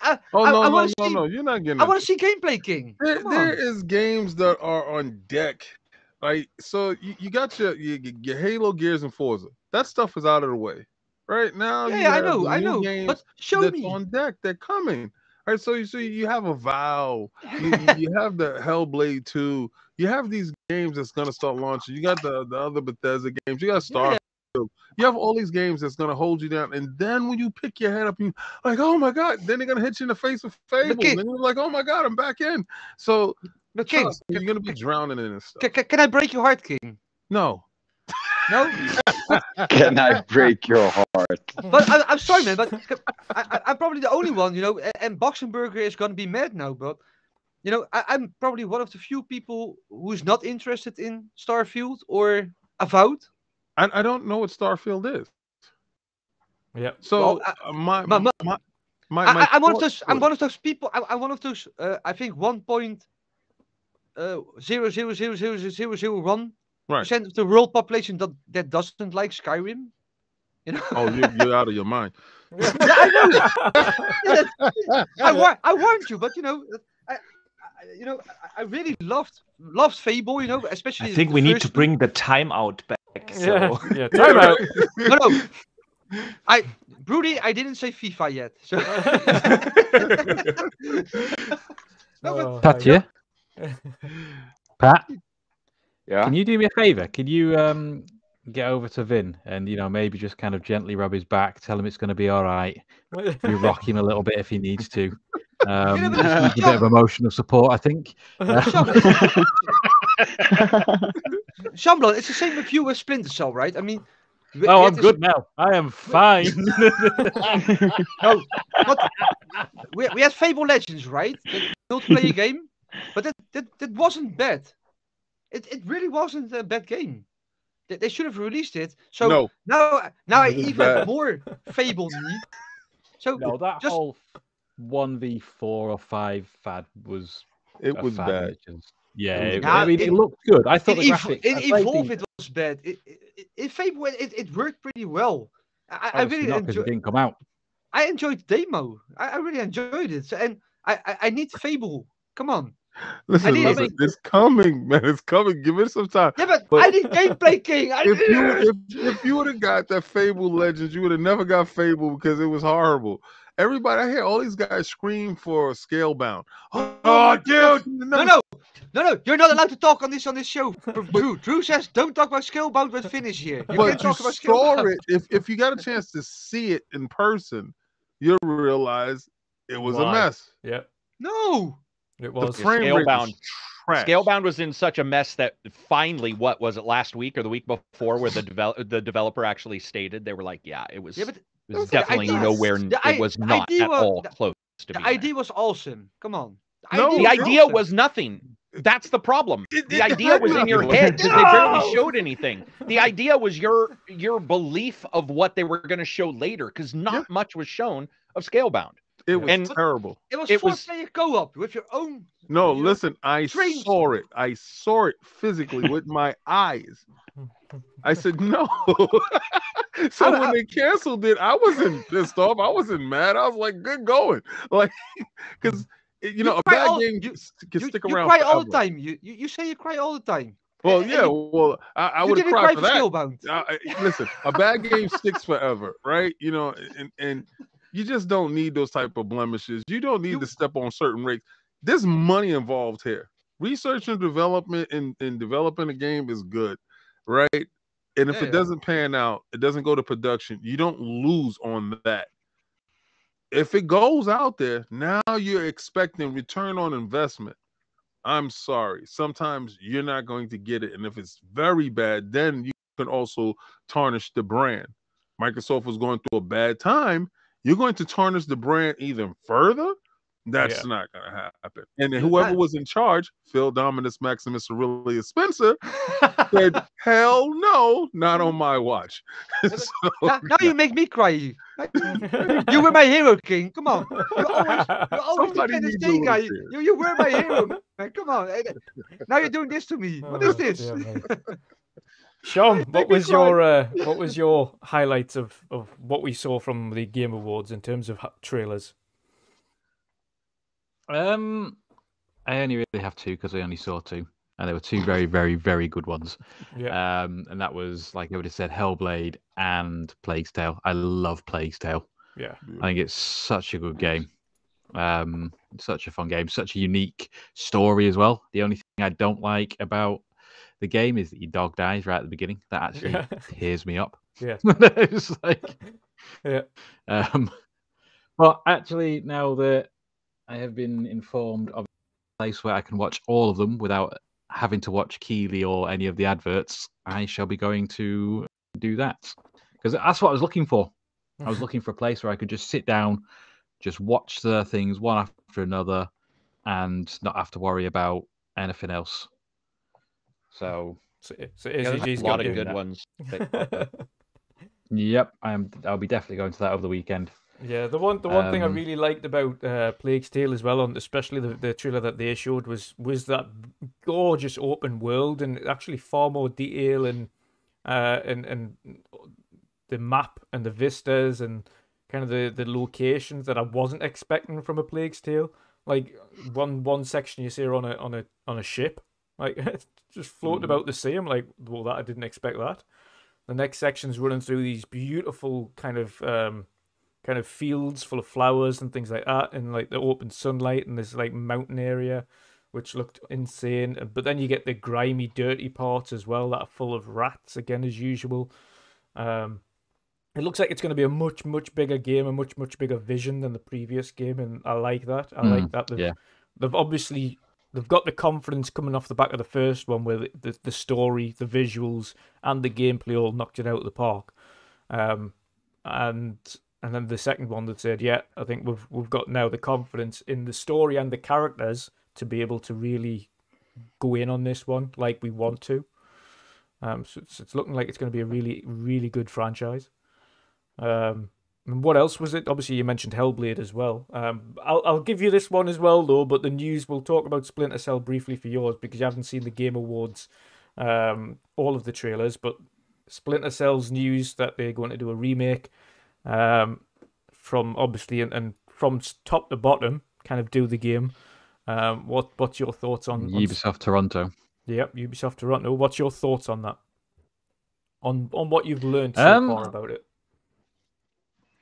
I, oh I- no, I no, no, see- no! You're not getting. I want to see gameplay, King. There, there is games that are on deck, right? So you, you got your, your your Halo, Gears, and Forza. That stuff is out of the way, right now. Yeah, yeah, I know, I know. games But show that's me. on deck. They're coming. All right, so you so you have a Vow, you, you- have the Hellblade 2, you have these games that's gonna start launching. You got the, the other Bethesda games, you got Starfield. You have all these games that's gonna hold you down, and then when you pick your head up, you like, oh my god, then they're gonna hit you in the face with Fable. King- Then you're like, oh my god, I'm back in. So But King, trust me, you're gonna be drowning in this stuff. ca- ca- can I break your heart, King? No, No, Can I break your heart? but I, I'm sorry, man. But I, I, I'm probably the only one, you know. And Boxenberger is gonna be mad now, but you know, I, I'm probably one of the few people who's not interested in Starfield or Avowed. I, I don't know what Starfield is. Yeah. So Well, I- uh, my my- my my- my, I, my I, I'm one of thoughts those. I'm one of those people. I, I'm one of those. Uh, I think one point uh, zero zero zero zero zero zero one right. percent of the world population that that doesn't like Skyrim. You know. Oh, you're, you're out of your mind. yeah, I know. I, war- I warned you, but you know, I, I you know, I, I really loved loved Fable. You know, especially. I think we need to bring the timeout back. yeah, So yeah. Time out. No, no. I, Broody, I didn't say FIFA yet. So. no, but Oh, Pat, yeah? Pat, Yeah. can you do me a favor? Can you um get over to Vin and you know maybe just kind of gently rub his back, tell him it's going to be all right. You rock him a little bit if he needs to. Um, Yeah, but just a bit of emotional support, I think. Shambler, it's the same with you with Splinter Cell, right? I mean. oh, we I'm had this- good now. I am fine. No, but we, we had Fable Legends, right? The multiplayer game, but that, that that wasn't bad. It it really wasn't a bad game. They, they should have released it. So no, now now I even bad. more Fable need. So no, that Just- whole one v four or five fad was it a was fad, bad. it just- Yeah, It it. I mean, It- it looked good. I thought in, the Evo- graphics. in I played Evolve the- it was bad. It, it, it, in Fable it, it worked pretty well. I, I obviously really not 'cause it enjoyed. didn't come out. I enjoyed the demo. I, I really enjoyed it. So, and I, I I need Fable. Come on. Listen, need- listen, it's coming, man. It's coming. Give it some time. Yeah, but, But- I need gameplay, King. I If you if, if you would have got that Fable Legends, you would have never got Fable because it was horrible. Everybody, I hear all these guys scream for Scalebound. Oh, Oh, dude, No, no, no, no. You're not allowed to talk on this on this show. Drew, Drew says don't talk about Scalebound with finish here. You can't But you talk about saw Scalebound. it. If if you got a chance to see it in person, you'll realize it was a mess. yeah, No. it The was. frame rate was Scalebound. trash. Scalebound was in such a mess that finally, what was it last week or the week before, where the develop the developer actually stated they were like, yeah, it was, Yeah, but it was the definitely idea- nowhere. the it was not at was- all close to The being there. idea was awesome. Come on. The No, idea The was idea awesome. was nothing. That's the problem. It- The idea was in your head because they barely showed anything. The idea was your your belief of what they were going to show later because not Yeah. much was shown of Scalebound. It was And- terrible. It was it four was- player co-op with your own. No, you know, listen, I strange. saw it. I saw it physically with my eyes. I said no. so I- when I- they canceled it, I wasn't pissed off. I wasn't mad. I was like, good going. Like, because you know, a bad all- game you- can You, stick around. you cry forever. all the time. You, you you say you cry all the time. Well, yeah. Well, I, I you would have cried cry for for that. Scalebound. Uh, I- listen, a bad game sticks forever, right? You know, and and you just don't need those type of blemishes. You don't need You- to step on certain rates. There's money involved here. Research and development and, and developing a game is good, right? And if Yeah, it doesn't pan out, it doesn't go to production, you don't lose on that. If it goes out there, now you're expecting return on investment. I'm sorry. Sometimes you're not going to get it. And if it's very bad, then you can also tarnish the brand. Microsoft was going through a bad time. You're going to tarnish the brand even further. That's Yeah. not going to happen. And whoever was in charge, Phil Dominus Maximus Aurelius Spencer, said, "Hell no, not on my watch." So, now, now you make me cry. you were my hero, King. Come on. You always, you always Somebody defend the needs guy. You, you were my hero, man. Come on. Now you're doing this to me. What is Oh, this? dear. Sean, what was cry. your uh, what was your highlights of, of what we saw from the Game Awards in terms of trailers? Um, I only really have two because I only saw two, and they were two very, very, very good ones. Yeah, Um, and that was like I would have said, Hellblade and Plague's Tale. I love Plague's Tale. yeah, I think it's such a good game. Um, such a fun game, such a unique story as well. The only thing I don't like about the game is that your dog dies right at the beginning. That actually Yeah. tears me up. Yeah. it's like, yeah. um, but actually, now that I have been informed of a place where I can watch all of them without having to watch Keighley or any of the adverts, I shall be going to do that because that's what I was looking for. I was looking for a place where I could just sit down, just watch the things one after another, and not have to worry about anything else. So, So, so Yeah, there's a got lot of good that. ones. that pop up. yep, I'm. I'll be definitely going to that over the weekend. Yeah, the one the one thing I Um, really liked about uh, Plague's Tale as well, on especially the, the trailer that they showed was was that gorgeous open world and actually far more detail and uh and and the map and the vistas and kind of the the locations that I wasn't expecting from a Plague's Tale. Like one one section you see her on a on a on a ship, like just floating about the sea. I'm like, well, that I didn't expect that. The next section's running through these beautiful kind of um kind of fields full of flowers and things like that, and like the open sunlight and this like mountain area, which looked insane. But then you get the grimy, dirty parts as well that are full of rats again as usual. Um, it looks like it's going to be a much, much bigger game, a much, much bigger vision than the previous game, and I like that. I like Mm, that. They've, yeah. they've obviously they've got the confidence coming off the back of the first one, where the, the, the story, the visuals, and the gameplay all knocked it out of the park. Um, and and then the second one that said, yeah, I think we've we've got now the confidence in the story and the characters to be able to really go in on this one like we want to. Um, so it's, it's looking like it's going to be a really really good franchise. Um, and what else was it? Obviously, you mentioned Hellblade as well. Um, I'll I'll give you this one as well though. But the news we'll talk about Splinter Cell briefly for yours because you haven't seen the Game Awards, um, all of the trailers. But Splinter Cell's news that they're going to do a remake, um, from obviously and, and from top to bottom, kind of do the game. Um, what what's your thoughts on, on Ubisoft Toronto. Yep, Ubisoft Toronto. What's your thoughts on that? On on what you've learned so Um, far about it?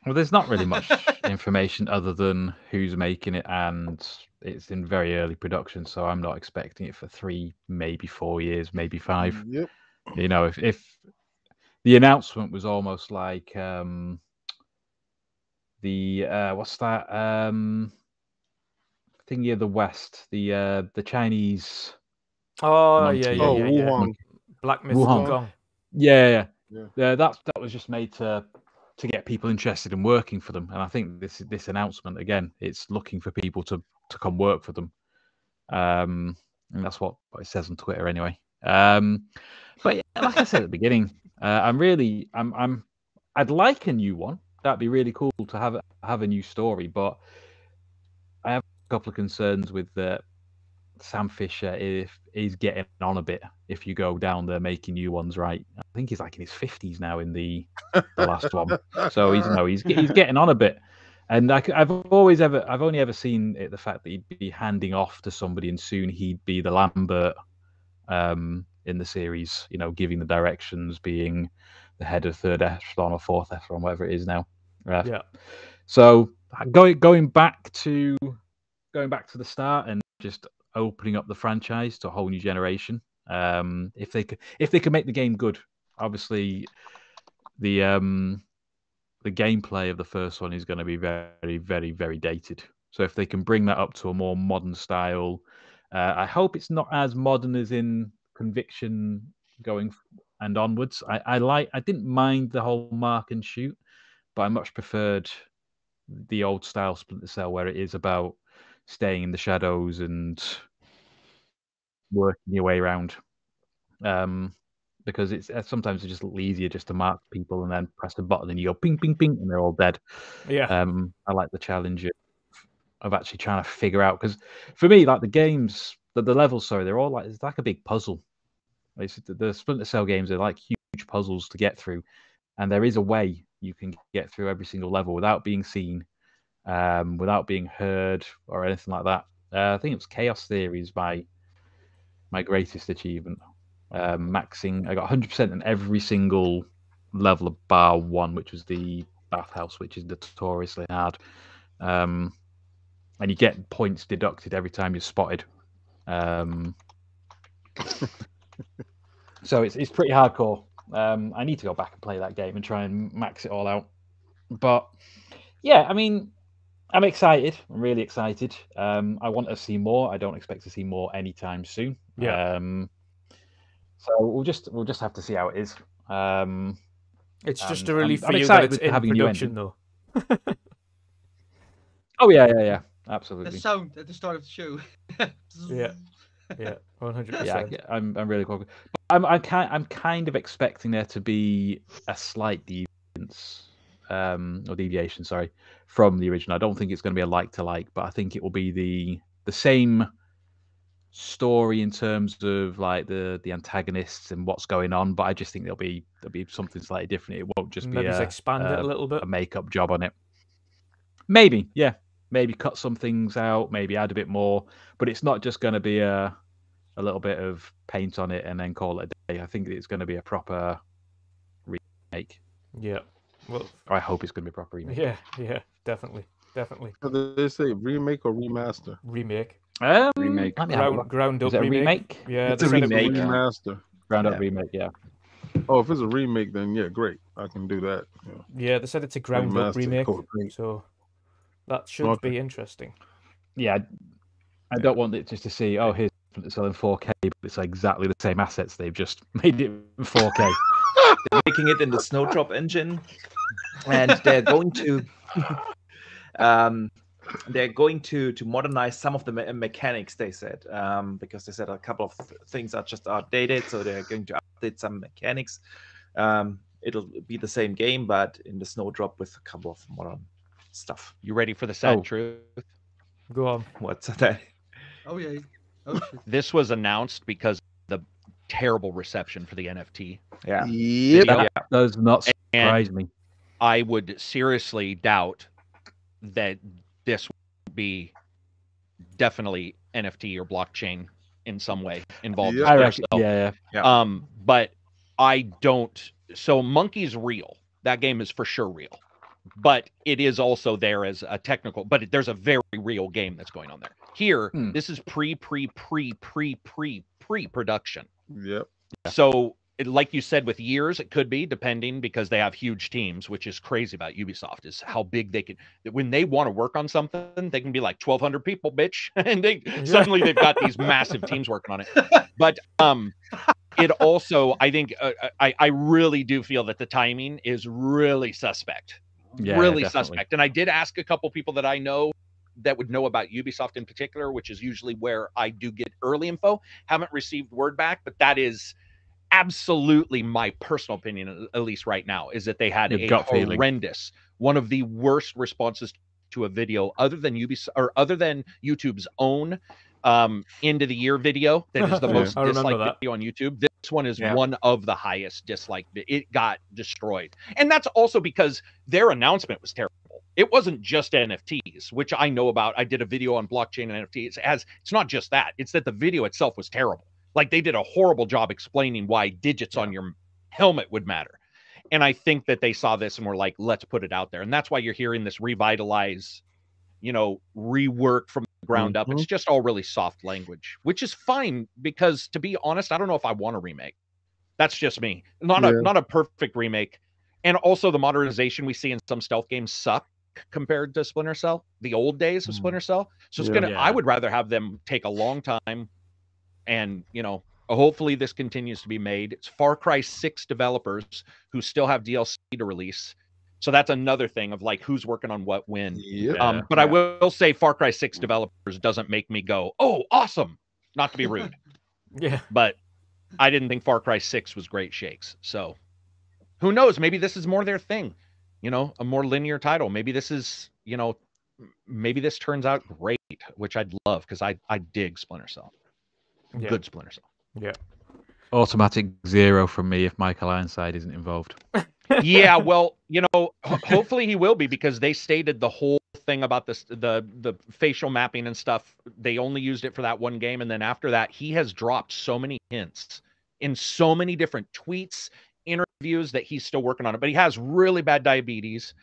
Well, there's not really much information other than who's making it, and it's in very early production, so I'm not expecting it for three, maybe four years, maybe five. Yep. You know, if if the announcement was almost like um the uh what's that um thingy of the West, the uh the Chinese Oh Monkey. yeah, yeah, Oh, yeah, yeah. Wuhan. Black Myth Wuhan. Wukong. Yeah, yeah, Yeah. yeah. That that was just made to to get people interested in working for them, and I think this this announcement again, it's looking for people to to come work for them. Um, and that's what, what it says on Twitter anyway. Um, but yeah, like I said at the beginning, uh, I'm really I'm I'm I'd like a new one. That'd be really cool to have have a new story, but I have a couple of concerns with the Sam Fisher if he's getting on a bit if you go down there making new ones right. I think he's like in his fifties now in the the last one. So he's no, he's he's getting on a bit. And I, have always ever, I've only ever seen it, the fact that he'd be handing off to somebody, and soon he'd be the Lambert um, in the series. You know, giving the directions, being the head of third echelon or fourth echelon, whatever it is now. Uh, Yeah. So going going back to going back to the start and just opening up the franchise to a whole new generation. Um, if they could, if they could make the game good, obviously the um the gameplay of the first one is going to be very, very, very dated. So if they can bring that up to a more modern style, uh, I hope it's not as modern as in Conviction going and onwards. I, I like. I didn't mind the whole mark and shoot, but I much preferred the old style Splinter Cell where it is about staying in the shadows and working your way around. Um, because it's uh, sometimes it's just easier just to mark people and then press the button and you go ping ping ping and they're all dead. Yeah. Um, I like the challenge of, of actually trying to figure out because for me, like the games, the, the levels, sorry, they're all like it's like a big puzzle. It's, the Splinter Cell games are like huge puzzles to get through, and there is a way you can get through every single level without being seen, um, without being heard or anything like that. Uh, I think it was Chaos Theories by my greatest achievement. Um, maxing, I got 100% in every single level of bar one, which was the bathhouse, which is notoriously hard. Um, and you get points deducted every time you're spotted. Um, so it's it's pretty hardcore. Um, I need to go back and play that game and try and max it all out. But yeah, I mean, I'm excited. I'm really excited. Um, I want to see more. I don't expect to see more anytime soon. Yeah. Um, so we'll just we'll just have to see how it is. Um, It's just a relief I'm- for I'm you that it's in having production, though. oh yeah, yeah, yeah, The absolutely. sound at the start of the show. Yeah. Yeah, one hundred percent. get- I'm I'm really cool. I'm I'm kind I'm kind of expecting there to be a slight deviance, um, or deviation, sorry, from the original. I don't think it's going to be a like to like, but I think it will be the the same story in terms of like the the antagonists and what's going on. But I just think there'll be there'll be something slightly different. It won't just Maybe be a, expand it a a- little bit. a makeup job on it. Maybe, yeah. Maybe cut some things out, maybe add a bit more, but it's not just going to be a a little bit of paint on it and then call it a day. I think it's going to be a proper remake. Yeah. Well, I hope it's going to be a proper remake. yeah, yeah, definitely, definitely Did they say remake or remaster? remake, Um, Remake. let me have a ground, ground up Is it a remake. remake? Yeah, It's a remake. was- Yeah. Remaster. Ground up Yeah. remake, yeah. Oh, if it's a remake, then yeah, great. I can do that. Yeah. Yeah, they said it's a ground up remake, code, great. so that should Okay. be interesting. Yeah, I don't want it just to see, oh, here's Splinter Cell in 4K, but it's exactly the same assets. They've just made it in 4K. They're making it in the Snowdrop engine, and they're going to um, they're going to to modernize some of the me- mechanics. They said um, because they said a couple of th- things are just outdated, so they're going to update some mechanics. Um, it'll be the same game, but in the Snowdrop with a couple of modern stuff. You ready for the sad Oh. truth? Go on. What's that? Oh yeah. Oh. This was announced because the terrible reception for the NFT. Yeah. Yep. Video. That does not And surprise me. I would seriously doubt that this would be definitely NFT or blockchain in some way involved. Yeah. with I reckon, Cell. yeah, yeah. Yeah. Um, but I don't. So Monkey's real. That game is for sure real, but it is also there as a technical. But there's a very real game that's going on there. Here, Hmm. this is pre, pre, pre, pre, pre, pre production. Yep. So, it, like you said, with years, it could be depending because they have huge teams, which is crazy about Ubisoft is how big they can. When they want to work on something, they can be like 1,200 people, bitch, and they suddenly they've got these massive teams working on it. But um, it also, I think, uh, I I really do feel that the timing is really suspect Yeah, really definitely. suspect. And I did ask a couple people that I know that would know about Ubisoft in particular, which is usually where I do get early info. Haven't received word back, but that is absolutely my personal opinion, at- least right now, is that they had Your a gut feeling. horrendous, one of the worst responses to a video other than Ubisoft or other than YouTube's own um end of the year video that is the most disliked that. video on YouTube. This one is Yeah. one of the highest disliked. It got destroyed. And that's also because their announcement was terrible. It wasn't just NFTs, which I know about. I did a video on blockchain and NFTs. Has it's not just that. It's that the video itself was terrible. Like they did a horrible job explaining why digits on your helmet would matter. And I think that they saw this and were like, let's put it out there. And that's why you're hearing this revitalize, you know, rework from ground up. It's just all really soft language, which is fine because to be honest, I don't know if I want a remake. That's just me. Not Yeah. a not a perfect remake. And also the modernization we see in some stealth games suck compared to Splinter Cell, the old days of Mm. Splinter Cell. So it's Yeah. gonna I would rather have them take a long time and you know hopefully this continues to be made. It's Far Cry 6 developers who still have DLC to release. So that's another thing of like who's working on what when. Yeah. Um, but I will say Far Cry 6 developers doesn't make me go, oh, awesome. Not to be rude, Yeah. but I didn't think Far Cry 6 was great shakes. So who knows? Maybe this is more their thing, you know, a more linear title. Maybe this is, you know, maybe this turns out great, which I'd love because I, I dig Splinter Cell. Yeah. Good Splinter Cell. Yeah. Automatic zero from me if Michael Ironside isn't involved. yeah, well, you know, hopefully he will be because they stated the whole thing about this the the facial mapping and stuff. They only used it for that one game, and then after that, he has dropped so many hints in so many different tweets, interviews that he's still working on it. But he has really bad diabetes.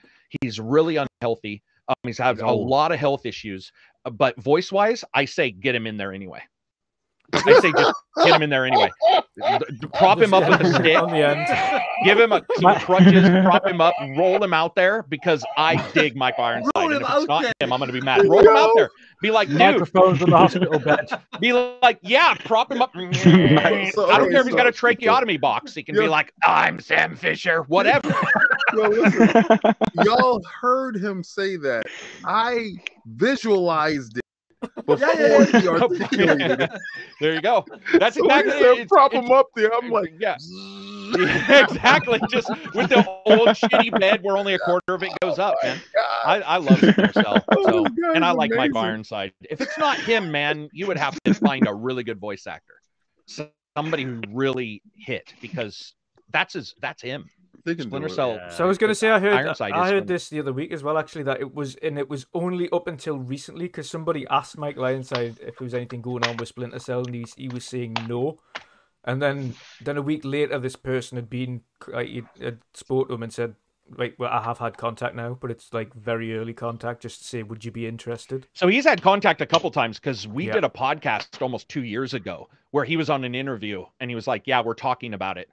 He's really unhealthy. Um, he's had a lot of health issues. Uh, But voice wise, I say get him in there anyway. I say just get him in there anyway. D- d- Prop him up with a stick on the end. give him a, some crutches, prop him up, roll him out there because I dig Mike Ironside. Roll and if it's not there. him, I'm going to be mad. Roll him out there. Be like, dude. Microphones on the hospital bed. Be like, yeah, prop him up. So, I don't care if he's got a so- tracheotomy box. He can be like, I'm Sam Fisher, whatever. Yo, listen, y'all heard him say that. I visualized it before Yeah, yeah, he articulated it. there you go. That's So exactly said it's- prop it's- him up there. I'm like, yeah. Yeah, exactly. Just with the old shitty bed where only a quarter of it oh goes up, man. I, I love Splinter Cell. Oh, So, this guy and I is like Mike amazing. Ironside. If it's not him, man, you would have to find a really good voice actor, somebody who really hit because that's his. That's him. They can Splinter. Cell. Yeah. So I was going to say I heard Ironside I heard fun. this the other week as well. Actually, that it was and it was only up until recently because somebody asked Mike Ironside if there was anything going on with Splinter Cell, and he, he was saying no. And then then a week later, this person had been like he had spoke to him and said, like, well, I have had contact now, but it's like very early contact, just to say, would you be interested? So he's had contact a couple times because we Yeah. did a podcast almost two years ago where he was on an interview and he was like, "Yeah, we're talking about it."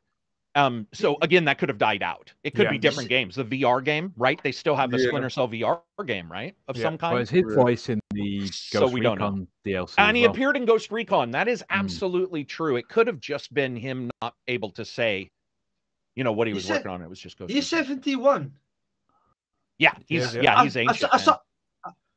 Um, so again, that could have died out. It could Yeah. be different games. The VR game, right? They still have the Yeah. Splinter Cell VR game, right? Of Yeah. some kind. Well, it's his voice in the Ghost So we don't know. Recon DLC. and he well. appeared in Ghost Recon. That is Mm. absolutely true. It could have just been him not able to say, you know, what he He was said- working on. It was just Ghost. He's 71. Yeah, he's Yes, yeah. yeah, Ah, he's ancient. ah, man. ah,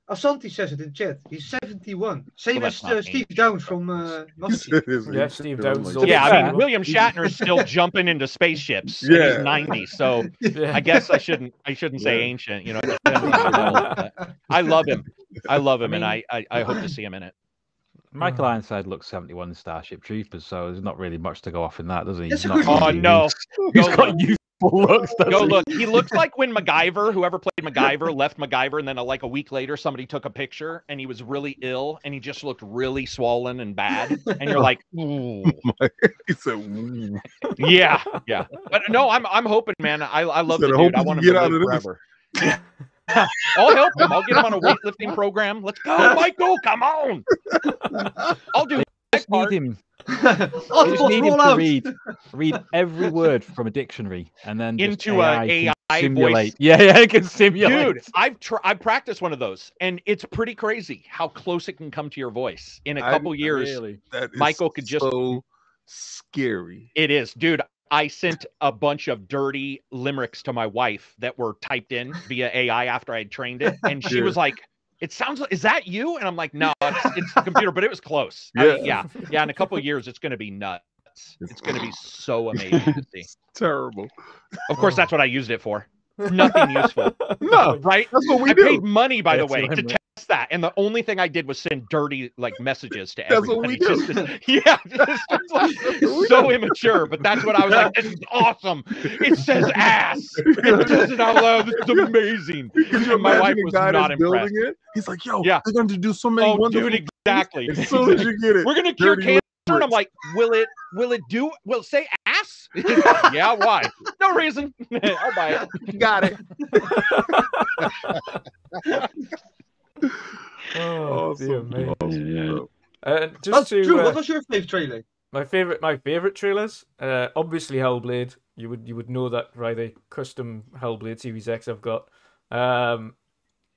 Asante says it in chat. He's 71. Same Well, as uh, Steve ancient. Downes from uh, Yeah, Steve Downes Yeah, I mean, William Shatner is still jumping into spaceships. Yeah, Yeah. he's ninety. So Yeah. I guess I shouldn't I shouldn't say Yeah. ancient. You know, it depends on old, I love him. I love him, and I, I I hope to see him in it. Michael Ironside looks 71 in Starship Troopers, so there's not really much to go off in that, does he? He's not, good. Oh no, He's Go got look. youthful looks. go he? look. He looks like when MacGyver, whoever played MacGyver, left MacGyver, and then uh, like a week later, somebody took a picture, and he was really ill, and he just looked really swollen and bad, and you're like, ooh, he said, "Ooh." yeah, yeah. But no, I'm I'm hoping, man. I I love said, the "I hope dude. I we want him can to get out live of this." forever. I'll help him. I'll get him on a weightlifting program. Let's go, Michael. Come on. I'll do my just need him. I just roll need him to out. read read every word from a dictionary and then just Into a AI, can AI simulate. voice. Yeah, yeah, it can simulate. Dude, I've tr- I've practiced one of those, and it's pretty crazy how close it can come to your voice. In a couple years, Really. That is Michael could just- so scary. it is, dude. I sent a bunch of dirty limericks to my wife that were typed in via AI after I had trained it, and she Yeah. was like, "It sounds like is that you?" And I'm like, "No, it's, it's the computer, but it was close." I mean, yeah, yeah. In a couple years, it's going to be nuts. It's going to be so amazing to see. Terrible. Of course, that's what I used it for. Nothing useful, No, right? that's what we I do. paid money, by the way, to I'm- test that, and the only thing I did was send dirty like messages to That's what everybody. we do. Just yeah, just, just like, so immature, but that's what I was like. This is awesome. It says ass. It says it out loud. This is amazing. Could And my wife was guy not impressed. it? He's like, yo, Yeah. they're going to do so many Oh, wonderful dude, exactly. things as soon as you get it. We're gonna cure Dirty cancer, and I'm like, will it? Will it do? Will it say ass? yeah. Why? No reason. I'll buy it. Got it. Oh, dear Awesome. me. Awesome. Yeah. Uh, just Drew, to uh, what was your favorite trailer? my favorite, my favorite trailers. Uh, obviously Hellblade. You would you would know that by the custom Hellblade Series X I've got. Um,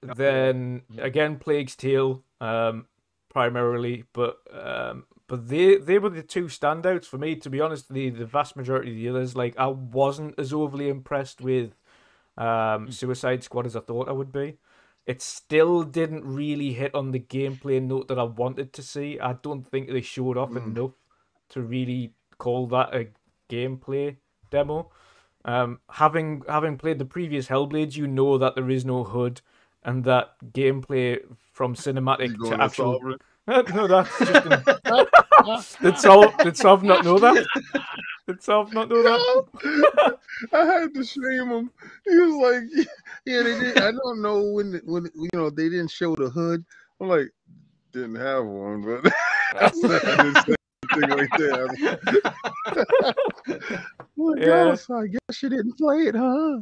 then again, Plague's Tale, um, primarily, but um, but they they were the two standouts for me. To be honest, the the vast majority of the others, like I wasn't as overly impressed with um, Suicide Squad as I thought I would be. It still didn't really hit on the gameplay note that I wanted to see. I don't think they showed off Mm. enough to really call that a gameplay demo. Um, having having played the previous Hellblades, you know that there is no hood, and that gameplay from cinematic to actual. Sovereign? no, that's just. An... did Sov did Sov not know that? Did Sov not know that? I had to shame him. He was like, "Yeah, they did." I don't know when when you know they didn't show the hood. I'm like, didn't have one, but I said I didn't say anything like that. I'm Yeah. "Oh, so I guess you didn't play it, huh?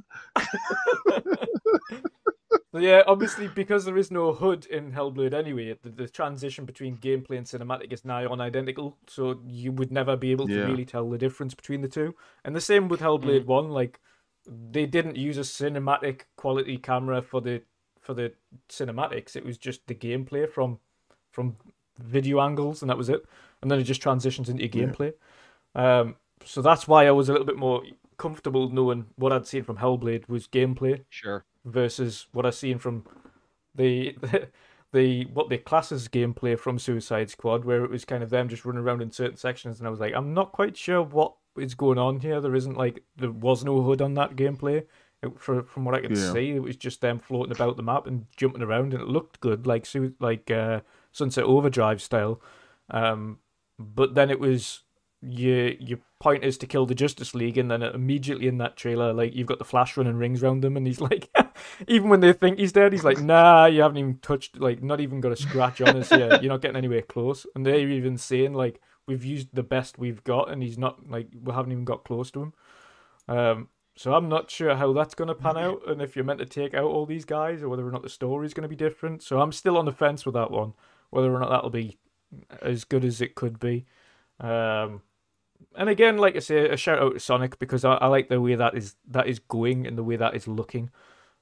Yeah, obviously because there is no hood in Hellblade anyway, the, the transition between gameplay and cinematic is nigh on identical, so you would never be able to Yeah. really tell the difference between the two. And the same with Hellblade One, like they didn't use a cinematic quality camera for the for the cinematics. It was just the gameplay from from video angles, and that was it. And then it just transitions into Yeah. gameplay. Um, so that's why I was a little bit more comfortable knowing what I'd seen from Hellblade was gameplay Sure. Versus what I've seen from the, the the what they class as gameplay from Suicide Squad, where it was kind of them just running around in certain sections, and I was like, I'm not quite sure what is going on here. There isn't like there was no hood on that gameplay. It, for, from what I could Yeah. see, it was just them floating about the map and jumping around, and it looked good, like Su- like uh, Sunset Overdrive style. Um, but then it was your your point is to kill the Justice League, and then immediately in that trailer, like you've got the Flash running rings around them, and he's like, even when they think he's dead, he's like, nah, you haven't even touched, like, not even got a scratch on us here. You're not getting anywhere close. And they're even saying like, we've used the best we've got, and he's not like we haven't even got close to him. Um, so I'm not sure how that's going to pan out, and if you're meant to take out all these guys, or whether or not the story's going to be different. So I'm still on the fence with that one, whether or not that'll be as good as it could be. Um, and again, like I say, a shout out to Sonic because I, I like the way that is that is going and the way that is looking.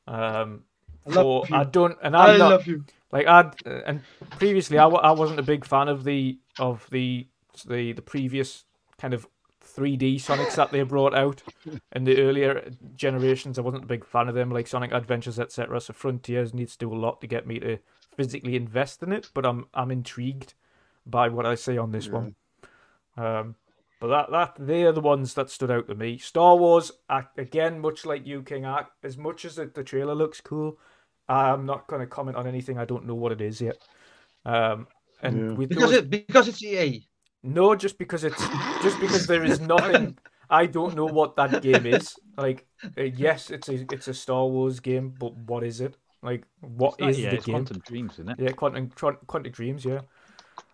Um, I love for- you. I don't, and I'm I not love you. like I and previously I, I wasn't a big fan of the of the the the previous kind of 3D Sonics that they brought out in the earlier generations. I wasn't a big fan of them, like Sonic Adventures, etc. So Frontiers needs to do a lot to get me to physically invest in it, but I'm I'm intrigued by what I see on this Yeah. one. Um, but that that they are the ones that stood out to me. Star Wars, I, again, much like you, King Ark, as much as the, the trailer looks cool, I'm not going to comment on anything. I don't know what it is yet. Um, and Yeah. with Because those, it because it's EA. no, just because it's just because there is nothing. I don't know what that game is. Like, uh, yes, it's a it's a Star Wars game, but what is it? Like, what It's is EA, the it's game? Quantum Dreams, isn't it? Yeah, Quantum Quant- Quantic Dreams. Yeah.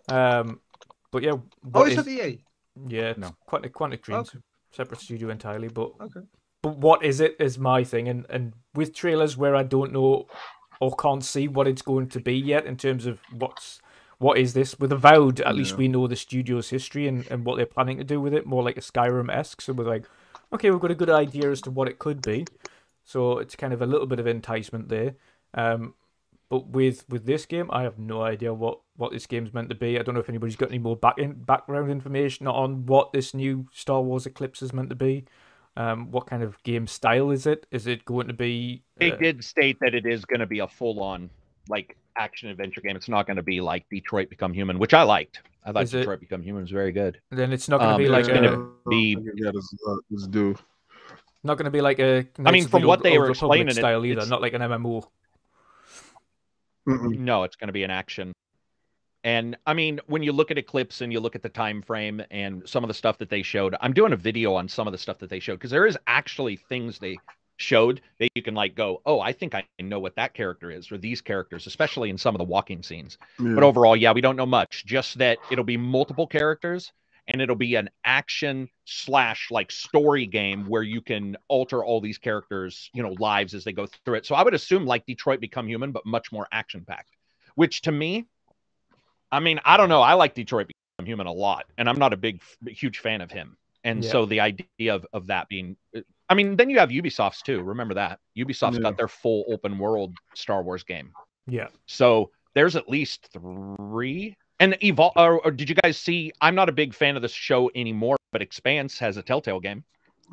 Um, but yeah, Oh, what it's is- EA. Yeah, No. Quantic Quantic Dreams, separate studio entirely. But Okay. but what is it is my thing, and and with trailers where I don't know or can't see what it's going to be yet in terms of what's what is this with Avowed. At least we know the studio's history and and what they're planning to do with it, more like a Skyrim esque. So we're like, okay, we've got a good idea as to what it could be. So it's kind of a little bit of enticement there. Um, but with with this game, I have no idea what what this game's meant to be. I don't know if anybody's got any more back in, background information on what this new Star Wars Eclipse is meant to be. Um, what kind of game style is it? Is it going to be? They uh, did state that it is going to be a full-on like action adventure game. It's not going to be like Detroit Become Human, which I liked. I thought Is it- Detroit Become Human was very good. Then it's not going to um, be like it's a, gonna be- I think it got its, uh, its not going to be like a. I mean, Knights of from what Old- they were Republic explaining it, style either, it's- not like an MMO. Mm-mm. No, it's going to be an action. And I mean, when you look at Eclipse and you look at the time frame and some of the stuff that they showed, I'm doing a video on some of the stuff that they showed because there is actually things they showed that you can like go, oh, I think I know what that character is, or these characters, especially in some of the walking scenes. Yeah. But overall, yeah, we don't know much. Just that it'll be multiple characters and it'll be an action slash like story game where you can alter all these characters, you know, lives as they go through it. So I would assume like Detroit Become Human, but much more action packed. Which to me, I mean, I don't know. I like Detroit Become Human a lot, and I'm not a big, huge fan of him. And Yeah. so the idea of, of that being, I mean, then you have Ubisoft's too. Remember that Ubisoft's Yeah. got their full open world Star Wars game. Yeah. So there's at least three. And Evol or, or did you guys see? I'm not a big fan of this show anymore, but Expanse has a Telltale game.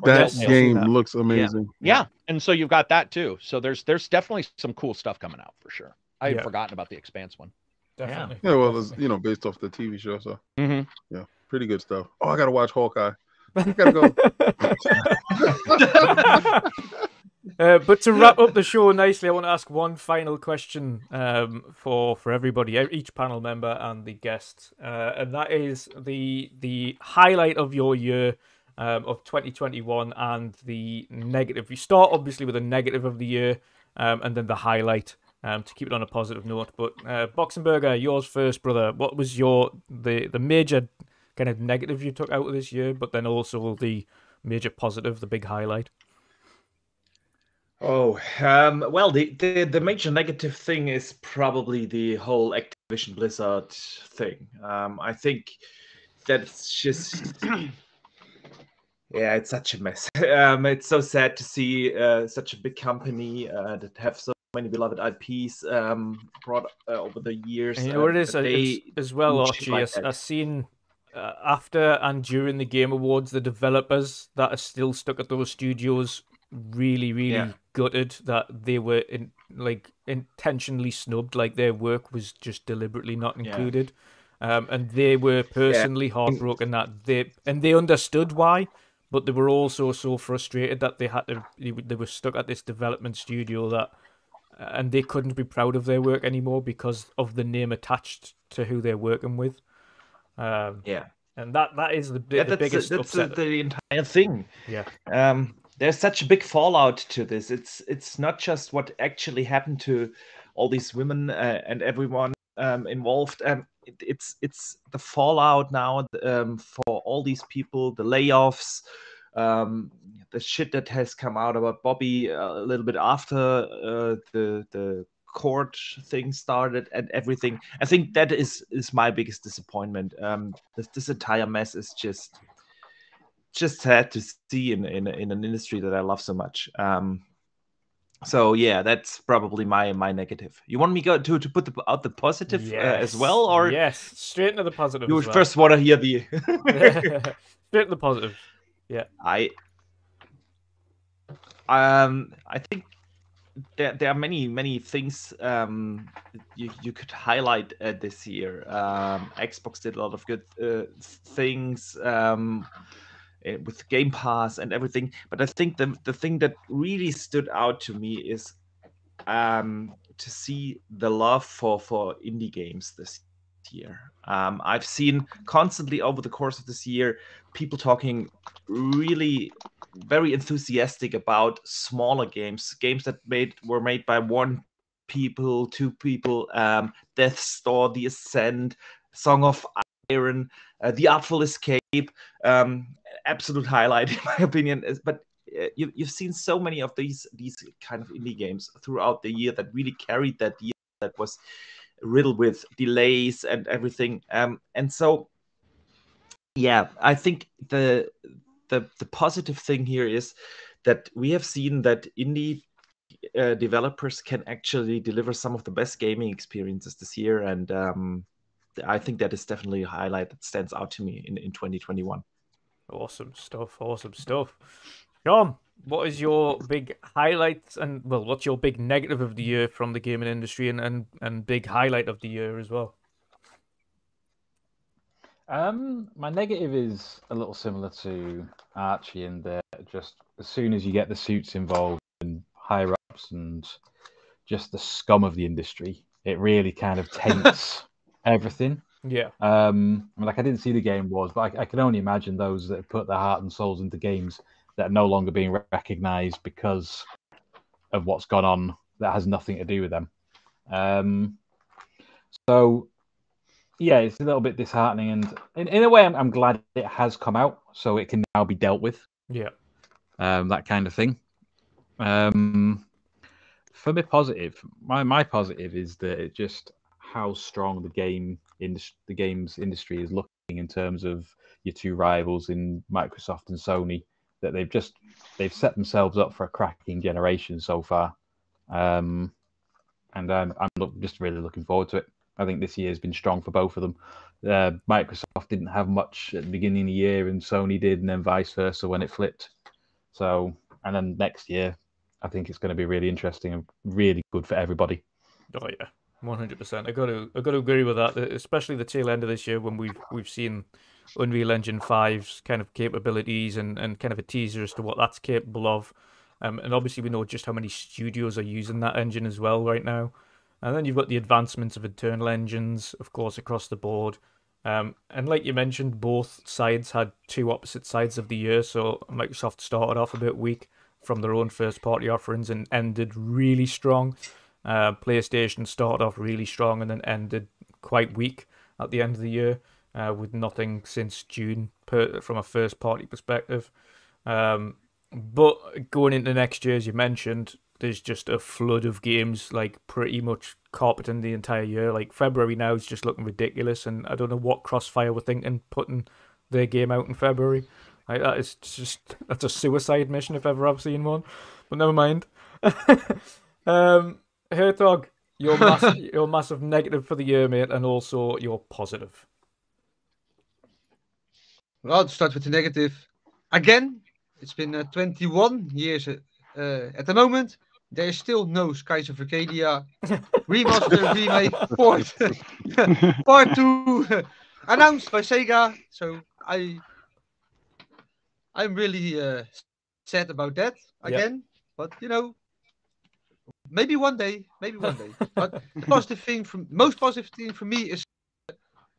That Telltale. game that. looks amazing. Yeah, and so you've got that too. So there's there's definitely some cool stuff coming out for sure. I had Yeah. forgotten about the Expanse one. Definitely. Yeah, well, it's you know based off the TV show, so Mm-hmm. yeah, pretty good stuff. Oh, I gotta watch Hawkeye. I gotta go. Uh, but to wrap up the show nicely, I want to ask one final question um, for for everybody, each panel member and the guests, uh, and that is the the highlight of your year um, of 2021 and the negative. You start obviously with a negative of the year, um, and then the highlight um, to keep it on a positive note. But uh, Boxenberger, yours first, brother. What was your the the major kind of negative you took out of this year, but then also the major positive, the big highlight? Oh, um, well, the, the the major negative thing is probably the whole Activision Blizzard thing. Um, I think that's just yeah, it's such a mess. Um, it's so sad to see uh, such a big company uh, that have so many beloved IPs um, brought uh, over the years. And you know what it uh, as, well, Archie. like I've. Seen uh, after and during the Game Awards, the developers that are still stuck at those studios really, really Yeah. Gutted that they were in, like intentionally snubbed, like their work was just deliberately not Yeah. included. Um, and they were personally heartbroken that they and they understood why, but they were also so frustrated that they had to they were- stuck at this development studio that and they couldn't be proud of their work anymore because of the name attached to who they're working with. Um, yeah. and that that is the, yeah, the that's, biggest that's the, upset. the entire thing. Yeah. Um, there's such a big fallout to this. It's it's not just what actually happened to all these women uh, and everyone um, involved. Um, it, it's it's the fallout now um, for all these people, the layoffs, um, the shit that has come out about Bobby uh, a little bit after uh, the the court thing started and everything. I think that is is my biggest disappointment. Um, this this entire mess is just just sad to see in in, in an industry that I love so much. Um, so yeah, that's probably my my negative. You want me go to to put the, out the positive uh, as well, or yes, straight into the positive. you as well. first want to hear the? straight to the positive. Yeah, I um I think there, there are many many things um you, you could highlight uh, this year. Um, Xbox did a lot of good uh, things um, eh, with Game Pass and everything, but I think the the thing that really stood out to me is um, to see the love for for indie games this year. Um, I've seen constantly over the course of this year people talking really very enthusiastic about smaller games, games that made were made by one people, two people, um, Death's Door, The Ascent, Song of Iron, uh, The Artful Escape, um, absolute highlight in my opinion. But uh, you, you've seen so many of these these kind of indie games throughout the year that really carried that year that was riddled with delays and everything. Um, and so, yeah, I think the the the positive thing here is that we have seen that indie uh, developers can actually deliver some of the best gaming experiences this year, and um, I think that is definitely a highlight that stands out to me in, in 2021. Awesome stuff. Awesome stuff. Sean, what is your big highlight and well, what's your big negative of the year from the gaming industry and and, and big highlight of the year as well? Um, my negative is a little similar to Archie in that just as soon as you get the suits involved and higher ups and just the scum of the industry, it really kind of taints everything. Yeah. Um, I mean, like I didn't see the game was, but I, I can only imagine those that put their heart and souls into games that are no longer being recognised because of what's gone on that has nothing to do with them. Um, so yeah, it's a little bit disheartening, and in, in a way, I'm, I'm glad it has come out so it can now be dealt with. Yeah. Um, that kind of thing. Um, for me, positive. My my positive is that it just how strong the game industry, the games industry is looking in terms of your two rivals in Microsoft and Sony. That they've just they've set themselves up for a cracking generation so far, um, and um, I'm look, just really looking forward to it. I think this year has been strong for both of them. Uh, Microsoft didn't have much at the beginning of the year, and Sony did, and then vice versa when it flipped. So, and then next year, I think it's going to be really interesting and really good for everybody. Oh yeah, one hundred percent. I got to I got to agree with that, especially the tail end of this year when we've we've seen Unreal Engine 5's kind of capabilities and, and kind of a teaser as to what that's capable of. Um, and obviously, we know just how many studios are using that engine as well right now. And then you've got the advancements of internal engines, of course, across the board. Um, and like you mentioned, both sides had two opposite sides of the year. So Microsoft started off a bit weak from their own first party offerings and ended really strong. Uh, PlayStation started off really strong and then ended quite weak at the end of the year uh, with nothing since June per, from a first party perspective. Um, but going into next year, as you mentioned, there's just a flood of games like pretty much carpeting the entire year. Like February now is just looking ridiculous, and I don't know what Crossfire were thinking putting their game out in February. Like that is just that's a suicide mission if ever I've seen one. But never mind. um, Hertog, your massive, your massive negative for the year, mate, and also your positive. Well, to start with the negative, again, it's been uh, 21 years uh, at the moment. There is still no Skies of Arcadia remaster remake port part two announced by Sega. So I I'm really uh, sad about that again. Yep. But you know, maybe one day, maybe one day. but the positive thing from most positive thing for me is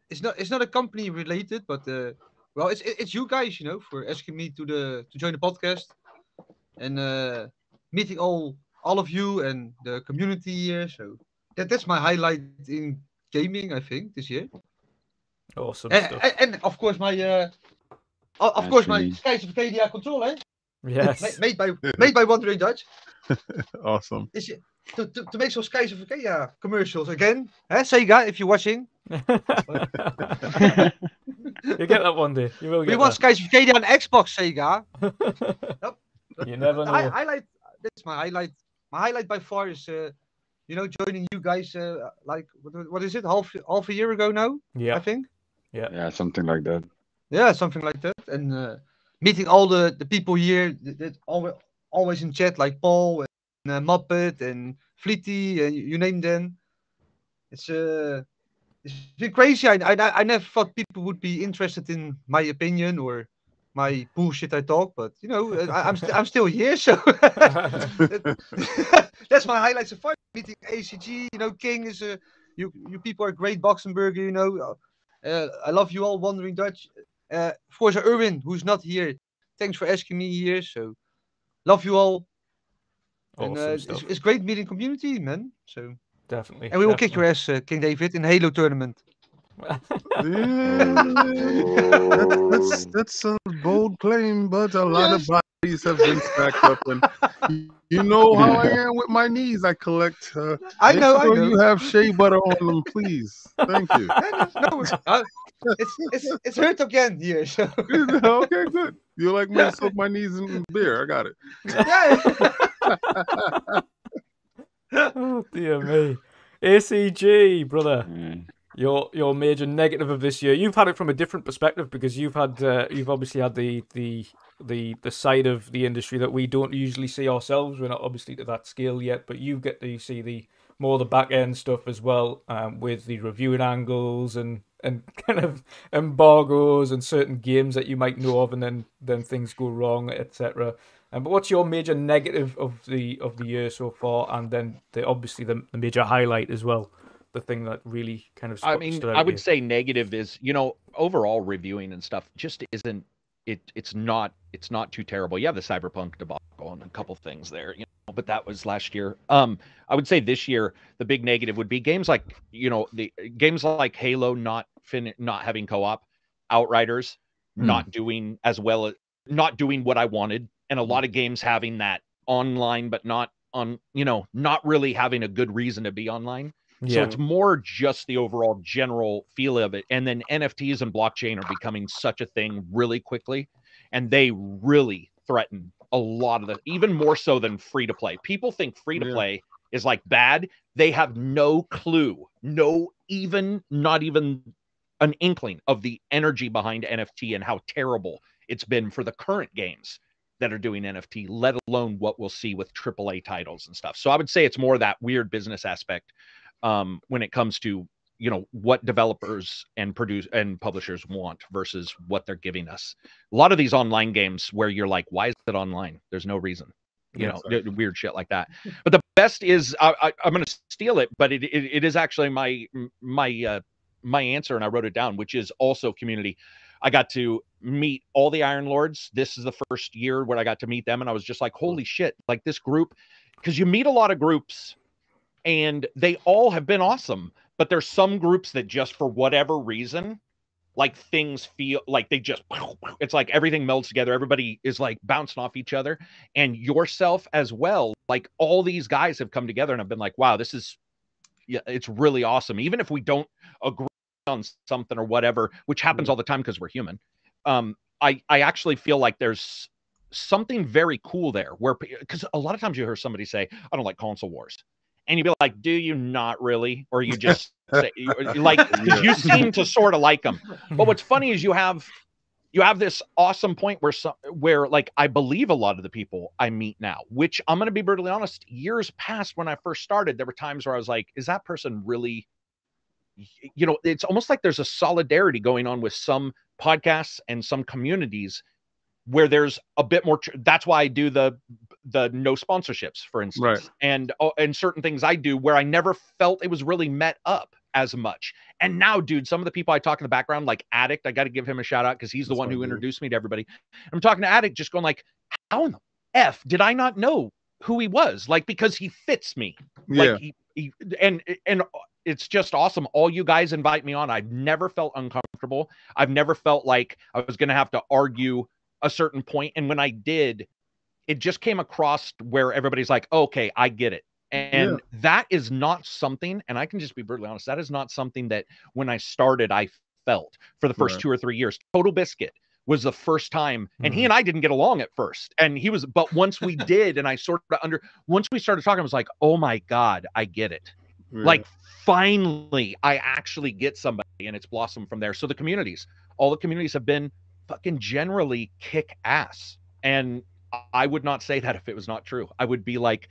it's not it's not a company related, but uh, well, it's it's you guys, you know, for asking me to the to join the podcast and uh, meeting all all of you and the community here. So that that's my highlight in gaming, I think, this year. Awesome and, and, and of course my uh, of course my Skies of Arcadia controller. Yes. made by made by Wandering Dutch. awesome. Is it, to, to, to make some Skies of Arcadia commercials again. Eh, Sega, if you're watching. you get that one day. You will get We want that. Skies of Arcadia on Xbox, Sega. yep. You never know. I, highlight. That's my highlight. My highlight by far is, uh, you know, joining you guys. Uh, like what, what is it? Half half a year ago now. Yeah. I think. Yeah. Yeah, something like that. Yeah, something like that. And uh, meeting all the the people here that, that always always in chat, like Paul and uh, Muppet and Fleety, and you, you name them. It's uh, it's been crazy. I, I I never thought people would be interested in my opinion or my bullshit I talk, but you know, I, I'm st- I'm still here, so that's my highlights of far. Meeting ACG, you know, King is a you you people are great Boxenberger, you know. Uh, I love you all, Wandering Dutch. Uh, Forza Erwin, who's not here, thanks for asking me here. So, love you all. Awesome and uh, it's, stuff. it's great meeting community, man. So, Definitely. and we will kick your ass, uh, King David, in Halo tournament. that's, that's that's a bold claim, but a lot of bodies have been stacked up, and you know how I am with my knees. I collect. Uh, I make know, I sure know. You have shea butter on them, please. Thank you. no, uh, it's it's it's hurt again here. So okay, good. You like me to soak my knees in beer? I got it. yeah. oh dear me. ACG, brother. Mm. Your your major negative of this year. You've had it from a different perspective because you've had uh, you've obviously had the the the the side of the industry that we don't usually see ourselves. We're not obviously to that scale yet, but you get to see the more the back end stuff as well, um, with the reviewing angles and and kind of embargoes and certain games that you might know of, and then then things go wrong, etc. Um, but what's your major negative of the of the year so far, and then the obviously the, the major highlight as well, the thing that really kind of I mean, out I would you? say negative is you know overall reviewing and stuff just isn't it. It's not it's not too terrible. Yeah, the cyberpunk debacle and a couple things there, you know, but that was last year. Um, I would say this year the big negative would be games like you know the games like Halo not fin not having co-op, Outriders Hmm. not doing as well as not doing what I wanted, and a lot of games having that online but not on you know not really having a good reason to be online So it's more just the overall general feel of it. And then NFTs and blockchain are becoming such a thing really quickly. And they really threaten a lot of the, even more so than free to play. People think free to Yeah. play is like bad. They have no clue, no, even, not even an inkling of the energy behind NFT and how terrible it's been for the current games that are doing NFT, let alone what we'll see with AAA titles and stuff. So I would say it's more that weird business aspect um, when it comes to you know what developers and produce and publishers want versus what they're giving us. A lot of these online games where you're like, why is it online? There's no reason. You know, weird shit like that. But the best is I, I, I'm going to steal it, but it, it, it is actually my my uh, my answer, and I wrote it down, which is also community. I got to meet all the Iron Lords. This is the first year where I got to meet them, and I was just like, holy shit, like this group, because you meet a lot of groups and they all have been awesome, but there's some groups that just for whatever reason, like things feel like they just it's like everything melds together. Everybody is like bouncing off each other, and yourself as well. Like all these guys have come together, and I've been like, wow, this is yeah, it's really awesome. Even if we don't agree on something or whatever, which happens all the time because we're human. Um, I I actually feel like there's something very cool there where because a lot of times you hear somebody say, I don't like console wars. And you'd be like, do you not really? Or you just say, like, you seem to sort of like them. But what's funny is you have you have this awesome point where some where like I believe a lot of the people I meet now, which I'm gonna be brutally honest, years past when I first started, there were times where I was like, is that person really you know, it's almost like there's a solidarity going on with some podcasts and some communities where there's a bit more tr- that's why I do the the no sponsorships for instance Right. and oh, and certain things I do where I never felt it was really met up as much. And now dude, some of the people I talk in the background like Addict, I got to give him a shout out cuz he's the That's one who dude. introduced me to everybody. I'm talking to Addict just going like how in the f did I not know who he was? Like because he fits me. Yeah. Like he, he and and it's just awesome. All you guys invite me on. I've never felt uncomfortable. I've never felt like I was going to have to argue a certain point. And when I did, it just came across where everybody's like, okay, I get it. And that is not something, and I can just be brutally honest, that is not something that when I started, I felt for the first Right. two or three years. Total Biscuit was the first time, and he mm. and I didn't get along at first. And he was, but once we did, and I sort of under, once we started talking, I was like, oh my God, I get it Yeah. like finally i actually get somebody and it's blossomed from there so the communities all the communities have been fucking generally kick ass and i would not say that if it was not true i would be like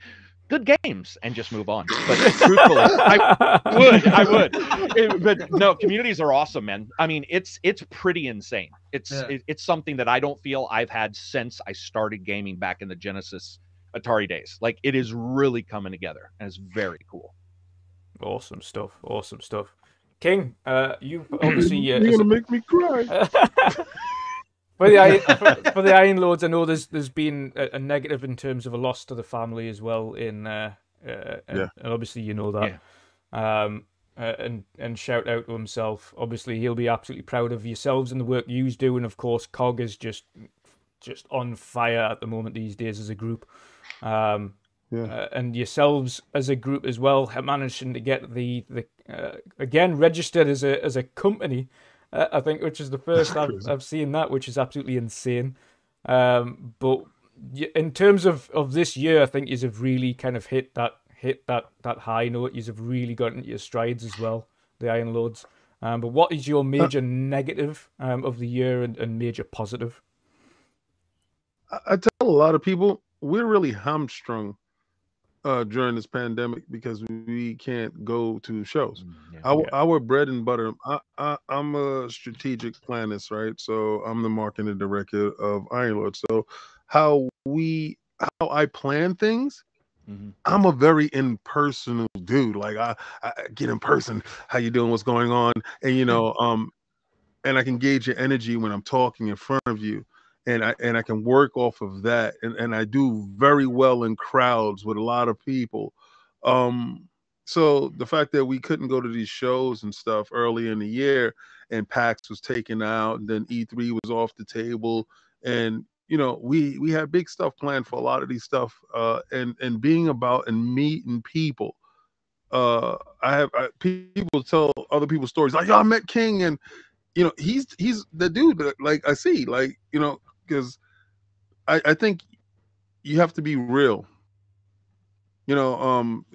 good games and just move on but truthfully i would i would It- but no communities are awesome man i mean it's it's pretty insane it's Yeah. it- it's something that i don't feel i've had since i started gaming back in the genesis atari days like it is really coming together and it's very cool Awesome stuff. Awesome stuff. King, uh, you obviously uh, You're gonna a- make me cry. for the Iron, for, for the Iron Lords, I know there's there's been a, a negative in terms of a loss to the family as well. In uh, uh, and, Yeah. and obviously you know that. Um, uh, and and shout out to himself. Obviously, he'll be absolutely proud of yourselves and the work you do. And of course, Cog is just just on fire at the moment these days as a group. Um, Yeah. uh, and yourselves as a group as well managing to get the the uh, again registered as a as a company. Uh, I think, which is the first I've, I've seen that, which is absolutely insane. Um, but in terms of, of this year, I think you have really kind of hit that hit that that high note. You have really gotten into your strides as well, the Iron Lords. Um, but what is your major negative um, of the year and, and major positive? I, I tell a lot of people we're really hamstrung uh, during this pandemic because we can't go to shows. Our, our bread and butter. I, I, I'm a strategic planist, right? So I'm the marketing director of Iron Lord. So how we, how I plan things, Mhm. I'm a very impersonal dude. Like I, I get in person. How you doing? What's going on? And you know, um, and I can gauge your energy when I'm talking in front of you, and I and I can work off of that. And and I do very well in crowds with a lot of people. Um, so the fact that we couldn't go to these shows and stuff early in the year, and PAX was taken out, and then E3 was off the table, and you know we we had big stuff planned for a lot of these stuff uh and and being about and meeting people uh, I have I, people tell other people's stories like, "Yo, I met King," and you know, he's he's the dude that like I see, like you know, because I I think you have to be real. You know, um,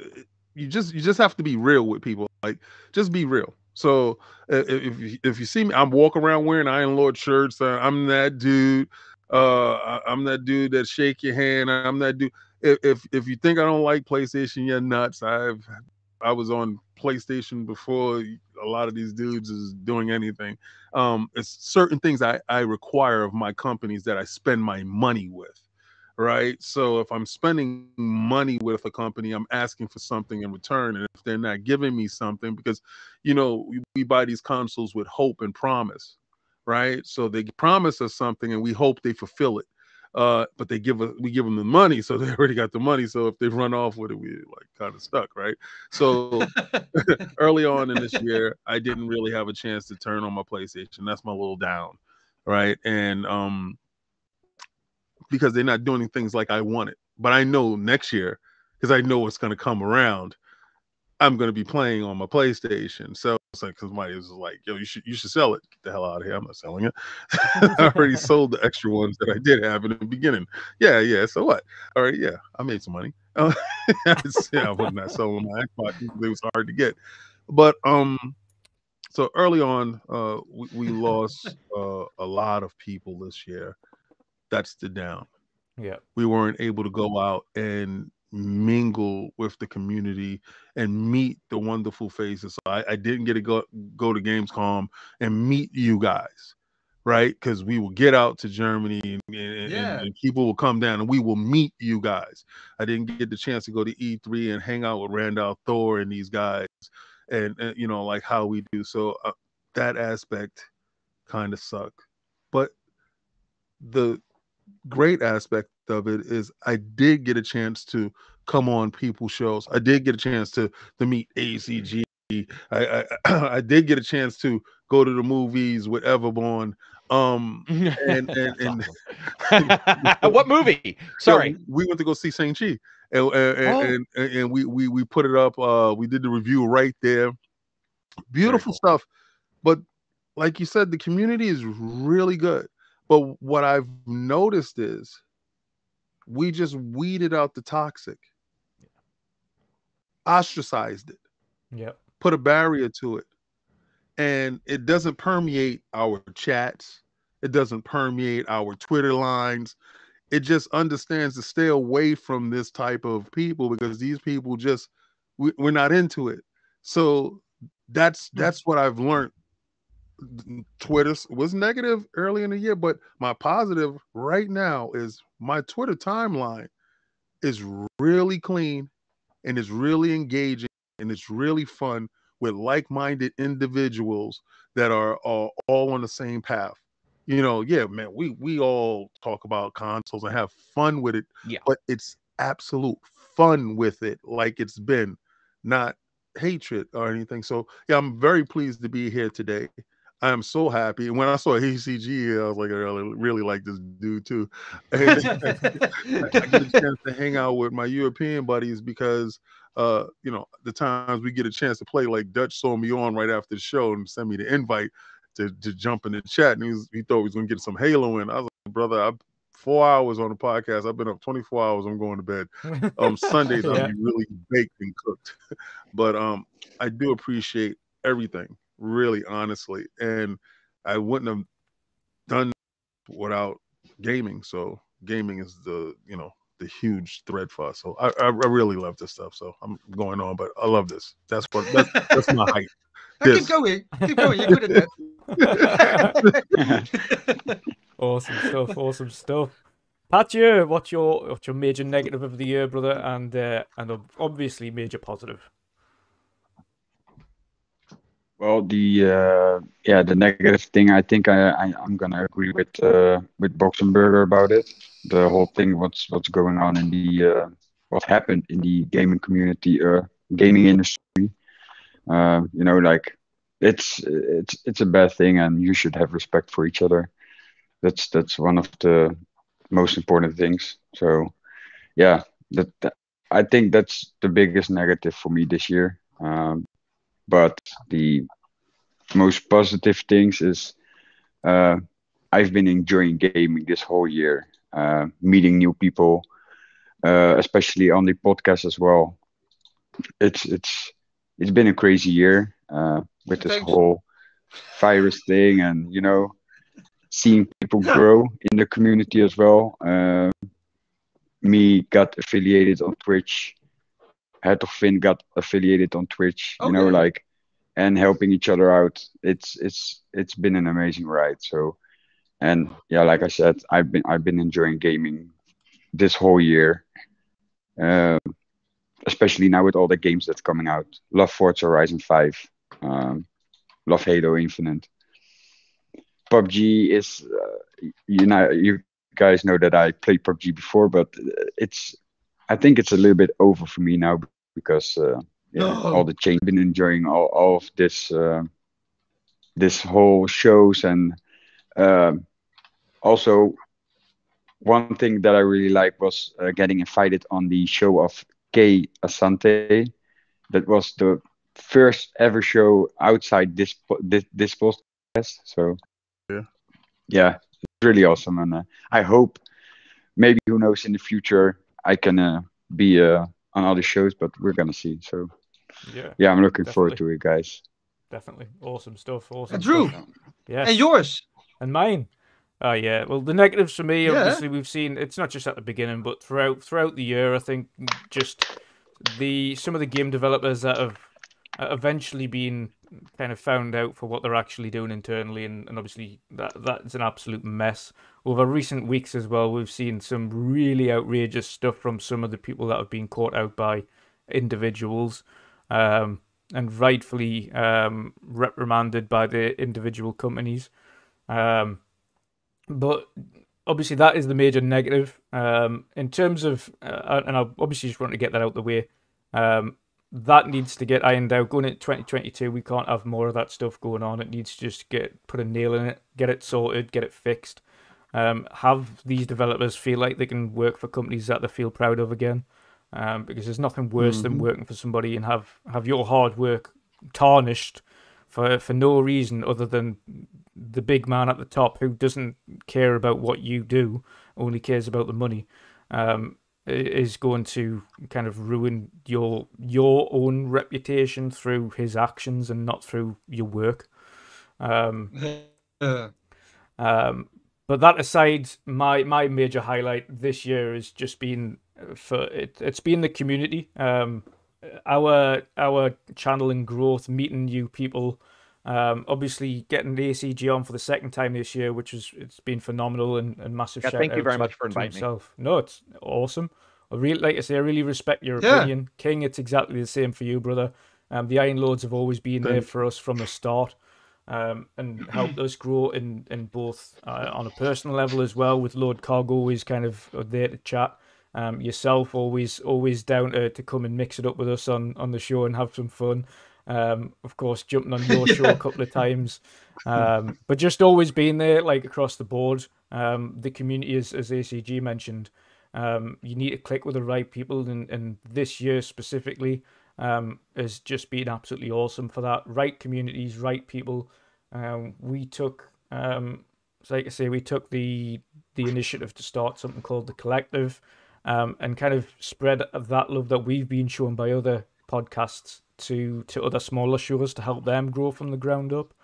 you just you just have to be real with people. Like, just be real. So if you, if you see me, I'm walking around wearing Iron Lord shirts. Uh, I'm that dude. Uh, I'm that dude that shake your hand. I'm that dude. If, if if you think I don't like PlayStation, you're nuts. I've I was on PlayStation before a lot of these dudes is doing anything. Um, it's certain things I, I require of my companies that I spend my money with right? So if I'm spending money with a company, I'm asking for something in return. And if they're not giving me something, because you know, we, we buy these consoles with hope and promise, right? So they promise us something and we hope they fulfill it. Uh, but they give us we give them the money, so they already got the money. So if they run off with it, we like kind of stuck, right? So early on in this year, I didn't really have a chance to turn on my PlayStation. That's my little down, right? And um, because they're not doing things like I want it. But I know next year, because I know what's going to come around, I'm going to be playing on my PlayStation. So because somebody was like, yo, you should you should sell it. Get the hell out of here. I'm not selling it. I already sold the extra ones that I did have in the beginning. Yeah, yeah. So what? All right, yeah. I made some money. Uh, yeah, I was not selling my Xbox. It was hard to get. But um, so early on, uh, we, we lost uh, a lot of people this year that's the down. Yeah. We weren't able to go out and mingle with the community and meet the wonderful faces. So I, I didn't get to go go to Gamescom and meet you guys, right? Because we will get out to Germany and, and, yeah. and, people will come down and we will meet you guys. I didn't get the chance to go to E3 and hang out with Randall Thor and these guys, and, and you know like how we do. So uh, that aspect kind of sucked, but the great aspect of it is I did get a chance to come on people shows. I did get a chance to to meet ACG. I, I, I did get a chance to go to the movies with Everborn. Um and and, and what movie? Sorry, we went to go see Shang Chi, and and, oh. and, and and we we we put it up. Uh, we did the review right there. Beautiful cool. stuff, but like you said, the community is really good. But what I've noticed is we just weeded out the toxic, ostracized it, yeah, put a barrier to it, and it doesn't permeate our chats. It doesn't permeate our Twitter lines. It just understands to stay away from this type of people because these people just we, we're not into it. So that's hmm. that's what I've learned Twitter was negative early in the year, but my positive right now is my Twitter timeline is really clean and it's really engaging and it's really fun with like-minded individuals that are, are all on the same path. You know, yeah, man, we we all talk about consoles and have fun with it. Yeah. But it's absolute fun with it, like it's been, not hatred or anything. So yeah, I'm very pleased to be here today. I am so happy. And when I saw ACG, I was like, I really, really like this dude too. I, I get a chance to hang out with my European buddies because, uh, you know, the times we get a chance to play, like Dutch saw me on right after the show and sent me the invite to, to jump in the chat. And he, was, he thought he was going to get some Halo in. I was like, brother, I'm four hours on the podcast. I've been up 24 hours. I'm going to bed. Um, Sundays, yeah. I'll be really baked and cooked. but um, I do appreciate everything really honestly. And I wouldn't have done without gaming. So gaming is the you know the huge thread for us. So I, I, really love this stuff. So I'm going on, but I love this. That's what that's, that's my height. Keep going, keep going. You're good at that. awesome stuff. Awesome stuff. Patju, what's your what's your major negative of the year, brother, and uh, and obviously major positive? Well, the uh, yeah, the negative thing. I think I, I am gonna agree with uh, with Boxenberger about it. The whole thing, what's what's going on in the uh, what happened in the gaming community, uh, gaming industry. Uh, you know, like it's it's it's a bad thing, and you should have respect for each other. That's that's one of the most important things. So, yeah, that, that I think that's the biggest negative for me this year. Um, but the most positive things is uh, I've been enjoying gaming this whole year, uh, meeting new people, uh, especially on the podcast as well. It's it's it's been a crazy year uh, with this whole virus thing, and you know, seeing people grow in the community as well. Uh, me got affiliated on Twitch. Finn got affiliated on Twitch. You know, like and helping each other out. It's it's it's been an amazing ride. So, and yeah, like I said, I've been I've been enjoying gaming this whole year, um, especially now with all the games that's coming out. Love Forza Horizon Five, um, love Halo Infinite. PUBG is, uh, you know, you guys know that I played PUBG before, but it's, I think it's a little bit over for me now because uh, yeah, No. all the change. Been enjoying all, all of this, uh, this whole shows and um, also one thing that I really like was uh, getting invited on the show of Kay Asante. That was the first ever show outside this po- this, this podcast. So Yeah. yeah, it's really awesome, and uh, I hope maybe who knows in the future I can uh, be uh, on other shows, but we're gonna see. So Yeah, yeah, I'm looking forward to it, guys. definitely. Awesome stuff. Awesome. And Drew, stuff. Yes. and yours. And mine. Oh yeah. Well, the negatives for me, Yeah. obviously, we've seen it's not just at the beginning, but throughout throughout the year. I think just the some of the game developers that have eventually being kind of found out for what they're actually doing internally, and, and obviously that that's an absolute mess. Over recent weeks as well, we've seen some really outrageous stuff from some of the people that have been caught out by individuals. Um, and rightfully um, reprimanded by the individual companies. Um, but obviously, that is the major negative. Um, in terms of, uh, and I obviously just want to get that out the way. Um, that needs to get ironed out. Going into 2022, we can't have more of that stuff going on. It needs to just get put a nail in it, get it sorted, get it fixed. Um, have these developers feel like they can work for companies that they feel proud of again. Um, because there's nothing worse than Mhm. working for somebody and have, have your hard work tarnished for for no reason other than the big man at the top who doesn't care about what you do, only cares about the money, um, is going to kind of ruin your your own reputation through his actions and not through your work. Um, um, but that aside, my my major highlight this year has just been uh, for it. It's been the community. Um, our our channel and growth, meeting new people. Um, obviously getting the ACG on for the second time this year, which is it's been phenomenal and, and massive. Yeah, shout thank you very to- much for inviting me. No, it's awesome. I really like I say, I really respect your Yeah. opinion, King. It's exactly the same for you, brother. Um, the Iron Lords have always been there for us from the start um, and helped us grow in in both uh, on a personal level as well. With Lord Cog always kind of there to chat. Um, yourself always always down to, to come and mix it up with us on, on the show and have some fun. Um, of course, jumping on your show a couple of times, um, but just always being there, like across the board. Um, the community, as, as ACG mentioned, um, you need to click with the right people, and, and this year specifically um, has just been absolutely awesome for that. Right communities, right people. Um, we took, um, like I say, we took the the initiative to start something called the Collective, um, and kind of spread that love that we've been shown by other podcasts to to other smaller shows to help them grow from the ground up.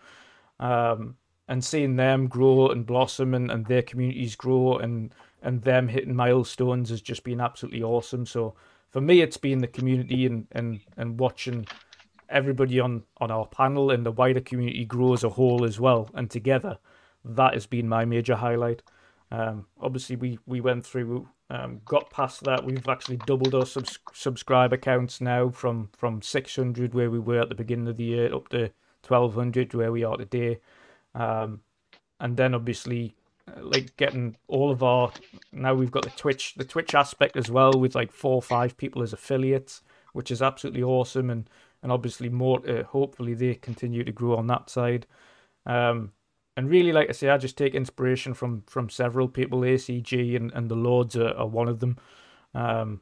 Um, and seeing them grow and blossom and, and their communities grow and and them hitting milestones has just been absolutely awesome. So for me, it's been the community and and and watching everybody on on our panel and the wider community grow as a whole as well and together. That has been my major highlight. Um, obviously, we we went through, um, got past that. We've actually doubled our subs- subscriber counts now from from 600 where we were at the beginning of the year up to 1200 where we are today. Um, and then obviously, uh, like getting all of our now we've got the Twitch the Twitch aspect as well with like four or five people as affiliates, which is absolutely awesome. And and obviously more. Uh, hopefully, they continue to grow on that side. Um, and really, like I say, I just take inspiration from from several people. ACG and, and the Lords are, are one of them. Um,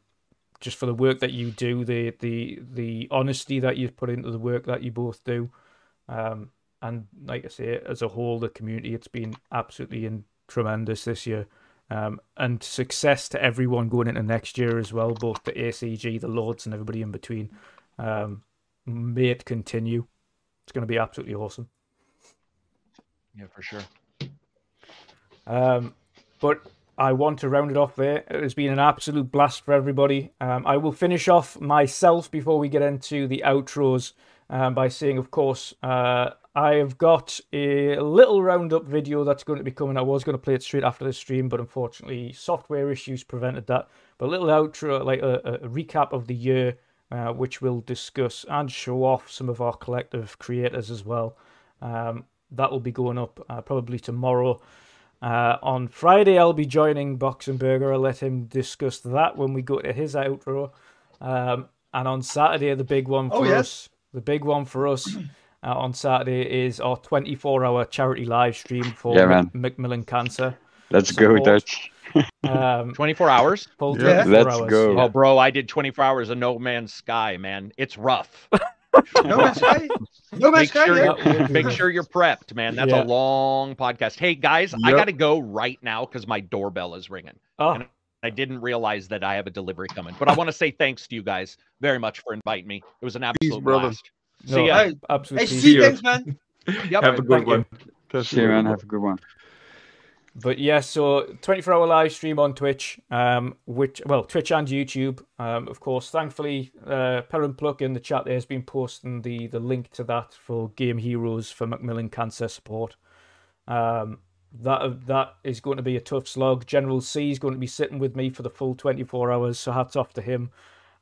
just for the work that you do, the the the honesty that you put into the work that you both do, um, and like I say, as a whole, the community it's been absolutely in, tremendous this year. Um, and success to everyone going into next year as well, both the ACG, the Lords, and everybody in between. Um, may it continue. It's going to be absolutely awesome. Yeah, for sure. Um, but I want to round it off there. It has been an absolute blast for everybody. Um, I will finish off myself before we get into the outros um, by saying, of course, uh, I have got a little roundup video that's going to be coming. I was going to play it straight after the stream, but unfortunately, software issues prevented that. But a little outro, like a, a recap of the year, uh, which will discuss and show off some of our collective creators as well. Um, that will be going up uh, probably tomorrow. Uh, on Friday, I'll be joining Boxenberger. I'll let him discuss that when we go to his outro. Um, and on Saturday, the big one for yes. us, the big one for us uh, on Saturday is our 24-hour charity live stream for Yeah, man. Macmillan Cancer. Let's go, Dutch. Um, 24 hours? Yeah. 24 Let's hours, go. Oh, bro, I did 24 hours of No Man's Sky, man. It's rough. No Man's Sky. No Man's Make Sky. sure, yeah. you're, make sure you're prepped, man. That's Yeah. a long podcast. Hey, guys, I got to go right now because my doorbell is ringing. Oh, And I didn't realize that I have a delivery coming. But I want to say thanks to you guys very much for inviting me. It was an absolute brother. blast. no, See ya. Hey, absolutely. Hey, see, you. thanks, man. Yep. Have a good thank you. one. Catch See you you, man. Have a good one. But yeah, so 24 hour live stream on Twitch, um, which, well, Twitch and YouTube. Um, of course, thankfully, uh, Perrin Pluck in the chat there has been posting the, the link to that for Game Heroes for Macmillan Cancer support. Um, that that is going to be a tough slog. General C is going to be sitting with me for the full 24 hours, so hats off to him.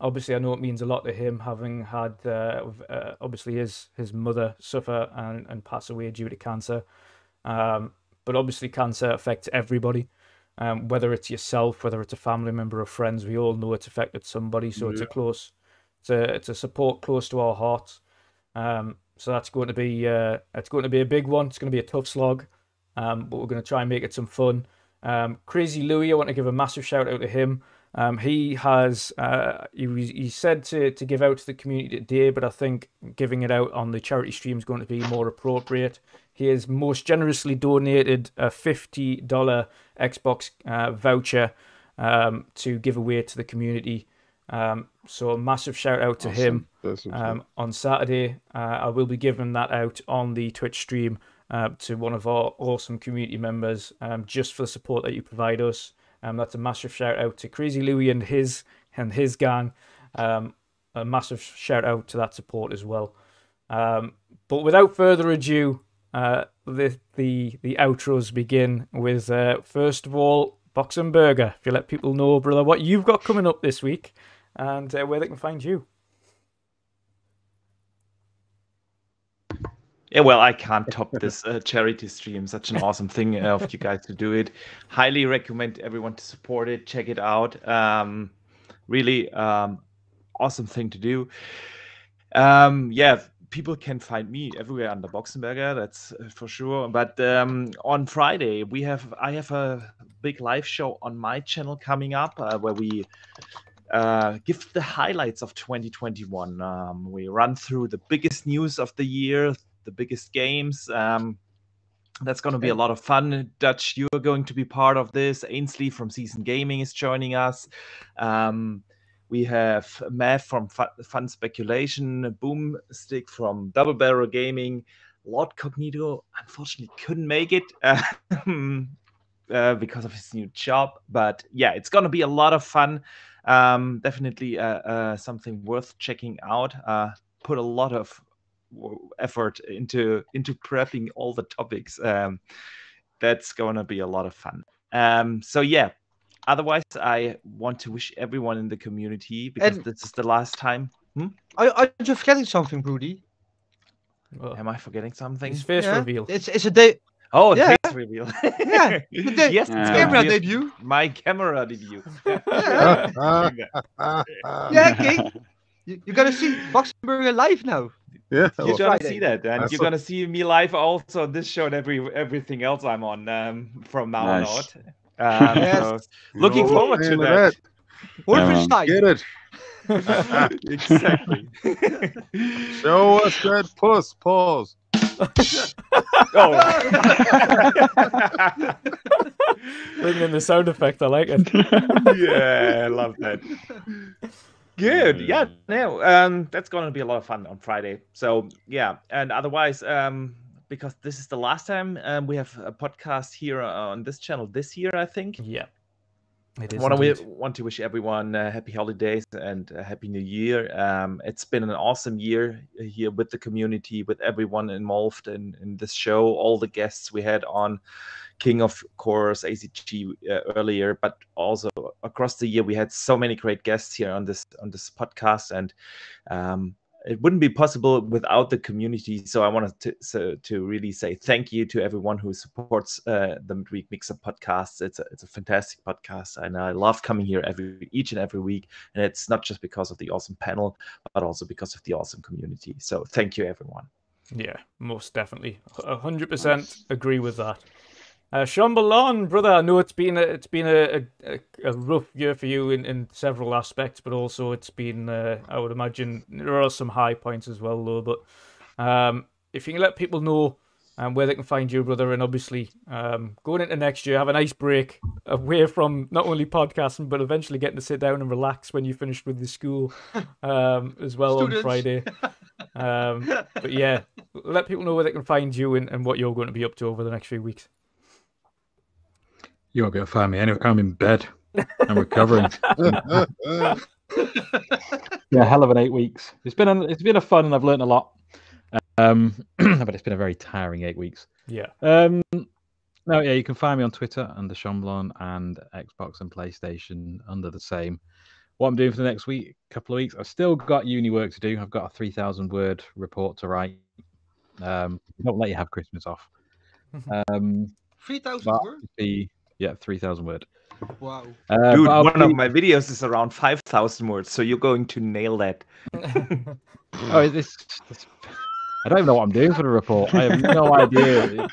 Obviously, I know it means a lot to him, having had uh, uh, obviously his his mother suffer and, and pass away due to cancer. Um, but obviously, cancer affects everybody. Um, whether it's yourself, whether it's a family member or friends, we all know it's affected somebody. So it's a close, it's a it's a support close to our hearts. Um, so that's going to be uh, it's going to be a big one. It's going to be a tough slog, um, but we're going to try and make it some fun. Um, Crazy Louie, I want to give a massive shout out to him. Um, he has uh, he, he said to, to give out to the community today, but I think giving it out on the charity stream is going to be more appropriate. He has most generously donated a fifty dollar Xbox uh, voucher um, to give away to the community. Um, so a massive shout out to him. That's Um, on Saturday, uh, I will be giving that out on the Twitch stream uh, to one of our awesome community members, um, just for the support that you provide us. Um, that's a massive shout out to Crazy Louie and his and his gang. Um, a massive shout out to that support as well. Um, but without further ado, uh, the the the outros begin with uh, first of all Boxenberger. If you let people know, brother, what you've got coming up this week and uh, where they can find you. Yeah, well, I can't top this uh, charity stream. Such an awesome thing uh, of you guys to do it. Highly recommend everyone to support it. Check it out. Um, really um, awesome thing to do. Um, yeah, people can find me everywhere under Boxenberger. That's uh, for sure. But um, on Friday we have I have a big live show on my channel coming up uh, where we uh, give the highlights of 2021. Um, we run through the biggest news of the year, the biggest games. Um, that's going to be a lot of fun. Dutch, you're going to be part of this. Ainsley from Season Gaming is joining us. Um, we have Mav from Fun, Speculation, Boomstick from Double Barrel Gaming, Lord Cognito unfortunately couldn't make it um, uh, because of his new job. But yeah, it's going to be a lot of fun. Um, definitely uh, uh, something worth checking out. Uh, put a lot of effort into into prepping all the topics. Um, that's going to be a lot of fun. Um, so yeah. Otherwise, I want to wish everyone in the community because And- this is the last time. Are, are you forgetting something, Broody? Well, Am I forgetting something? his face Yeah? reveal. It's it's a day. Oh, Yeah. face reveal. Yeah, the day- yes, Yeah. it's Camera going to debut. my camera debut. Yeah, yeah. yeah, King. You, you're gonna see Boxenberger live now. Yeah, You're gonna Friday. see that, and That's you're a- gonna see me live also on this show and every everything else I'm on um, from now on out. Um, Yes. so looking no forward to fan of that. Wolfenstein. Get it. exactly. Show us that puss. Pause. oh. Bringing in the sound effect, I like it. yeah, I love that. Good. Yeah. No. Um, that's going to be a lot of fun on Friday. So yeah, and otherwise, um, because this is the last time um, we have a podcast here on this channel this year, I think. Yeah. It is want to want to wish everyone uh, happy holidays and a happy new year. Um, it's been an awesome year here with the community, with everyone involved in, in this show, all the guests we had on King of Course, ACG uh, earlier, but also across the year we had so many great guests here on this on this podcast, and um, it wouldn't be possible without the community. So I wanted to so, to really say thank you to everyone who supports uh, the Midweek Mixup podcast. It's a, it's a fantastic podcast, and I love coming here every each and every week. And it's not just because of the awesome panel, but also because of the awesome community. So thank you, everyone. Yeah, most definitely. A hundred percent agree with that. Uh, Shambhalan, brother, I know it's been a, it's been a, a, a rough year for you in, in several aspects, but also it's been uh, I would imagine there are some high points as well, though. But um, if you can let people know um, where they can find you, brother, and obviously um, going into next year, have a nice break away from not only podcasting but eventually getting to sit down and relax when you finished with the school um, as well Students. on Friday. Um, but yeah, let people know where they can find you and, and what you're going to be up to over the next few weeks. You won't be able to find me anyway. I'm in bed. I'm recovering. yeah, hell of an eight weeks. It's been a, it's been a fun and I've learned a lot. Um, but it's been a very tiring eight weeks. Yeah. Um, no, yeah, you can find me on Twitter under Shomblon and Xbox and PlayStation under the same. What I'm doing for the next week, couple of weeks, I've still got uni work to do. I've got a 3,000 word report to write. Um, don't let you have Christmas off. Um, Three thousand but words. the yeah, 3,000 word. Wow. Uh, Dude, one be- of my videos is around five thousand words, so you're going to nail that. Oh, is this, this- I don't even know what I'm doing for the report. I have no idea.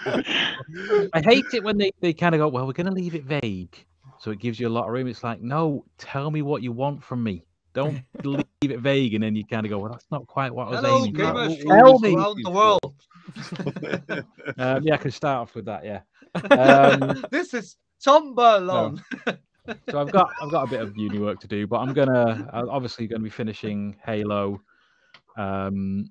I hate it when they, they kind of go, well, we're going to leave it vague. So it gives you a lot of room. It's like, no, tell me what you want from me. Don't leave it vague. And then you kind of go, well, that's not quite what I was Hello, aiming for. Tell me. around the world. Um, yeah, I can start off with that. Yeah. Um, this is Tombalon. so I've got I've got a bit of uni work to do, but I'm gonna I'm obviously going to be finishing Halo. Um,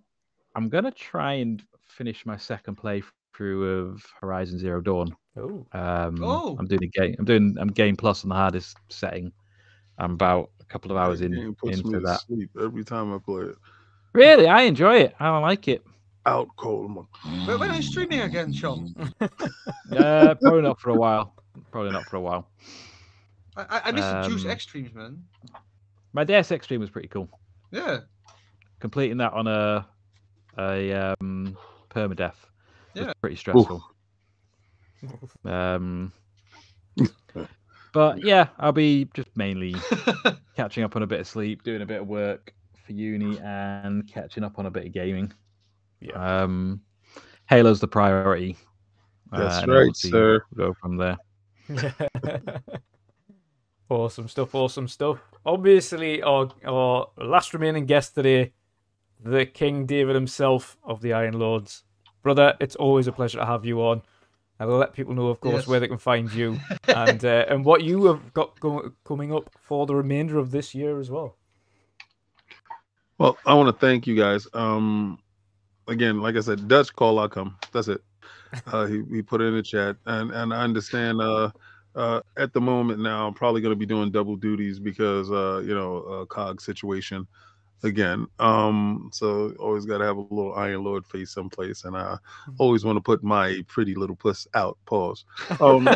I'm gonna try and finish my second playthrough of Horizon Zero Dawn. Oh, Um, Oh. I'm doing a game. I'm doing I'm game plus on the hardest setting. I'm about a couple of hours That in game puts me into to that. sleep every time I play it. Really, I enjoy it. I like it. Out cold. I'm like, When when are you streaming again, Sean? Uh, probably not for a while. Probably not for a while. I, I, I miss the Juice Um, X streams, man. My DSX stream was pretty cool. Yeah. Completing that on a a um, permadeath was Yeah. pretty stressful. Um, but yeah, I'll be just mainly catching up on a bit of sleep, doing a bit of work for uni, and catching up on a bit of gaming. Yeah. Um, Halo's the priority. That's and then right, we'll sir. Go from there. awesome stuff, awesome stuff. Obviously, our, our last remaining guest today, the King David himself of the Iron Lords. Brother, it's always a pleasure to have you on. I will let people know, of course, Yes. where they can find you and uh, and what you have got go- coming up for the remainder of this year as well. Well, I want to thank you guys. Um, again, like I said, Dutch call, I'll come. That's it. Uh, he, he put it in the chat, and and I understand. Uh, uh, at the moment now, I'm probably going to be doing double duties because uh, you know, uh, cog situation again. Um, so always got to have a little Iron Lord face someplace, and I always want to put my pretty little puss out. Pause. Um,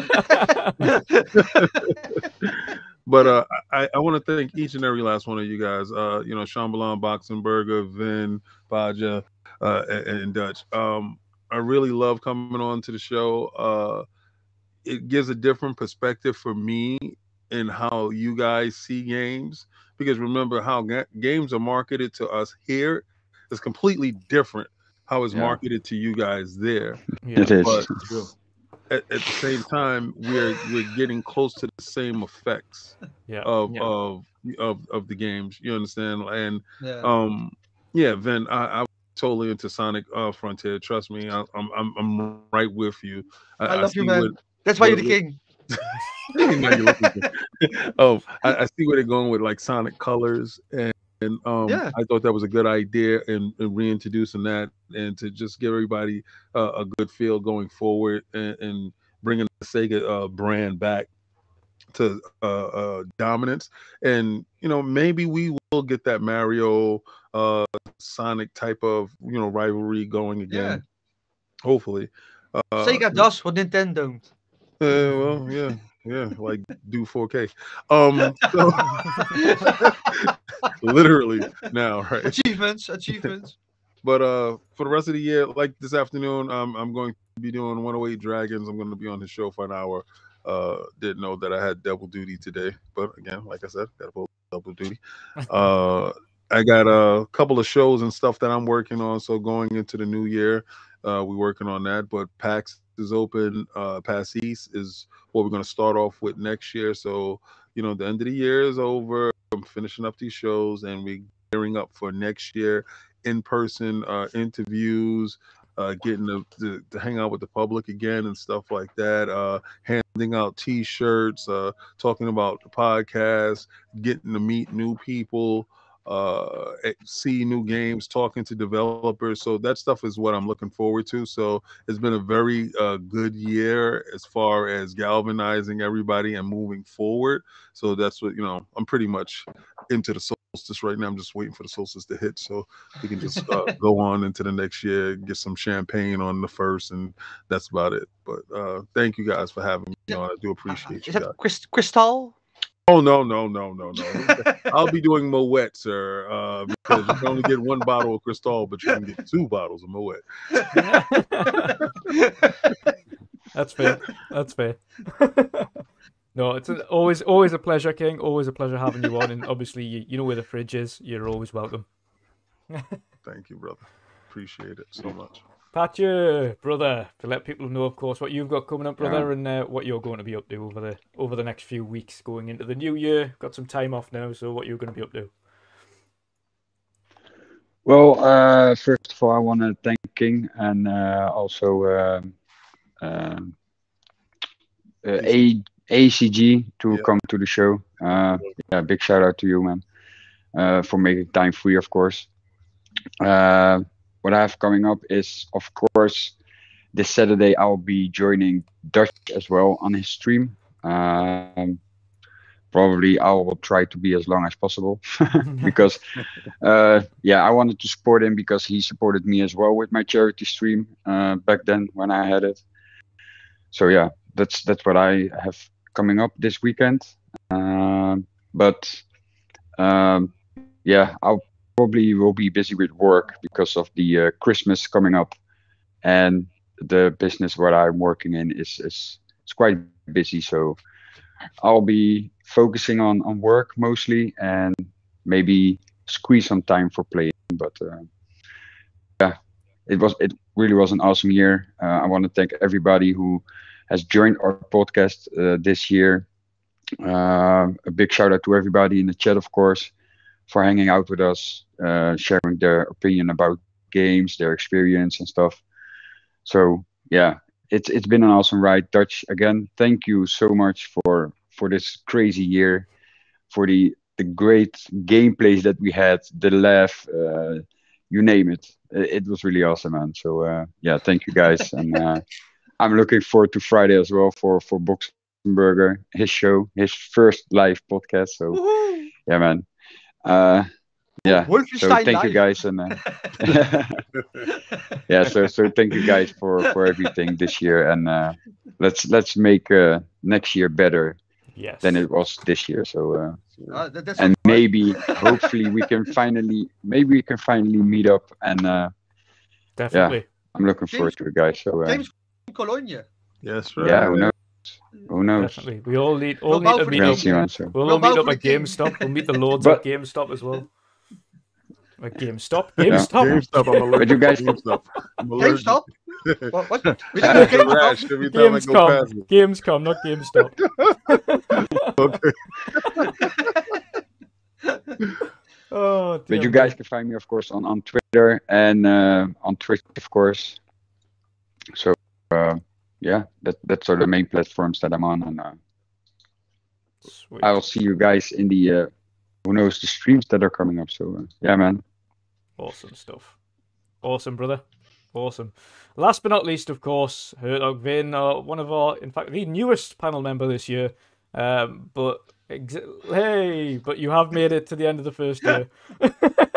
but uh, I, I want to thank each and every last one of you guys. Uh, you know, Shambhalan, Boxenberger, Vin, Baja, uh, and, and Dutch. Um, I really love coming on to the show. Uh, it gives a different perspective for me in how you guys see games. Because remember, how ga- games are marketed to us here is completely different how it's Yeah. marketed to you guys there. Yeah. It is. But at, at the same time, we're we're getting close to the same effects Yeah. of Yeah. of of of the games. You understand? And Yeah. um, yeah, Vin, I, I'm totally into Sonic uh, Frontier. Trust me, I, I'm I'm I'm right with you. I love you, man. what- That's why you're the king. Now you're looking good. oh, I, I see where they're going with like Sonic Colors, and, and um, Yeah. I thought that was a good idea, and, and reintroducing that, and to just give everybody uh, a good feel going forward, and, and bringing the Sega uh, brand back to uh, uh, dominance, and you know maybe we will get that Mario uh, Sonic type of you know rivalry going again. Hopefully, uh, Sega does what Nintendo don't. uh, well, yeah, yeah, like do 4K. Um, so literally now, right? Achievements, achievements. But uh, for the rest of the year, like this afternoon, I'm I'm going to be doing 108 Dragons. I'm going to be on the show for an hour. Uh, didn't know that I had double duty today, but again, like I said, got to pull double duty. Uh, I got a couple of shows and stuff that I'm working on. So going into the new year, uh, we're working on that. But PAX is open. Uh, PAX East is what we're going to start off with next year. So you know, the end of the year is over. I'm finishing up these shows, and we're gearing up for next year in-person uh, interviews, uh, getting to, to, to hang out with the public again and stuff like that. Uh, handing out T-shirts, uh, talking about the podcast, getting to meet new people, uh, eh, see new games, talking to developers. So that stuff is what I'm looking forward to. So it's been a very uh, good year as far as galvanizing everybody and moving forward. So that's what you know. I'm pretty much into the solstice right now. I'm just waiting for the solstice to hit, so we can just uh, go on into the next year, get some champagne on the first, and that's about it. But uh, thank you guys for having me on. I do appreciate you Is that Chris- Cristal? Oh no, no, no, no, no. I'll be doing Moet, sir, uh, because you can only get one bottle of Cristal, but you can get two bottles of Moet. That's fair. That's fair. no, it's a, always always a pleasure, King. Always a pleasure having you on. And obviously, you, you know where the fridge is. You're always welcome. Thank you, brother. Appreciate it so much. Patcha, brother, to let people know, of course, what you've got coming up, Yeah. brother, and uh, what you're going to be up to over the over the next few weeks, going into the new year. Got some time off now, so what you're going to be up to? Well, uh, first of all, I want to thank King and uh, also um, um, uh, A- ACG to Yeah. come to the show. Uh, yeah, big shout out to you, man, uh, for making time free, of course. Uh, what I have coming up is, of course, this Saturday I'll be joining Dutch as well on his stream. Um, probably I will try to be as long as possible because uh, yeah, I wanted to support him because he supported me as well with my charity stream uh, back then when I had it. So yeah, that's that's what I have coming up this weekend. Um, but um, yeah, I'll probably will be busy with work because of the uh, Christmas coming up, and the business where I'm working in is is it's quite busy. So I'll be focusing on on work mostly and maybe squeeze some time for playing. But uh, yeah, it was it really was an awesome year. Uh, I want to thank everybody who has joined our podcast uh, this year. Uh, a big shout out to everybody in the chat, of course, for hanging out with us, uh, sharing their opinion about games, their experience and stuff. So yeah, it's it's been an awesome ride. Dutch again, thank you so much for for this crazy year, for the the great gameplays that we had, the laugh, uh, you name it. It, it was really awesome, man. So uh, yeah, thank you guys, and uh, I'm looking forward to Friday as well for for Boxenberger, his show, his first live podcast. So Woohoo! yeah, man. Uh, yeah. So Wolfenstein thank you guys, and uh, yeah. So so thank you guys for for everything this year, and uh, let's let's make uh, next year better Yes. than it was this year. So. Uh, Uh, that- and maybe hopefully we can finally maybe we can finally meet up and uh Definitely. i'm looking forward to it guys so uh, Gamescom Cologne. Yes, right. yeah who knows who knows Definitely. We all need all We'll need to meet up. We'll see, man, so. We'll We'll all meet up at. GameStop. We'll meet the lords But- at GameStop as well. Like GameStop. GameStop. GameStop. I'm allergic But you guys- GameStop. I'm allergic. GameStop? What? what? Which I one? get a rash every time I go past Gamescom. Gamescom, not GameStop. Okay. Oh, But you guys can find me, of course, on, on Twitter and uh, on Twitch, of course. So, uh, yeah, that, that's are the main platforms that I'm on. And uh, Sweet. I will see you guys in the, uh, who knows, the streams that are coming up. So, uh, yeah, man. Awesome stuff. Awesome, brother. Awesome. Last but not least, of course, Hertog Vin, uh, one of our, in fact, the newest panel member this year. Um, but ex- hey, but you have made it to the end of the first year.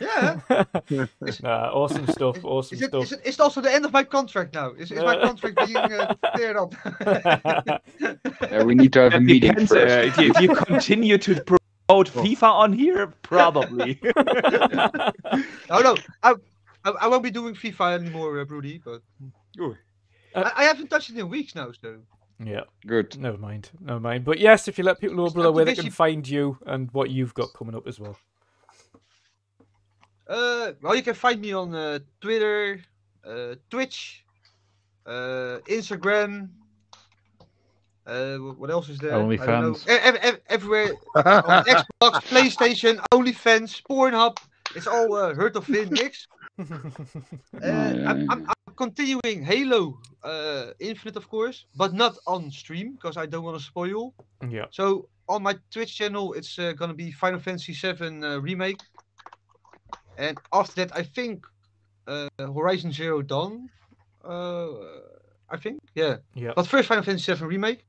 Yeah. nah, awesome stuff. Awesome Is it, stuff. is it, it's also the end of my contract now. Is, is my contract being uh, cleared up? Uh, we need to have a meeting depends. Uh, first. if, you, if you continue to promote FIFA on here, probably. no, no. I, I, I won't be doing FIFA anymore, uh, Broody, but Ooh. I, I haven't touched it in weeks now, so. yeah, Good. never mind. Never mind. But yes, if you let people know, It's brother, not where they can find you and what you've got coming up as well. Uh, well, you can find me on uh, Twitter, uh, Twitch, uh, Instagram. Uh, what else is there? I don't know. OnlyFans. E- ev- ev- everywhere on Xbox, PlayStation, OnlyFans, Pornhub. It's all uh, Hertog Vin mix. Uh, I'm, I'm, I'm continuing Halo uh, Infinite, of course, but not on stream because I don't want to spoil. yeah. So on my Twitch channel, it's uh, gonna be Final Fantasy VII uh, remake, and after that, I think uh, Horizon Zero Dawn. Uh, I think, yeah. Yeah. But first, Final Fantasy VII remake,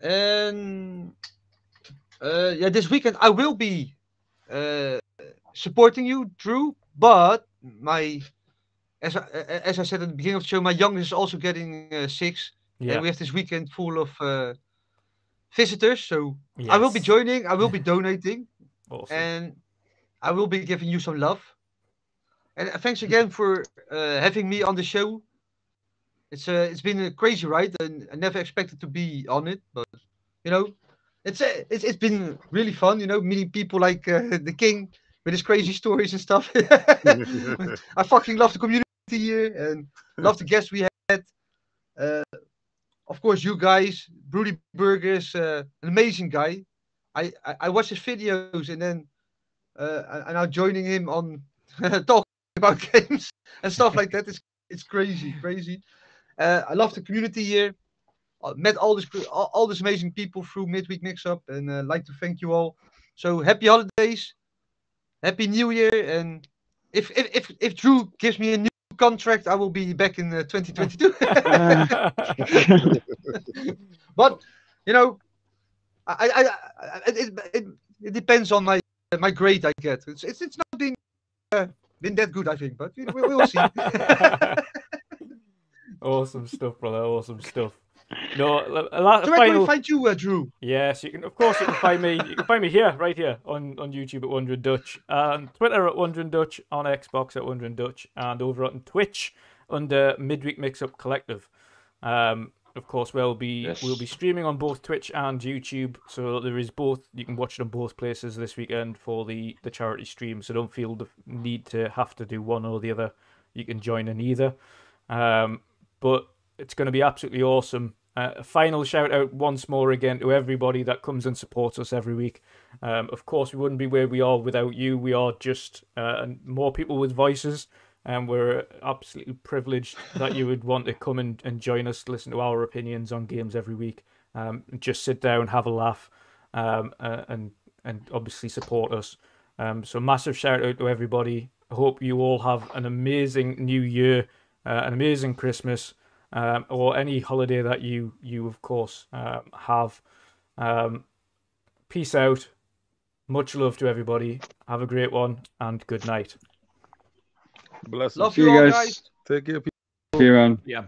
and uh, yeah, this weekend I will be uh, supporting you, Drew. But my, as I, as I said at the beginning of the show, my youngest is also getting uh, six. Yeah. And we have this weekend full of uh, visitors. So I will be joining, I will be donating, Awesome. and I will be giving you some love. And uh, thanks again for uh, having me on the show. It's uh, it's been a crazy ride, and I never expected to be on it. But you know, it's uh, it's it's been really fun. You know, meeting people like uh, the King with his crazy stories and stuff. I fucking love the community here and love the guests we had. Uh, of course, you guys, Broody Burger is uh, an amazing guy. I, I, I watch his videos and then uh, I'm now joining him on talking about games and stuff like that. It's it's crazy, crazy. Uh, I love the community here. I met all this all, all these amazing people through midweek mix up and uh, like to thank you all. So happy holidays, happy New Year, and if if if, if Drew gives me a new contract, I will be back in uh, 2022. but you know, I, I, I it, it, it depends on my my grade I get. It's it's, it's not been uh, been that good, I think, but we, we will see. awesome stuff, brother. Awesome stuff. No, a la- so final. find you, uh, Drew? Yes, you can. Of course, you can find me. You can find me here, right here, on, on YouTube at Wandering Dutch, on Twitter at Wandering Dutch, on Xbox at Wandering Dutch, and over on Twitch under Midweek Mixup Collective. Um, of course, we'll be Yes. we'll be streaming on both Twitch and YouTube, so there is both. You can watch it on both places this weekend for the the charity stream. So don't feel the need to have to do one or the other. You can join in either. Um, but it's going to be absolutely awesome. Uh, a final shout out once more again to everybody that comes and supports us every week. Um, of course, we wouldn't be where we are without you. We are just uh, more people with voices, and we're absolutely privileged that you would want to come and, and join us, listen to our opinions on games every week, um, just sit down, have a laugh, um, uh, and and obviously support us. Um, so massive shout out to everybody. I hope you all have an amazing New Year, uh, an amazing Christmas, um, or any holiday that you you of course um, have. Um, peace out. Much love to everybody. Have a great one and good night. Bless Love you you all, guys. guys. Take care. See you, man. Yeah.